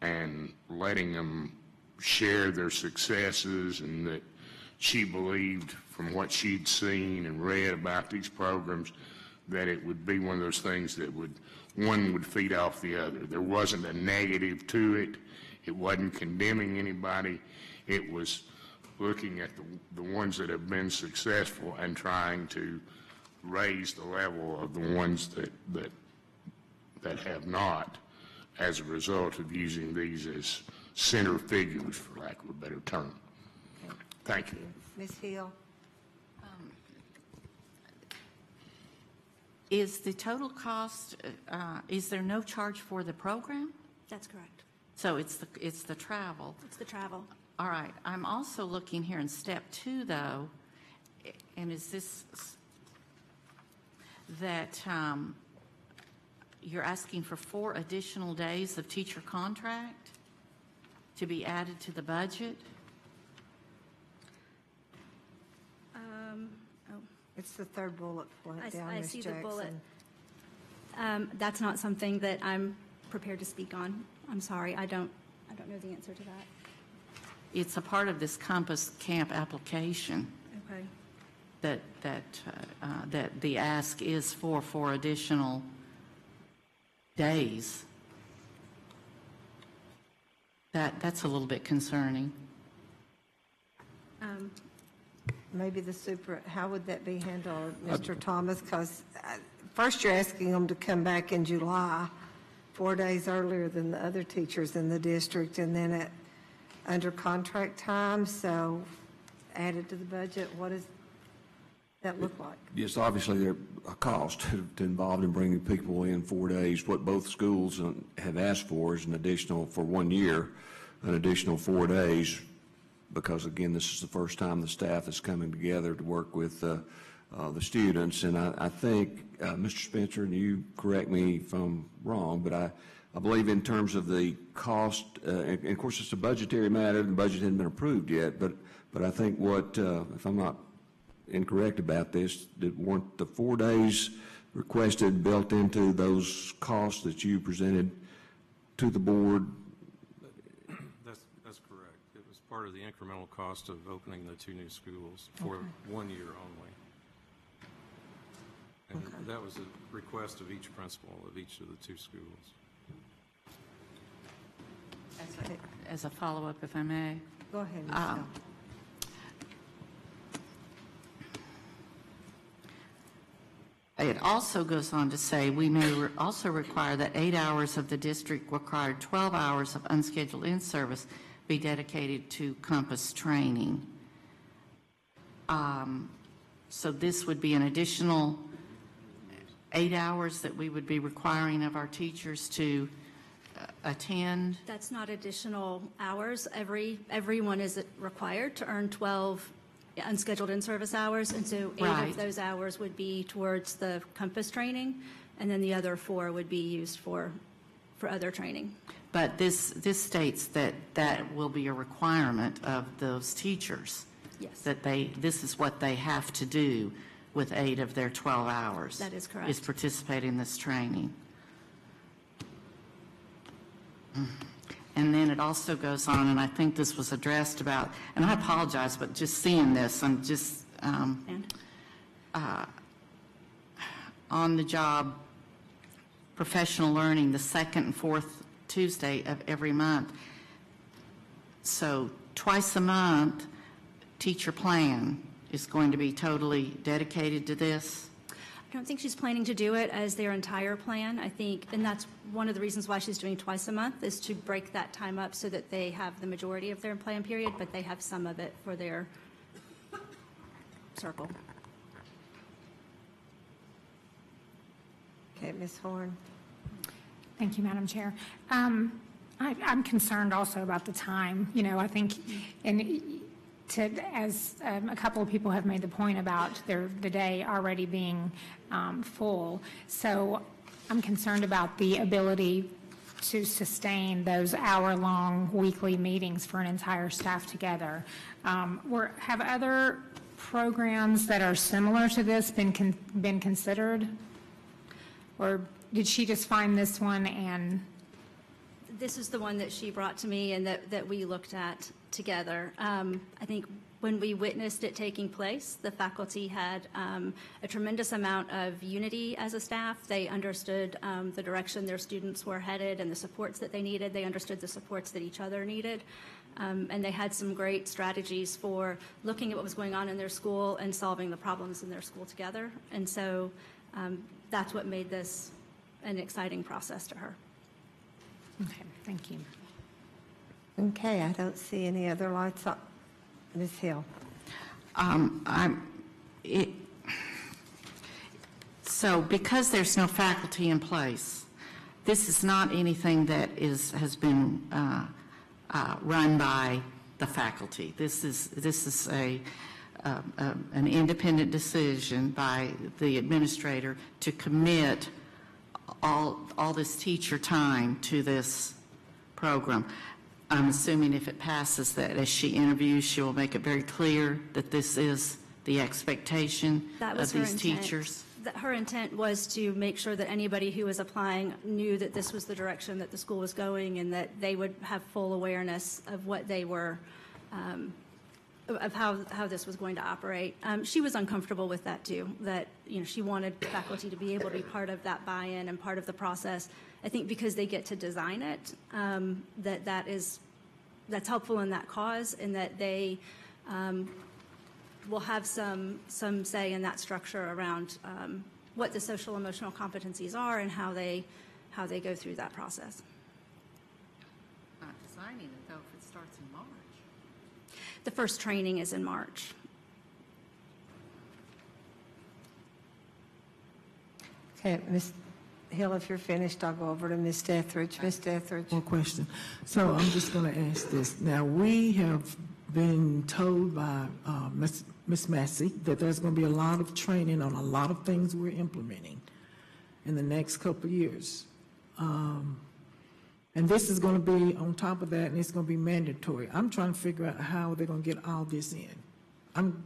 and letting them share their successes, and that she believed from what she'd seen and read about these programs, that it would be one of those things that would, one would feed off the other. There wasn't a negative to it. It wasn't condemning anybody. It was looking at the, the ones that have been successful and trying to raise the level of the ones that, that that have not as a result of using these as center figures, for lack of a better term. Thank you. Ms. Hill? Is the total cost, uh, is there no charge for the program? That's correct. So it's the, it's the travel. It's the travel. All right. I'm also looking here in step two, though, and is this that um, you're asking for four additional days of teacher contract to be added to the budget? Um, oh, It's the third bullet point I s- down, I Ms. see the bullet. Jackson. Um, That's not something that I'm prepared to speak on. I'm sorry, I don't, I don't know the answer to that. It's a part of this Compass Camp application Okay. that, that, uh, uh, that the ask is for, for additional days. That, that's a little bit concerning. Um, Maybe the super, how would that be handled, Mr. Thomas? Because first you're asking them to come back in July, four days earlier than the other teachers in the district, and then at, under contract time, so added to the budget, what does that look like? Yes, obviously, there a cost to- to involved in bringing people in four days. What both schools uh, have asked for is an additional, for one year, an additional four days because again, this is the first time the staff is coming together to work with uh, uh, the students. And I, I think, uh, Mr. Spencer, and you correct me if I'm wrong, but I, I believe in terms of the cost, uh, and and of course, it's a budgetary matter, the budget hasn't been approved yet, but, but I think what, uh, if I'm not incorrect about this, that weren't the four days requested built into those costs that you presented to the board? That's, that's correct. It was part of the incremental cost of opening the two new schools for one year only. And that was a request of each principal of each of the two schools. As a- As a follow-up, if I may. Go ahead, Um, It also goes on to say, we may re- also require that eight hours of the district required 12 hours of unscheduled in-service be dedicated to Compass training. Um, So this would be an additional eight hours that we would be requiring of our teachers to uh, attend? That's not additional hours. Every, everyone is required to earn 12 unscheduled in-service hours, and so eight Right. of those hours would be towards the Compass training, and then the other four would be used for, for other training. But this, this states that that will be a requirement of those teachers. Yes. That they, this is what they have to do with eight of their 12 hours. That is correct. Is participate in this training. And then it also goes on, and I think this was addressed about, and I apologize, but just seeing this, I'm just, um, uh, on the job professional learning the second and fourth Tuesday of every month. So twice a month, teacher plan is going to be totally dedicated to this? I don't think she's planning to do it as their entire plan. I think, and that's one of the reasons why she's doing twice a month, is to break that time up so that they have the majority of their plan period, but they have some of it for their circle. Okay, Ms. Horn. Thank you, Madam Chair. Um, I, I'm concerned also about the time. You know, I think, and to, as um, a couple of people have made the point about their, the day already being um, full. So I'm concerned about the ability to sustain those hour-long weekly meetings for an entire staff together. Um, have other programs that are similar to this been, con- been considered? Or did she just find this one and, This is the one that she brought to me and that, that we looked at together. Um, I think when we witnessed it taking place, the faculty had um, a tremendous amount of unity as a staff. They understood um, the direction their students were headed and the supports that they needed. They understood the supports that each other needed. Um, and they had some great strategies for looking at what was going on in their school and solving the problems in their school together. And so um, that's what made this an exciting process to her. okay, thank you. Okay, I don't see any other lights up. Ms. Hill. Um, I'm, it, so because there's no faculty in place, this is not anything that is, has been uh, uh, run by the faculty. This is, this is a, uh, uh, an independent decision by the administrator to commit all, all this teacher time to this program. I'm assuming if it passes that as she interviews, she will make it very clear that this is the expectation That of these intent. teachers. That her intent was to make sure that anybody who was applying knew that this was the direction that the school was going and that they would have full awareness of what they were, um, of how, how this was going to operate. Um, She was uncomfortable with that too, that, you know, she wanted faculty to be able to be part of that buy-in and part of the process. I think because they get to design it, um, that that is, that's helpful in that cause and that they um, will have some, some say in that structure around um, what the social emotional competencies are and how they, how they go through that process. Not designing it, though, if it starts in March. The first training is in March. Okay, Ms. Hill, if you're finished, I'll go over to Ms. Deathridge. Ms. Deathridge. One question. So I'm just going to ask this. Now, we have been told by uh, Ms. Ms. Massey that there's going to be a lot of training on a lot of things we're implementing in the next couple of years. Um, And this is going to be on top of that, and it's going to be mandatory. I'm trying to figure out how they're going to get all this in. I'm,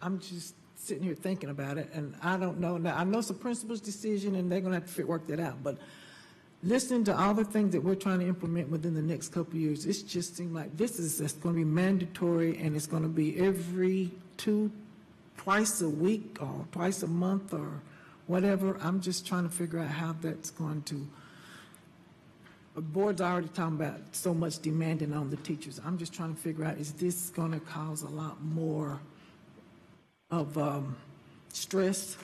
I'm just sitting here thinking about it, and I don't know. Now, I know it's a principal's decision, and they're going to have to work that out, but listening to all the things that we're trying to implement within the next couple of years, it just seems like this is going to be mandatory, and it's going to be every two, twice a week, or twice a month, or whatever. I'm just trying to figure out how that's going to, the board's are already talking about so much demanding on the teachers. I'm just trying to figure out, is this going to cause a lot more of um, stress,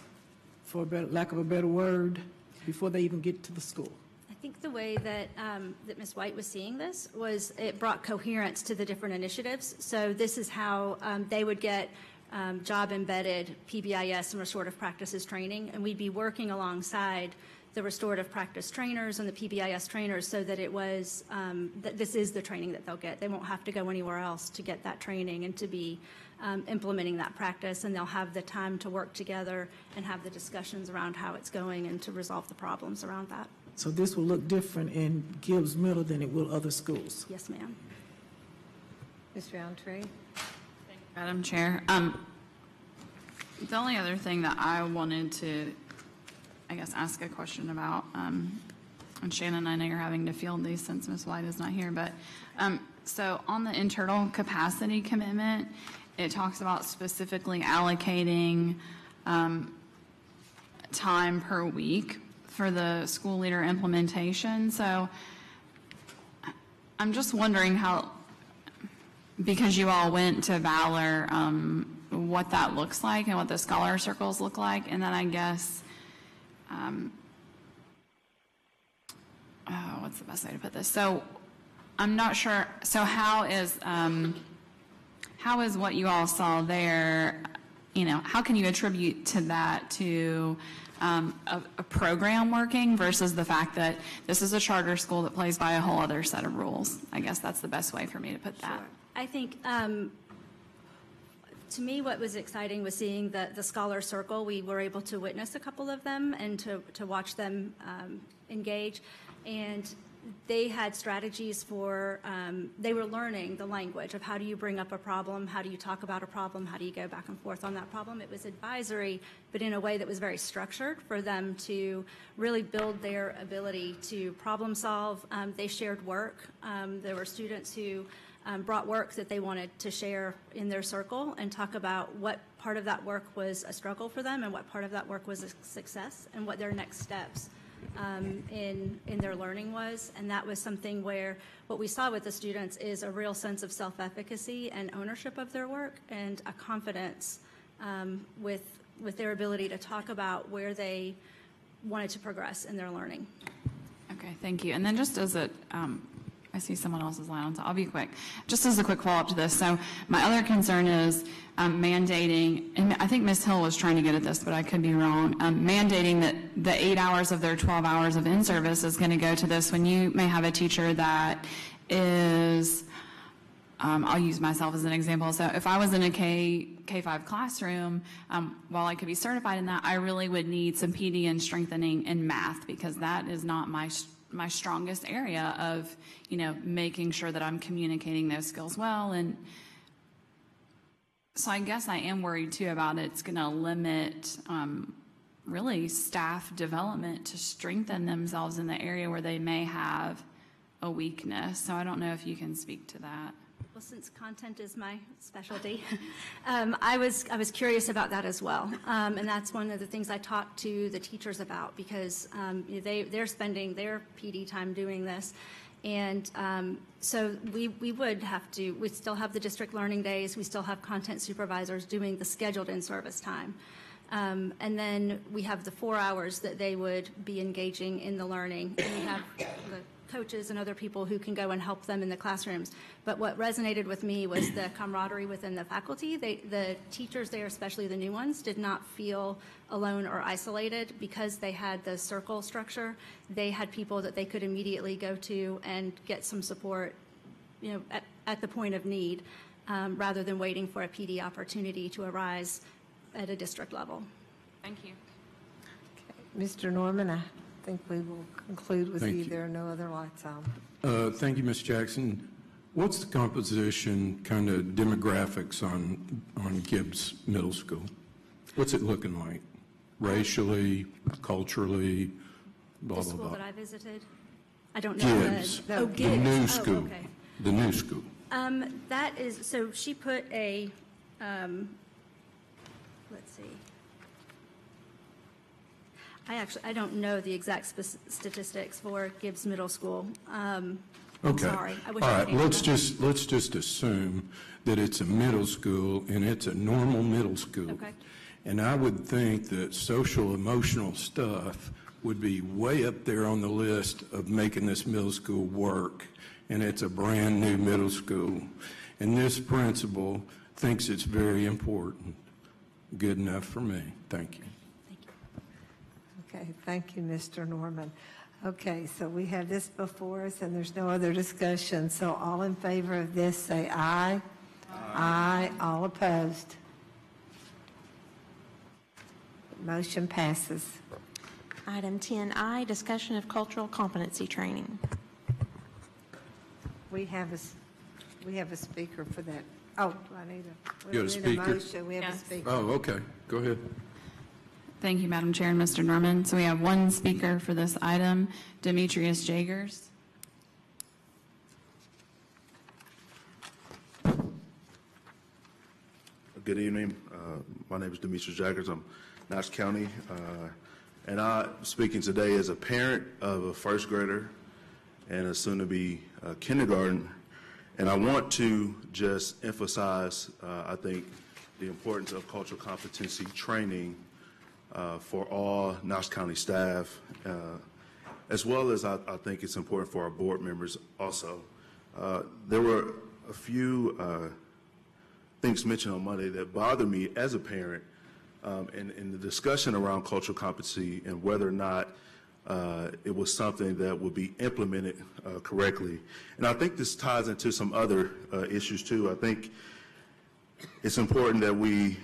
for a better, lack of a better word, before they even get to the school? I think the way that, um, that Ms. White was seeing this was it brought coherence to the different initiatives. So this is how um, they would get um, job-embedded PBIS and restorative practices training, and we'd be working alongside the restorative practice trainers and the PBIS trainers so that it was, um, that this is the training that they'll get. They won't have to go anywhere else to get that training and to be um, implementing that practice, and they'll have the time to work together and have the discussions around how it's going and to resolve the problems around that. So this will look different in Gibbs Middle than it will other schools? Yes, ma'am. Ms. Rountree? Madam Chair, um, the only other thing that I wanted to, I guess, ask a question about, um, and Shannon, I know you're having to field these since Ms. White is not here, but, um, so on the internal capacity commitment, it talks about specifically allocating, um, time per week for the school leader implementation. So I'm just wondering how, because you all went to Valor, um, what that looks like and what the scholar circles look like. And then I guess, um, oh, what's the best way to put this? So I'm not sure, so how is, um, how is what you all saw there, you know, how can you attribute to that to um, a, a program working versus the fact that this is a charter school that plays by a whole other set of rules? I guess that's the best way for me to put that. I think, um, to me, what was exciting was seeing the, the Scholar Circle. We were able to witness a couple of them and to, to watch them um, engage. And they had strategies for, um, they were learning the language of how do you bring up a problem, how do you talk about a problem, how do you go back and forth on that problem. It was advisory, but in a way that was very structured for them to really build their ability to problem solve. Um, They shared work. Um, There were students who um, brought work that they wanted to share in their circle and talk about what part of that work was a struggle for them and what part of that work was a success and what their next steps um, in, in their learning was. And that was something where what we saw with the students is a real sense of self-efficacy and ownership of their work and a confidence um, with, with their ability to talk about where they wanted to progress in their learning. Okay, thank you. And then just as a, um, I see someone else's line on, so I'll be quick. Just as a quick follow-up to this, so my other concern is um, mandating, and I think Ms. Hill was trying to get at this, but I could be wrong, um, mandating that the eight hours of their 12 hours of in-service is going to go to this when you may have a teacher that is, um, I'll use myself as an example. So if I was in a K, K-5 classroom, um, while I could be certified in that, I really would need some PD and strengthening in math because that is not my, my strongest area of, you know, making sure that I'm communicating those skills well. And so I guess I am worried too about it's going to limit, um, really staff development to strengthen themselves in the area where they may have a weakness. So I don't know if you can speak to that. Well, since content is my specialty, um, I was, I was curious about that as well. Um, And that's one of the things I talked to the teachers about because um, you know, they, they're spending their PD time doing this. And um, so we, we would have to, we still have the district learning days, we still have content supervisors doing the scheduled in-service time. Um, And then we have the four hours that they would be engaging in the learning. And we have the coaches and other people who can go and help them in the classrooms. But what resonated with me was the camaraderie within the faculty. They, the teachers there, especially the new ones, did not feel alone or isolated because they had the circle structure. They had people that they could immediately go to and get some support, you know, at, at the point of need. um, rather than waiting for a PD opportunity to arise at a district level. Thank you. Mr. Norman, I think we will conclude with Thank you. you. There are no other lights on. Uh, Thank you, Ms. Jackson. What's the composition, kind of demographics on, on Gibbs Middle School? What's it looking like? Racially, culturally, blah, The blah, school blah? that I visited, I don't know. the- Gibbs, Oh, the Gibbs. new Oh, school, okay. the new school. Um, that is, so she put a, um, let's see. I actually, I don't know the exact spec- statistics for Gibbs Middle School. Um, I'm Okay. sorry. I wish All right, could let's that. just, let's just assume that it's a middle school and it's a normal middle school. Okay. And I would think that social emotional stuff would be way up there on the list of making this middle school work. And it's a brand-new middle school. And this principal thinks it's very important. Good enough for me. Thank you. Okay, thank you, Mr. Norman. Okay, so we have this before us, and there's no other discussion. So all in favor of this, say aye. Aye. All opposed? Motion passes. Item 10I, discussion of cultural competency training. We have a, s- we have a speaker for that. Oh, do I need a? we You got a need speaker? motion. We have a Yes. speaker. Oh, okay, go ahead. Thank you, Madam Chair and Mr. Norman. So we have one speaker for this item, Demetrius Jaggers. Good evening. Uh, My name is Demetrius Jaggers. I'm Knox County. uh, And I'm speaking today as a parent of a first grader and a soon-to-be uh, kindergarten. And I want to just emphasize, uh, I think, the importance of cultural competency training uh, for all Knox County staff, uh, as well as I I think it's important for our board members also. Uh, There were a few uh, things mentioned on Monday that bothered me as a parent um, in, in the discussion around cultural competency and whether or not uh, it was something that would be implemented uh, correctly. And I think this ties into some other issues too. I think it's important that we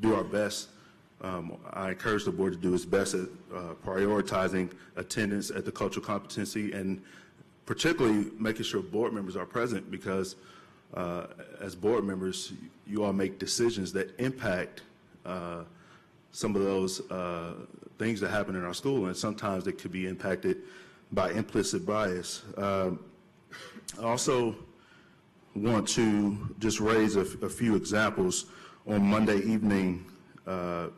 do our best. Um, I encourage the board to do its best at uh, prioritizing attendance at the cultural competency and particularly making sure board members are present because uh, as board members, you all make decisions that impact uh, some of those uh, things that happen in our school, and sometimes it could be impacted by implicit bias. Um, I also want to just raise a, a few examples. On Monday evening, uh,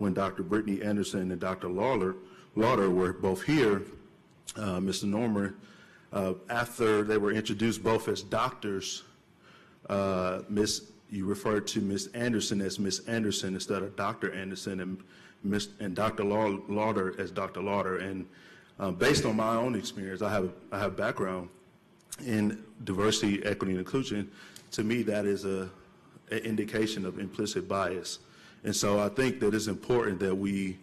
when Dr. Brittany Anderson and Dr. Lawler, Lauder were both here, uh, Mr. Norman, uh, after they were introduced both as doctors, uh, Miss, you referred to Miss Anderson as Miss Anderson instead of Dr. Anderson, and Miss, and Dr. Lauder as Dr. Lauder. And uh, based on my own experience, I have, I have background in diversity, equity, and inclusion. To me, that is a, an indication of implicit bias. And so I think that it's important that we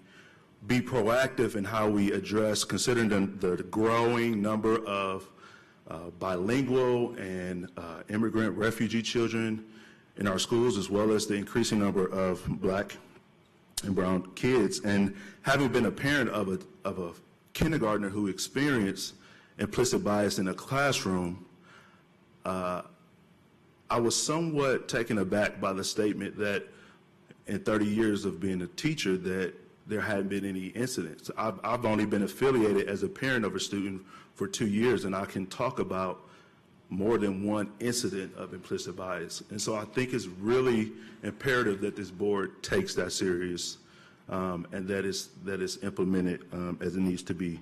be proactive in how we address, considering the, the growing number of uh, bilingual and uh, immigrant refugee children in our schools, as well as the increasing number of black and brown kids. And having been a parent of a, of a kindergartner who experienced implicit bias in a classroom, uh, I was somewhat taken aback by the statement that in 30 years of being a teacher that there hadn't been any incidents. I've, I've only been affiliated as a parent of a student for two years, and I can talk about more than one incident of implicit bias. And so I think it's really imperative that this board takes that serious um, and that is that is implemented um, as it needs to be.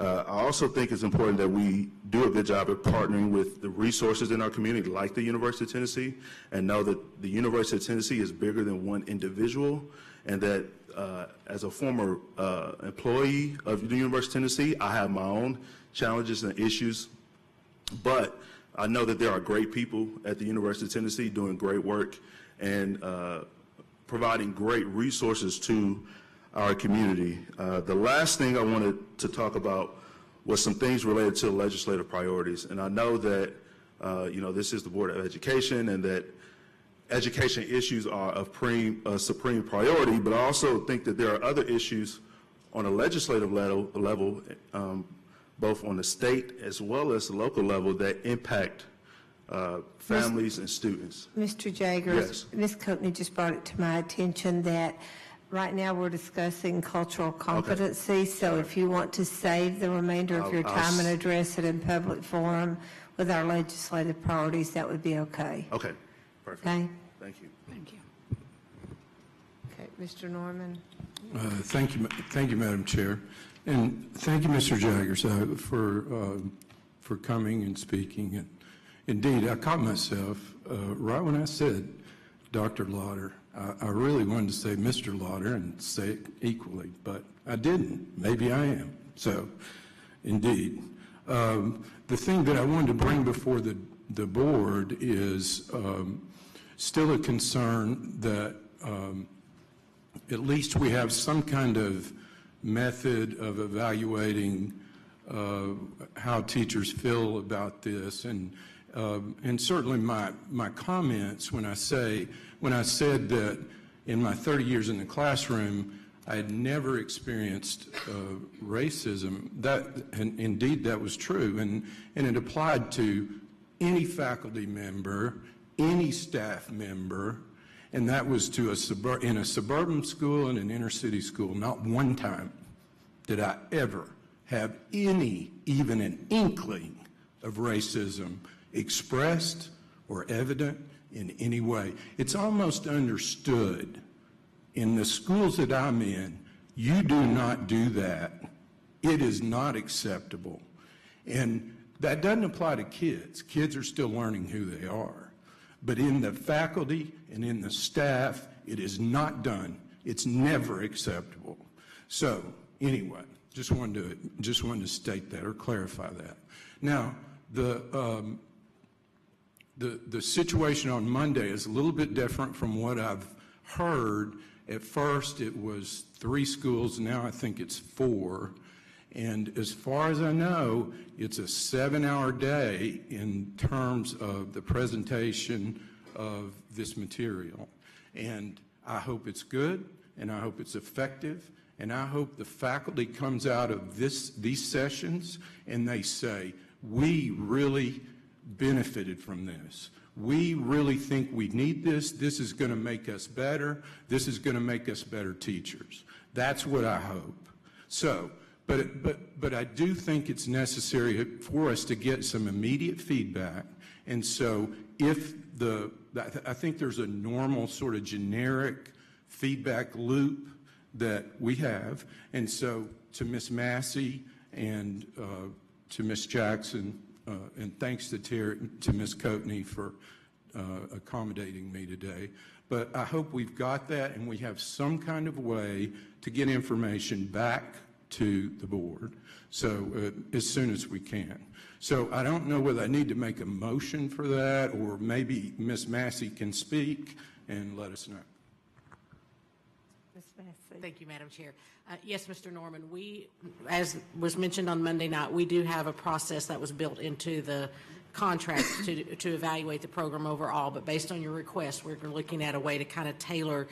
Uh, I also think it's important that we do a good job of partnering with the resources in our community, like the University of Tennessee, and know that the University of Tennessee is bigger than one individual, and that uh, as a former uh, employee of the University of Tennessee, I have my own challenges and issues, but I know that there are great people at the University of Tennessee doing great work and uh, providing great resources to our community. Uh, the last thing I wanted to talk about was some things related to legislative priorities. And I know that uh, you know, this is the Board of Education and that education issues are of prime, uh, supreme priority, but I also think that there are other issues on a legislative level, level um, both on the state as well as the local level, that impact uh, families and students. Mr. Jaggers? Yes. Ms. Just brought it to my attention that right now we're discussing cultural competency, so if you want to save the remainder of I'll- your I'll time and s- address it in public forum with our legislative priorities, that would be okay. Okay, perfect. Okay? Thank you. Thank you. Okay, Mr. Norman? Uh, Thank you, ma- thank you, Madam Chair. And thank you, Mr. Jaggers, uh, for, uh, for coming and speaking. And Indeed, I caught myself, uh, right when I said Dr. Lauder, I I really wanted to say Mr. Lauder and say it equally, but I didn't. Maybe I am. So, indeed. Um, The thing that I wanted to bring before the, the board is um, still a concern that um, at least we have some kind of method of evaluating uh, how teachers feel about this. And, um, and certainly my, my comments when I say, when I said that in my 30 years in the classroom, I had never experienced uh, racism, that, and indeed that was true. And, and it applied to any faculty member, any staff member, and that was to a suburb, in a suburban school and an inner city school. Not one time did I ever have any, even an inkling of racism expressed or evident in any way. It's almost understood in the schools that I'm in, you do not do that. It is not acceptable. And that doesn't apply to kids. Kids are still learning who they are. But in the faculty and in the staff, it is not done. It's never acceptable. So, anyway, just wanted to, just wanted to state that or clarify that. Now, the, um, the, the situation on Monday is a little bit different from what I've heard. At first, it was three schools, now I think it's four. And as far as I know, it's a seven-hour day in terms of the presentation of this material. And I hope it's good, and I hope it's effective, and I hope the faculty comes out of this, these sessions and they say, we really benefited from this. We really think we need this. This is going to make us better. This is going to make us better teachers. That's what I hope. So, but, but, but I do think it's necessary for us to get some immediate feedback. And so if the, I think there's a normal sort of generic feedback loop that we have. And so to Ms. Massey and uh, to Ms. Jackson, and thanks to Terry, to Ms. Coatney for uh, accommodating me today. But I hope we've got that and we have some kind of way to get information back to the board so uh, as soon as we can. So I don't know whether I need to make a motion for that or maybe Ms. Massey can speak and let us know. Ms. Massey? Thank you, Madam Chair. Uh, Yes, Mr. Norman, we, as was mentioned on Monday night, we do have a process that was built into the contract to, to evaluate the program overall, but based on your request, we're looking at a way to kind of tailor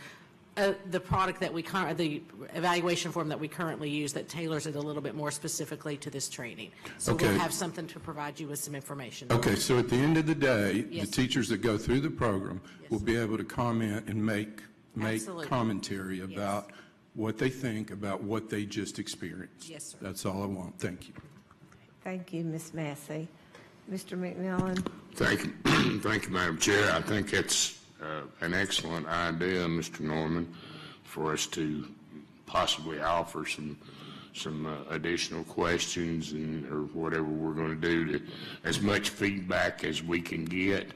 uh, the product that we, the evaluation form that we currently use that tailors it a little bit more specifically to this training. So we'll have something to provide you with some information. Okay, so at the end of the day, the Yes. teachers that go through the program will be able to comment and make, make Absolutely. commentary about what they think about what they just experienced. Yes, sir. That's all I want. Thank you. Thank you, Ms. Massey. Mr. McMillan? Thank you, thank you, Madam Chair. I think it's uh, an excellent idea, Mr. Norman, for us to possibly offer some, some uh, additional questions and, or whatever we're going to do to, as much feedback as we can get.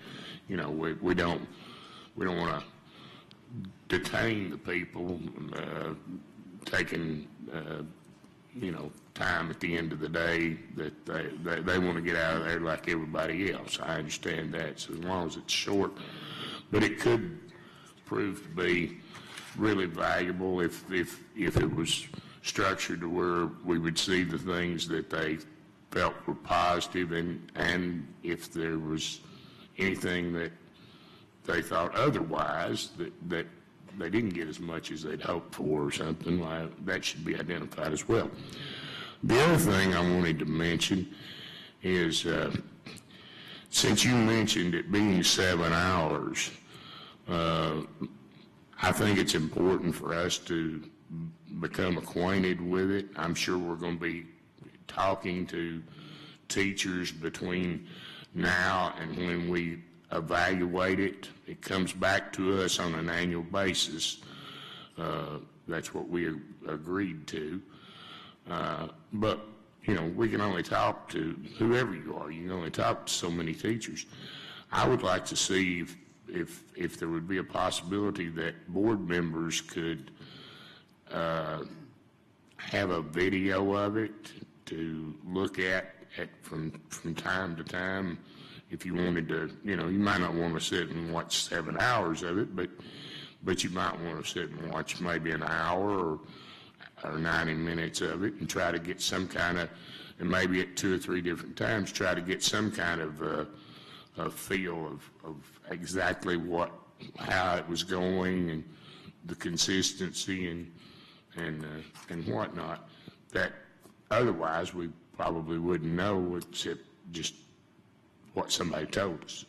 You know, we, we don't, we don't want to detain the people, uh, taking, uh, you know, time at the end of the day that they, they, they want to get out of there like everybody else. I understand that, so as long as it's short. But it could prove to be really valuable if, if, if it was structured to where we would see the things that they felt were positive, and, and if there was anything that they thought otherwise, that, that they didn't get as much as they'd hoped for or something, why, that should be identified as well. The other thing I wanted to mention is, uh, since you mentioned it being seven hours, uh, I think it's important for us to become acquainted with it. I'm sure we're going to be talking to teachers between now and when we evaluate it. It comes back to us on an annual basis. Uh, That's what we agreed to. Uh, But, you know, we can only talk to whoever you are. You can only talk to so many teachers. I would like to see if, if, if there would be a possibility that board members could uh, have a video of it to look at, at from, from time to time. If you wanted to, you know, you might not want to sit and watch seven hours of it, but, but you might want to sit and watch maybe an hour or, or 90 minutes of it and try to get some kind of, and maybe at two or three different times, try to get some kind of, uh, a feel of, of exactly what, how it was going and the consistency and, and, uh, and whatnot, that otherwise we probably wouldn't know except just what somebody told us.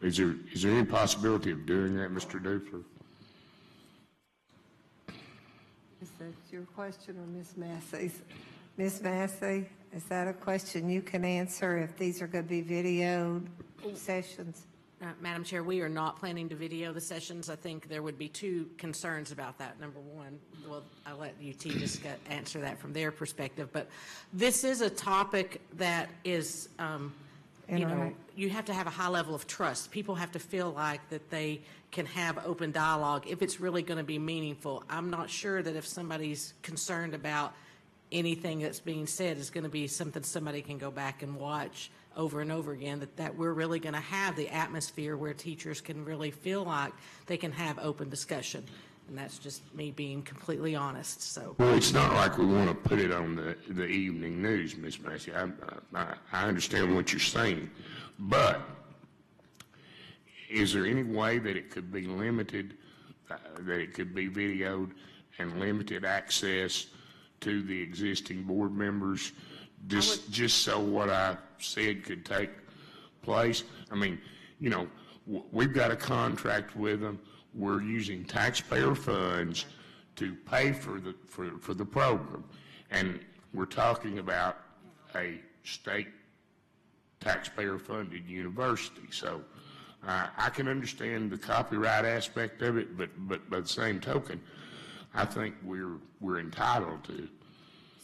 Is there, is there any possibility of doing that, Mr. Dupler? Is that your question or Ms. Massey's? Ms. Massey, is that a question you can answer if these are going to be videoed sessions? Uh, Madam Chair, we are not planning to video the sessions. I think there would be two concerns about that. Number one, well, I'll let UT just get- answer that from their perspective, but this is a topic that is, um, you know, Interact. you have to have a high level of trust. People have to feel like that they can have open dialogue if it's really going to be meaningful. I'm not sure that if somebody's concerned about anything that's being said is going to be something somebody can go back and watch over and over again, that, that we're really going to have the atmosphere where teachers can really feel like they can have open discussion. And that's just me being completely honest, so. Well, it's not like we want to put it on the, the evening news, Ms. Massey. I, I, I understand what you're saying, but is there any way that it could be limited, uh, that it could be videoed and limited access to the existing board members? Just, just so what I said could take place? I mean, you know, w- we've got a contract with them. We're using taxpayer funds to pay for the, for, for the program. And we're talking about a state taxpayer-funded university. So uh, I can understand the copyright aspect of it, but, but by the same token, I think we're, we're entitled to.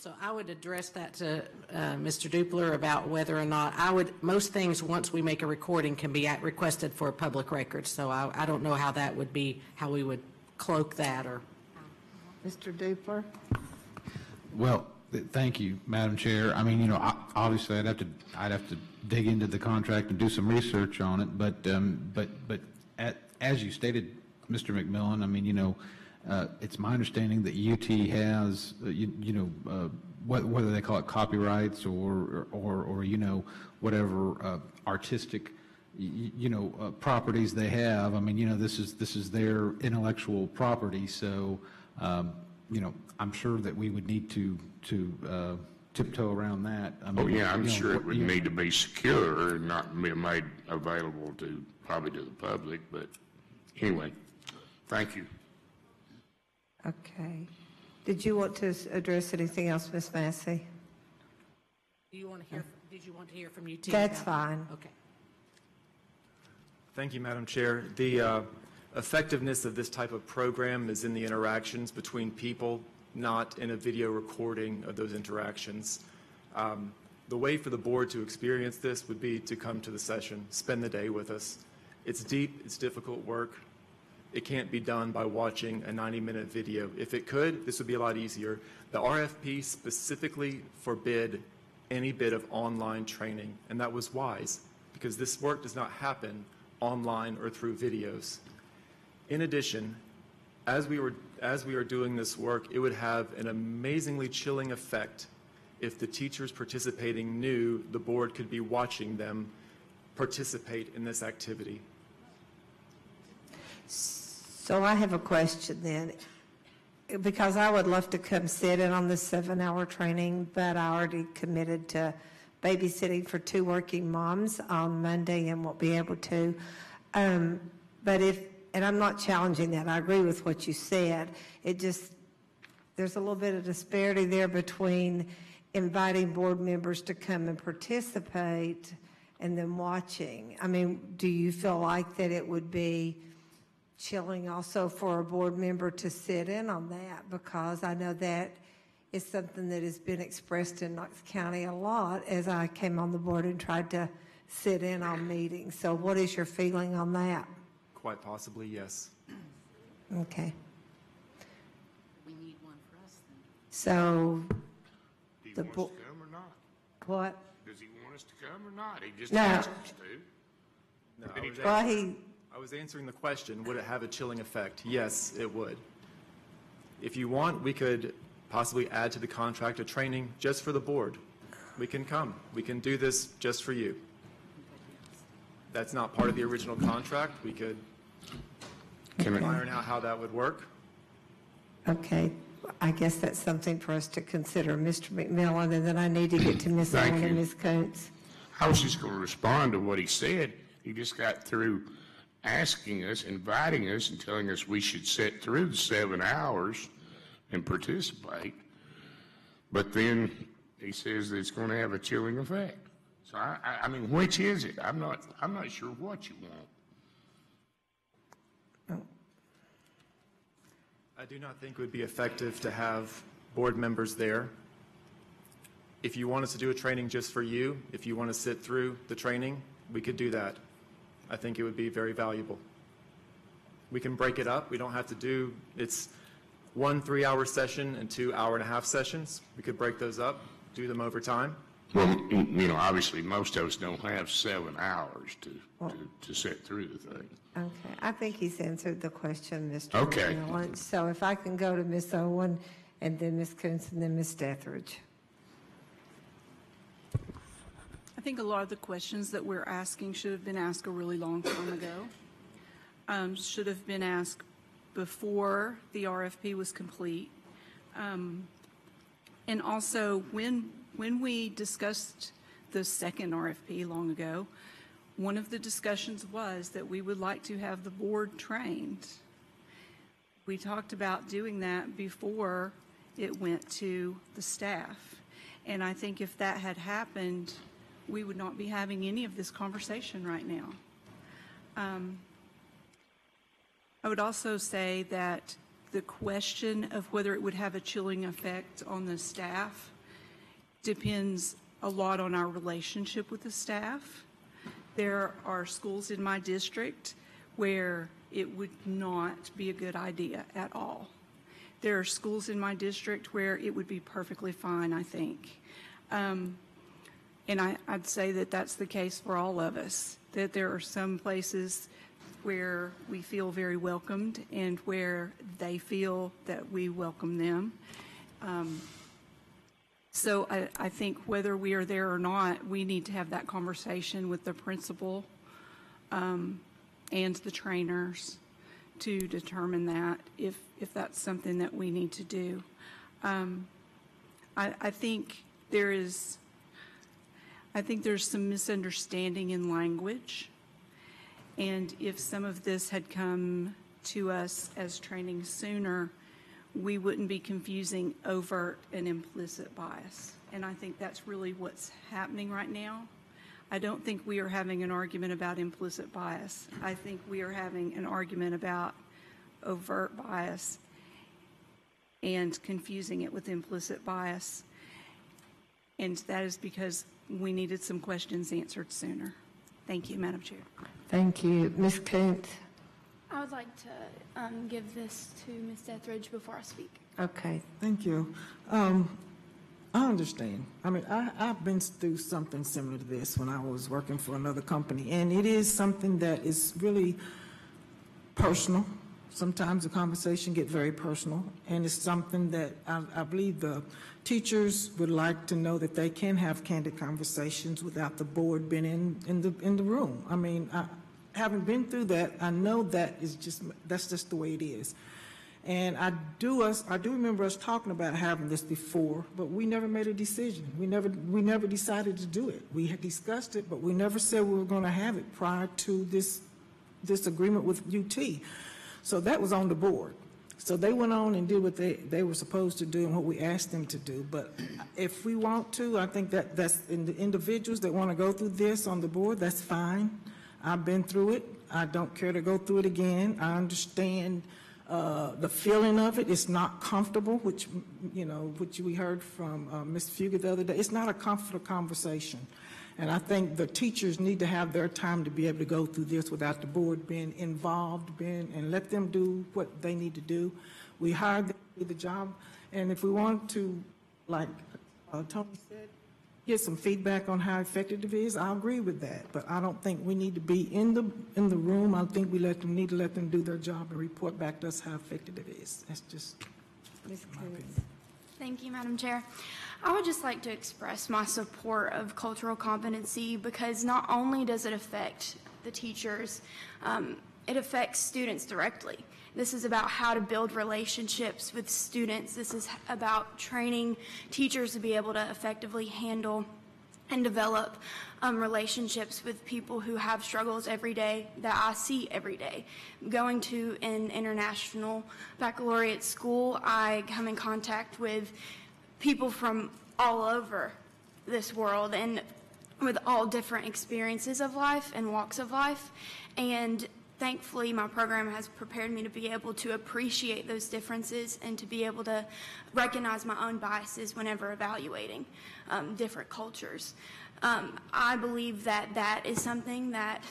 So I would address that to uh, Mr. Dupler about whether or not, I would, most things, once we make a recording, can be at- requested for a public record. So I, I don't know how that would be, how we would cloak that or. Mr. Dupler? Well, th- thank you, Madam Chair. I mean, you know, o- obviously, I'd have to, I'd have to dig into the contract and do some research on it, but, um, but, but at- as you stated, Mr. McMillan, I mean, you know, uh, it's my understanding that UT has, uh, you you know, uh, wh- whether they call it copyrights or, or, or, you know, whatever uh, artistic, you know, uh, properties they have. I mean, you know, this is, this is their intellectual property, so, um, you know, I'm sure that we would need to, to uh, tiptoe around that. Oh, yeah, I'm sure it would need to be secure and not be made available to, probably to the public, but anyway, thank you. Okay. Did you want to address anything else, Ms. Massey? Do you want to hear, did you want to hear from UT? That's about- fine. Okay. Thank you, Madam Chair. The uh, effectiveness of this type of program is in the interactions between people, not in a video recording of those interactions. Um, The way for the board to experience this would be to come to the session, spend the day with us. It's deep, it's difficult work. It can't be done by watching a 90-minute video. If it could, this would be a lot easier. The RFP specifically forbid any bit of online training, and that was wise, because this work does not happen online or through videos. In addition, as we were, as we are doing this work, it would have an amazingly chilling effect if the teachers participating knew the board could be watching them participate in this activity. So I have a question then, because I would love to come sit in on the seven-hour training, but I already committed to babysitting for two working moms on Monday and won't be able to. Um, But if, and I'm not challenging that, I agree with what you said. It just, there's a little bit of disparity there between inviting board members to come and participate and then watching. I mean, do you feel like that it would be chilling also for a board member to sit in on that? Because I know that is something that has been expressed in Knox County a lot as I came on the board and tried to sit in on meetings. So what is your feeling on that? Quite possibly, yes. Okay. We need one for us then. So, Do The want us bo- to come or not? what? Does he want us to come or not? He just No. asked us to. No, I was Well, he, I was answering the question, would it have a chilling effect? Yes, it would. If you want, we could possibly add to the contract a training just for the board. We can come. We can do this just for you. That's not part of the original contract. We could Can I- iron out how that would work. okay, I guess that's something for us to consider, Mr. McMillan, and then I need to get to Ms. Thank Owen and you. Ms. Coates. I was just going to respond to what he said. He just got through asking us, inviting us, and telling us we should sit through the seven hours and participate. But then he says that it's going to have a chilling effect. So I, I, I mean, which is it? I'm not, I'm not sure what you want. I do not think it would be effective to have board members there. If you want us to do a training just for you, if you want to sit through the training, we could do that. I think it would be very valuable. We can break it up. We don't have to do, it's one three-hour session and two hour-and-a-half sessions. We could break those up, do them over time. Well, you you know, obviously, most of us don't have seven hours to, to, to sit through the thing. Okay, I think he's answered the question, Mr. Okay. McMillan. So if I can go to Ms. Owen, and then Ms. Coates, and then Ms. Deathridge. I think a lot of the questions that we're asking should have been asked a really long time ago. Um, Should have been asked before the RFP was complete. Um, And also, when, when we discussed the second RFP long ago, one of the discussions was that we would like to have the board trained. We talked about doing that before it went to the staff. And I think if that had happened, we would not be having any of this conversation right now. Um, I would also say that the question of whether it would have a chilling effect on the staff depends a lot on our relationship with the staff. There are schools in my district where it would not be a good idea at all. There are schools in my district where it would be perfectly fine, I think. Um, and I, I'd say that that's the case for all of us, that there are some places where we feel very welcomed and where they feel that we welcome them. Um, So I, I think whether we are there or not, we need to have that conversation with the principal um, and the trainers to determine that, if, if that's something that we need to do. Um, I, I think there is, I think there's some misunderstanding in language. And if some of this had come to us as training sooner, we wouldn't be confusing overt and implicit bias. And I think that's really what's happening right now. I don't think we are having an argument about implicit bias. I think we are having an argument about overt bias and confusing it with implicit bias. And that is because we needed some questions answered sooner. Thank you, Madam Chair. Thank you. Ms. Coates? I would like to um, give this to Ms. Deathridge before I speak. Okay. Thank you. Um, I understand. I mean, I, I've been through something similar to this when I was working for another company, and it is something that is really personal, sometimes the conversation get very personal, and it's something that I, I believe the teachers would like to know that they can have candid conversations without the board being in, in the, in the room. I mean, I, having been through that, I know that is just, that's just the way it is. And I do us, I do remember us talking about having this before, but we never made a decision. We never, we never decided to do it. We had discussed it, but we never said we were going to have it prior to this, this agreement with UT. So that was on the board. So they went on and did what they, they were supposed to do and what we asked them to do. But if we want to, I think that, that's, in the individuals that want to go through this on the board, that's fine. I've been through it. I don't care to go through it again. I understand uh, the feeling of it. It's not comfortable, which, you know, which we heard from uh, Ms. Fugate the other day. It's not a comfortable conversation. And I think the teachers need to have their time to be able to go through this without the board being involved, being, and let them do what they need to do. We hired them to do the job, and if we want to, like uh, Tony said, get some feedback on how effective it is, I agree with that. But I don't think we need to be in the, in the room. I think we let them, need to let them do their job and report back to us how effective it is. That's just Ms. my opinion. Thank you, Madam Chair. I would just like to express my support of cultural competency because not only does it affect the teachers, um, it affects students directly. This is about how to build relationships with students. This is about training teachers to be able to effectively handle and develop um, relationships with people who have struggles every day that I see every day. Going to an international baccalaureate school, I come in contact with people from all over this world and with all different experiences of life and walks of life. And thankfully, my program has prepared me to be able to appreciate those differences and to be able to recognize my own biases whenever evaluating um, different cultures. Um, I believe that that is something that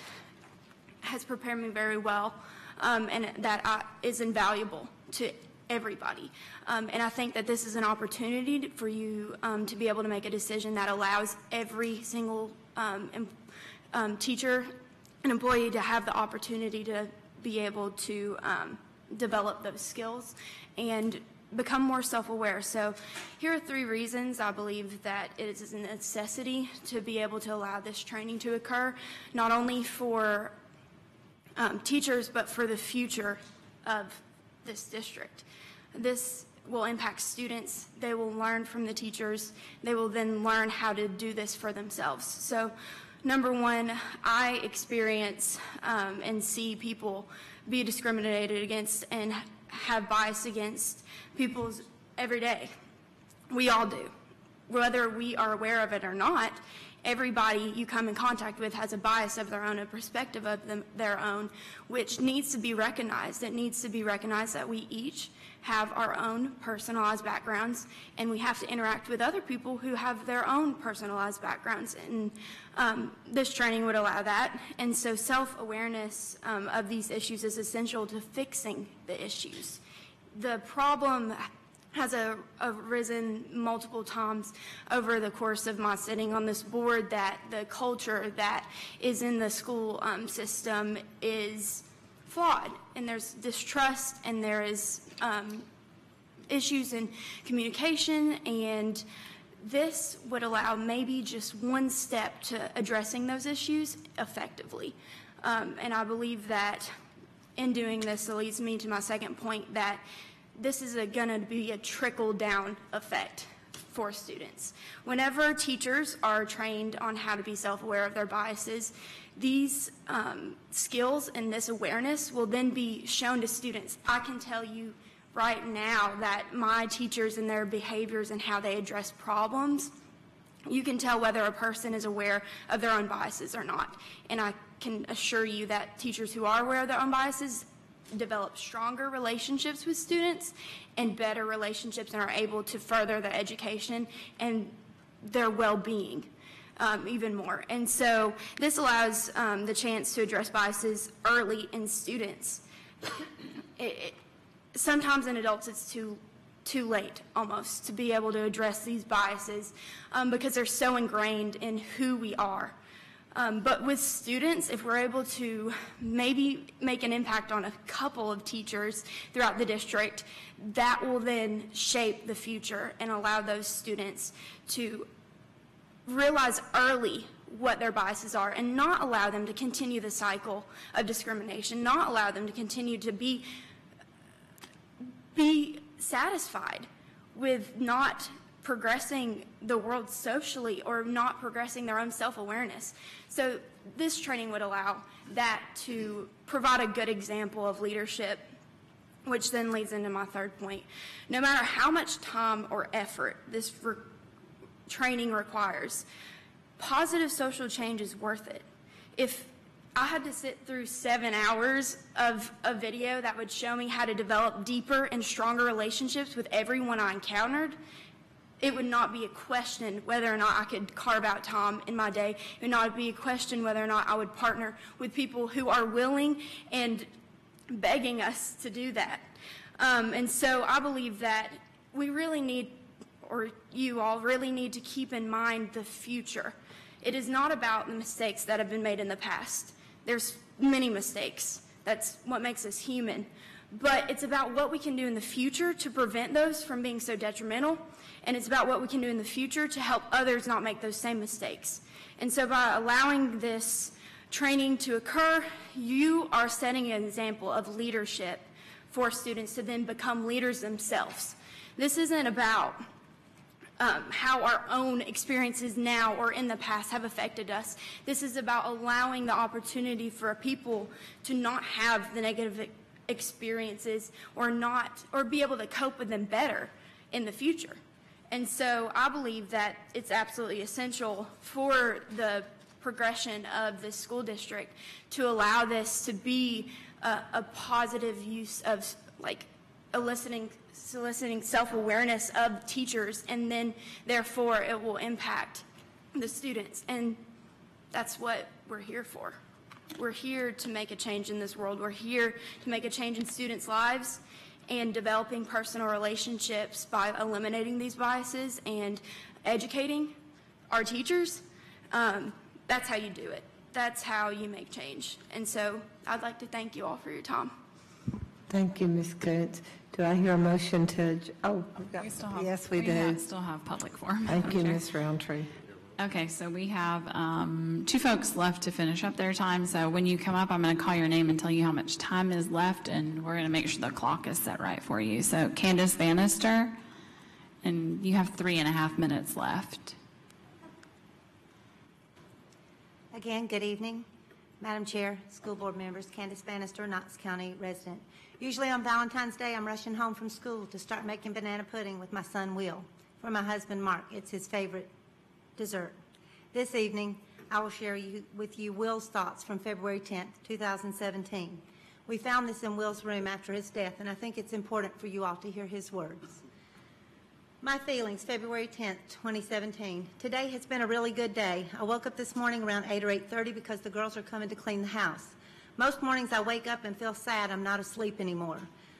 has prepared me very well um, and that I, is invaluable to everybody. Um, and I think that this is an opportunity for you um, to be able to make a decision that allows every single um, um, teacher and employee to have the opportunity to be able to um, develop those skills and become more self-aware. So here are three reasons I believe that it is a necessity to be able to allow this training to occur, not only for um, teachers, but for the future of this district. This will impact students. They will learn from the teachers. They will then learn how to do this for themselves. So, number one, I experience um, and see people be discriminated against and have bias against people's every day. We all do. Whether we are aware of it or not, everybody you come in contact with has a bias of their own, a perspective of them, their own, which needs to be recognized. It needs to be recognized that we each have our own personalized backgrounds, and we have to interact with other people who have their own personalized backgrounds. And um, this training would allow that. And so self-awareness um, of these issues is essential to fixing the issues. The problem has arisen multiple times over the course of my sitting on this board that the culture that is in the school um, system is flawed, and there's distrust, and there is um, issues in communication, and this would allow maybe just one step to addressing those issues effectively. Um, and I believe that in doing this, it leads me to my second point that this is going to be a trickle down effect for students. Whenever teachers are trained on how to be self aware of their biases, these um, skills and this awareness will then be shown to students. I can tell you right now that my teachers and their behaviors and how they address problems, you can tell whether a person is aware of their own biases or not. And I can assure you that teachers who are aware of their own biases develop stronger relationships with students and better relationships and are able to further their education and their well-being um, even more. And so this allows um, the chance to address biases early in students. It, it, sometimes in adults it's too too late almost to be able to address these biases um, because they're so ingrained in who we are. Um, but with students, if we're able to maybe make an impact on a couple of teachers throughout the district, that will then shape the future and allow those students to realize early what their biases are and not allow them to continue the cycle of discrimination, not allow them to continue to be be satisfied with not progressing the world socially or not progressing their own self-awareness. So this training would allow that to provide a good example of leadership, which then leads into my third point. No matter how much time or effort this training requires, positive social change is worth it. If I had to sit through seven hours of a video that would show me how to develop deeper and stronger relationships with everyone I encountered, it would not be a question whether or not I could carve out time in my day. It would not be a question whether or not I would partner with people who are willing and begging us to do that. Um, and so I believe that we really need, or you all really need to keep in mind the future. It is not about the mistakes that have been made in the past. There's many mistakes. That's what makes us human. But it's about what we can do in the future to prevent those from being so detrimental. And it's about what we can do in the future to help others not make those same mistakes. And so by allowing this training to occur, you are setting an example of leadership for students to then become leaders themselves. This isn't about um, how our own experiences now or in the past have affected us. This is about allowing the opportunity for a people to not have the negative experiences or not, or be able to cope with them better in the future. And so I believe that it's absolutely essential for the progression of the school district to allow this to be a, a positive use of like eliciting soliciting self-awareness of teachers and then therefore it will impact the students. And that's what we're here for. We're here to make a change in this world. We're here to make a change in students lives and developing personal relationships by eliminating these biases and educating our teachers. Um, that's how you do it. That's how you make change. And so i'd like to thank you all for your time. Thank you, Ms. Coates. Do I hear a motion to, adj- oh, we've got- We still have- yes, we we do. still have public forum, Thank you, Chair. Ms. Rountree. Okay, so we have um, two folks left to finish up their time. So when you come up, I'm going to call your name and tell you how much time is left, and we're going to make sure the clock is set right for you. So Candace Bannister, and you have three and a half minutes left. Again, good evening. Madam Chair, school board members, Candace Bannister, Knox County resident. Usually on Valentine's Day, I'm rushing home from school to start making banana pudding with my son Will for my husband Mark. It's his favorite dessert. This evening, I will share you, with you Will's thoughts from February 10th, 2017. We found this in Will's room after his death, and I think it's important for you all to hear his words. My feelings, February 10th, 2017. Today has been a really good day. I woke up this morning around 8 or 8.30 because the girls are coming to clean the house. Most mornings I wake up and feel sad I'm not asleep anymore.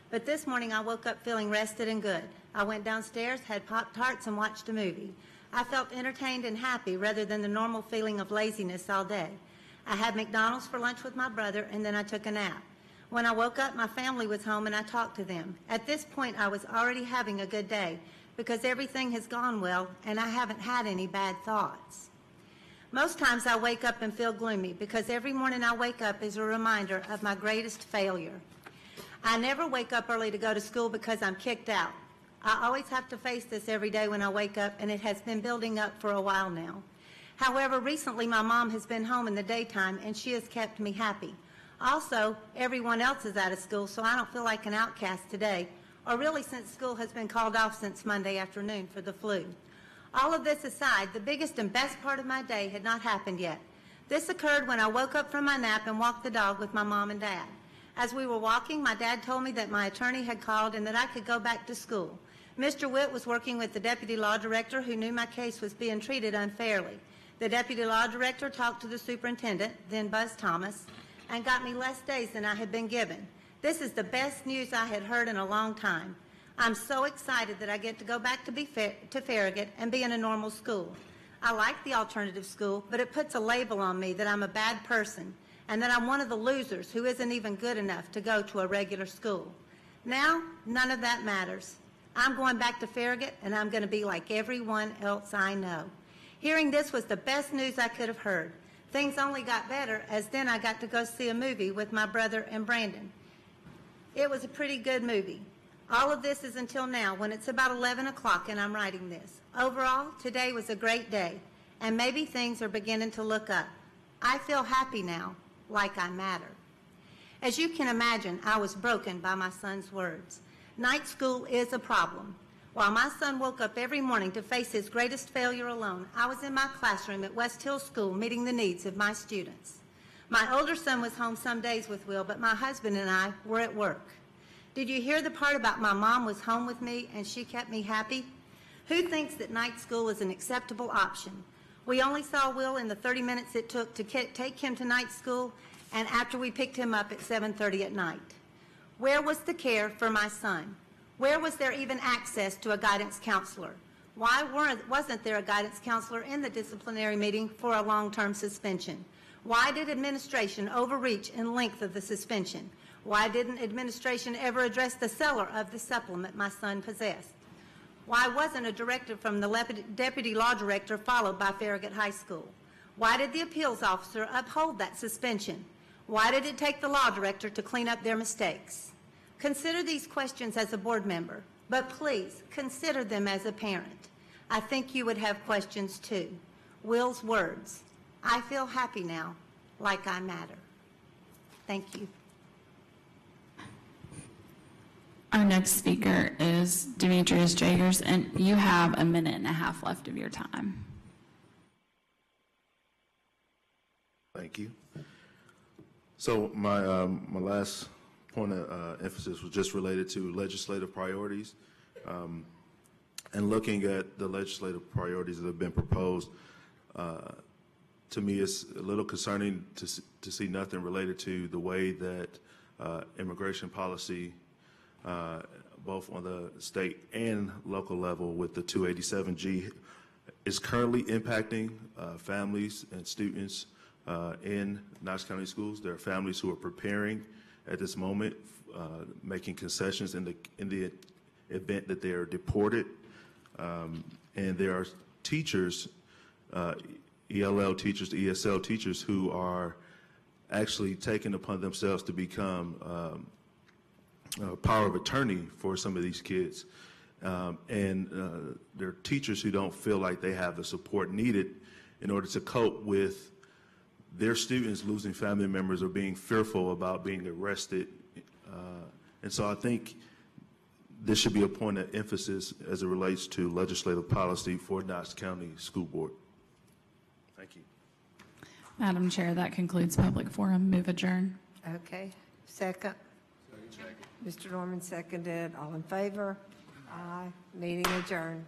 But this morning I woke up feeling rested and good. I went downstairs, had Pop-Tarts, and watched a movie. I felt entertained and happy rather than the normal feeling of laziness all day. I had McDonald's for lunch with my brother, and then I took a nap. When I woke up, my family was home and I talked to them. At this point, I was already having a good day because everything has gone well and I haven't had any bad thoughts. Most times I wake up and feel gloomy because every morning I wake up is a reminder of my greatest failure. I never wake up early to go to school because I'm kicked out. I always have to face this every day when I wake up, and it has been building up for a while now. However, recently my mom has been home in the daytime, and she has kept me happy. Also, everyone else is out of school, so I don't feel like an outcast today, or really since school has been called off since Monday afternoon for the flu. All of this aside, the biggest and best part of my day had not happened yet. This occurred when I woke up from my nap and walked the dog with my mom and dad. As we were walking, my dad told me that my attorney had called and that I could go back to school. Mr. Witt was working with the deputy law director who knew my case was being treated unfairly. The deputy law director talked to the superintendent, then Buzz Thomas, and got me less days than I had been given. This is the best news I had heard in a long time. I'm so excited that I get to go back to, be fa- to Farragut and be in a normal school. I like the alternative school, but it puts a label on me that I'm a bad person and that I'm one of the losers who isn't even good enough to go to a regular school. Now, none of that matters. I'm going back to Farragut, and I'm going to be like everyone else I know. Hearing this was the best news I could have heard. Things only got better as then I got to go see a movie with my brother and Brandon. It was a pretty good movie. All of this is until now, when it's about 11 o'clock and I'm writing this. Overall, today was a great day, and maybe things are beginning to look up. I feel happy now, like I matter. As you can imagine, I was broken by my son's words. Night school is a problem. While my son woke up every morning to face his greatest failure alone, I was in my classroom at West Hill School meeting the needs of my students. My older son was home some days with Will, but my husband and I were at work. Did you hear the part about my mom was home with me and she kept me happy? Who thinks that night school is an acceptable option? We only saw Will in the 30 minutes it took to take him to night school and after we picked him up at 7:30 at night. Where was the care for my son? Where was there even access to a guidance counselor? Why wasn't there a guidance counselor in the disciplinary meeting for a long-term suspension? Why did administration overreach in length of the suspension? Why didn't administration ever address the seller of the supplement my son possessed? Why wasn't a directive from the deputy law director followed by Farragut High School? Why did the appeals officer uphold that suspension? Why did it take the law director to clean up their mistakes? Consider these questions as a board member, but please consider them as a parent. I think you would have questions too. Will's words, I feel happy now, like I matter. Thank you. Our next speaker is Demetrius Jaggers, and you have a minute and a half left of your time. Thank you. So my, um, my last point of uh, emphasis was just related to legislative priorities. Um, And looking at the legislative priorities that have been proposed, uh, to me, it's a little concerning to, to see nothing related to the way that uh, immigration policy, both on the state and local level with the 287G, is currently impacting uh, families and students uh, in Knox County schools. There are families who are preparing at this moment, uh, making concessions in the, in the event that they are deported. Um, And there are teachers, uh, ELL teachers, ESL teachers, who are actually taking upon themselves to become um, uh, power of attorney for some of these kids. Um, and uh, there are teachers who don't feel like they have the support needed in order to cope with their students losing family members or being fearful about being arrested. Uh, and so I think this should be a point of emphasis as it relates to legislative policy for Knox County School Board. Thank you. Madam Chair, that concludes public forum. Move adjourn. Okay, second. Mr. Norman seconded. All in favor? Aye. Meeting adjourned.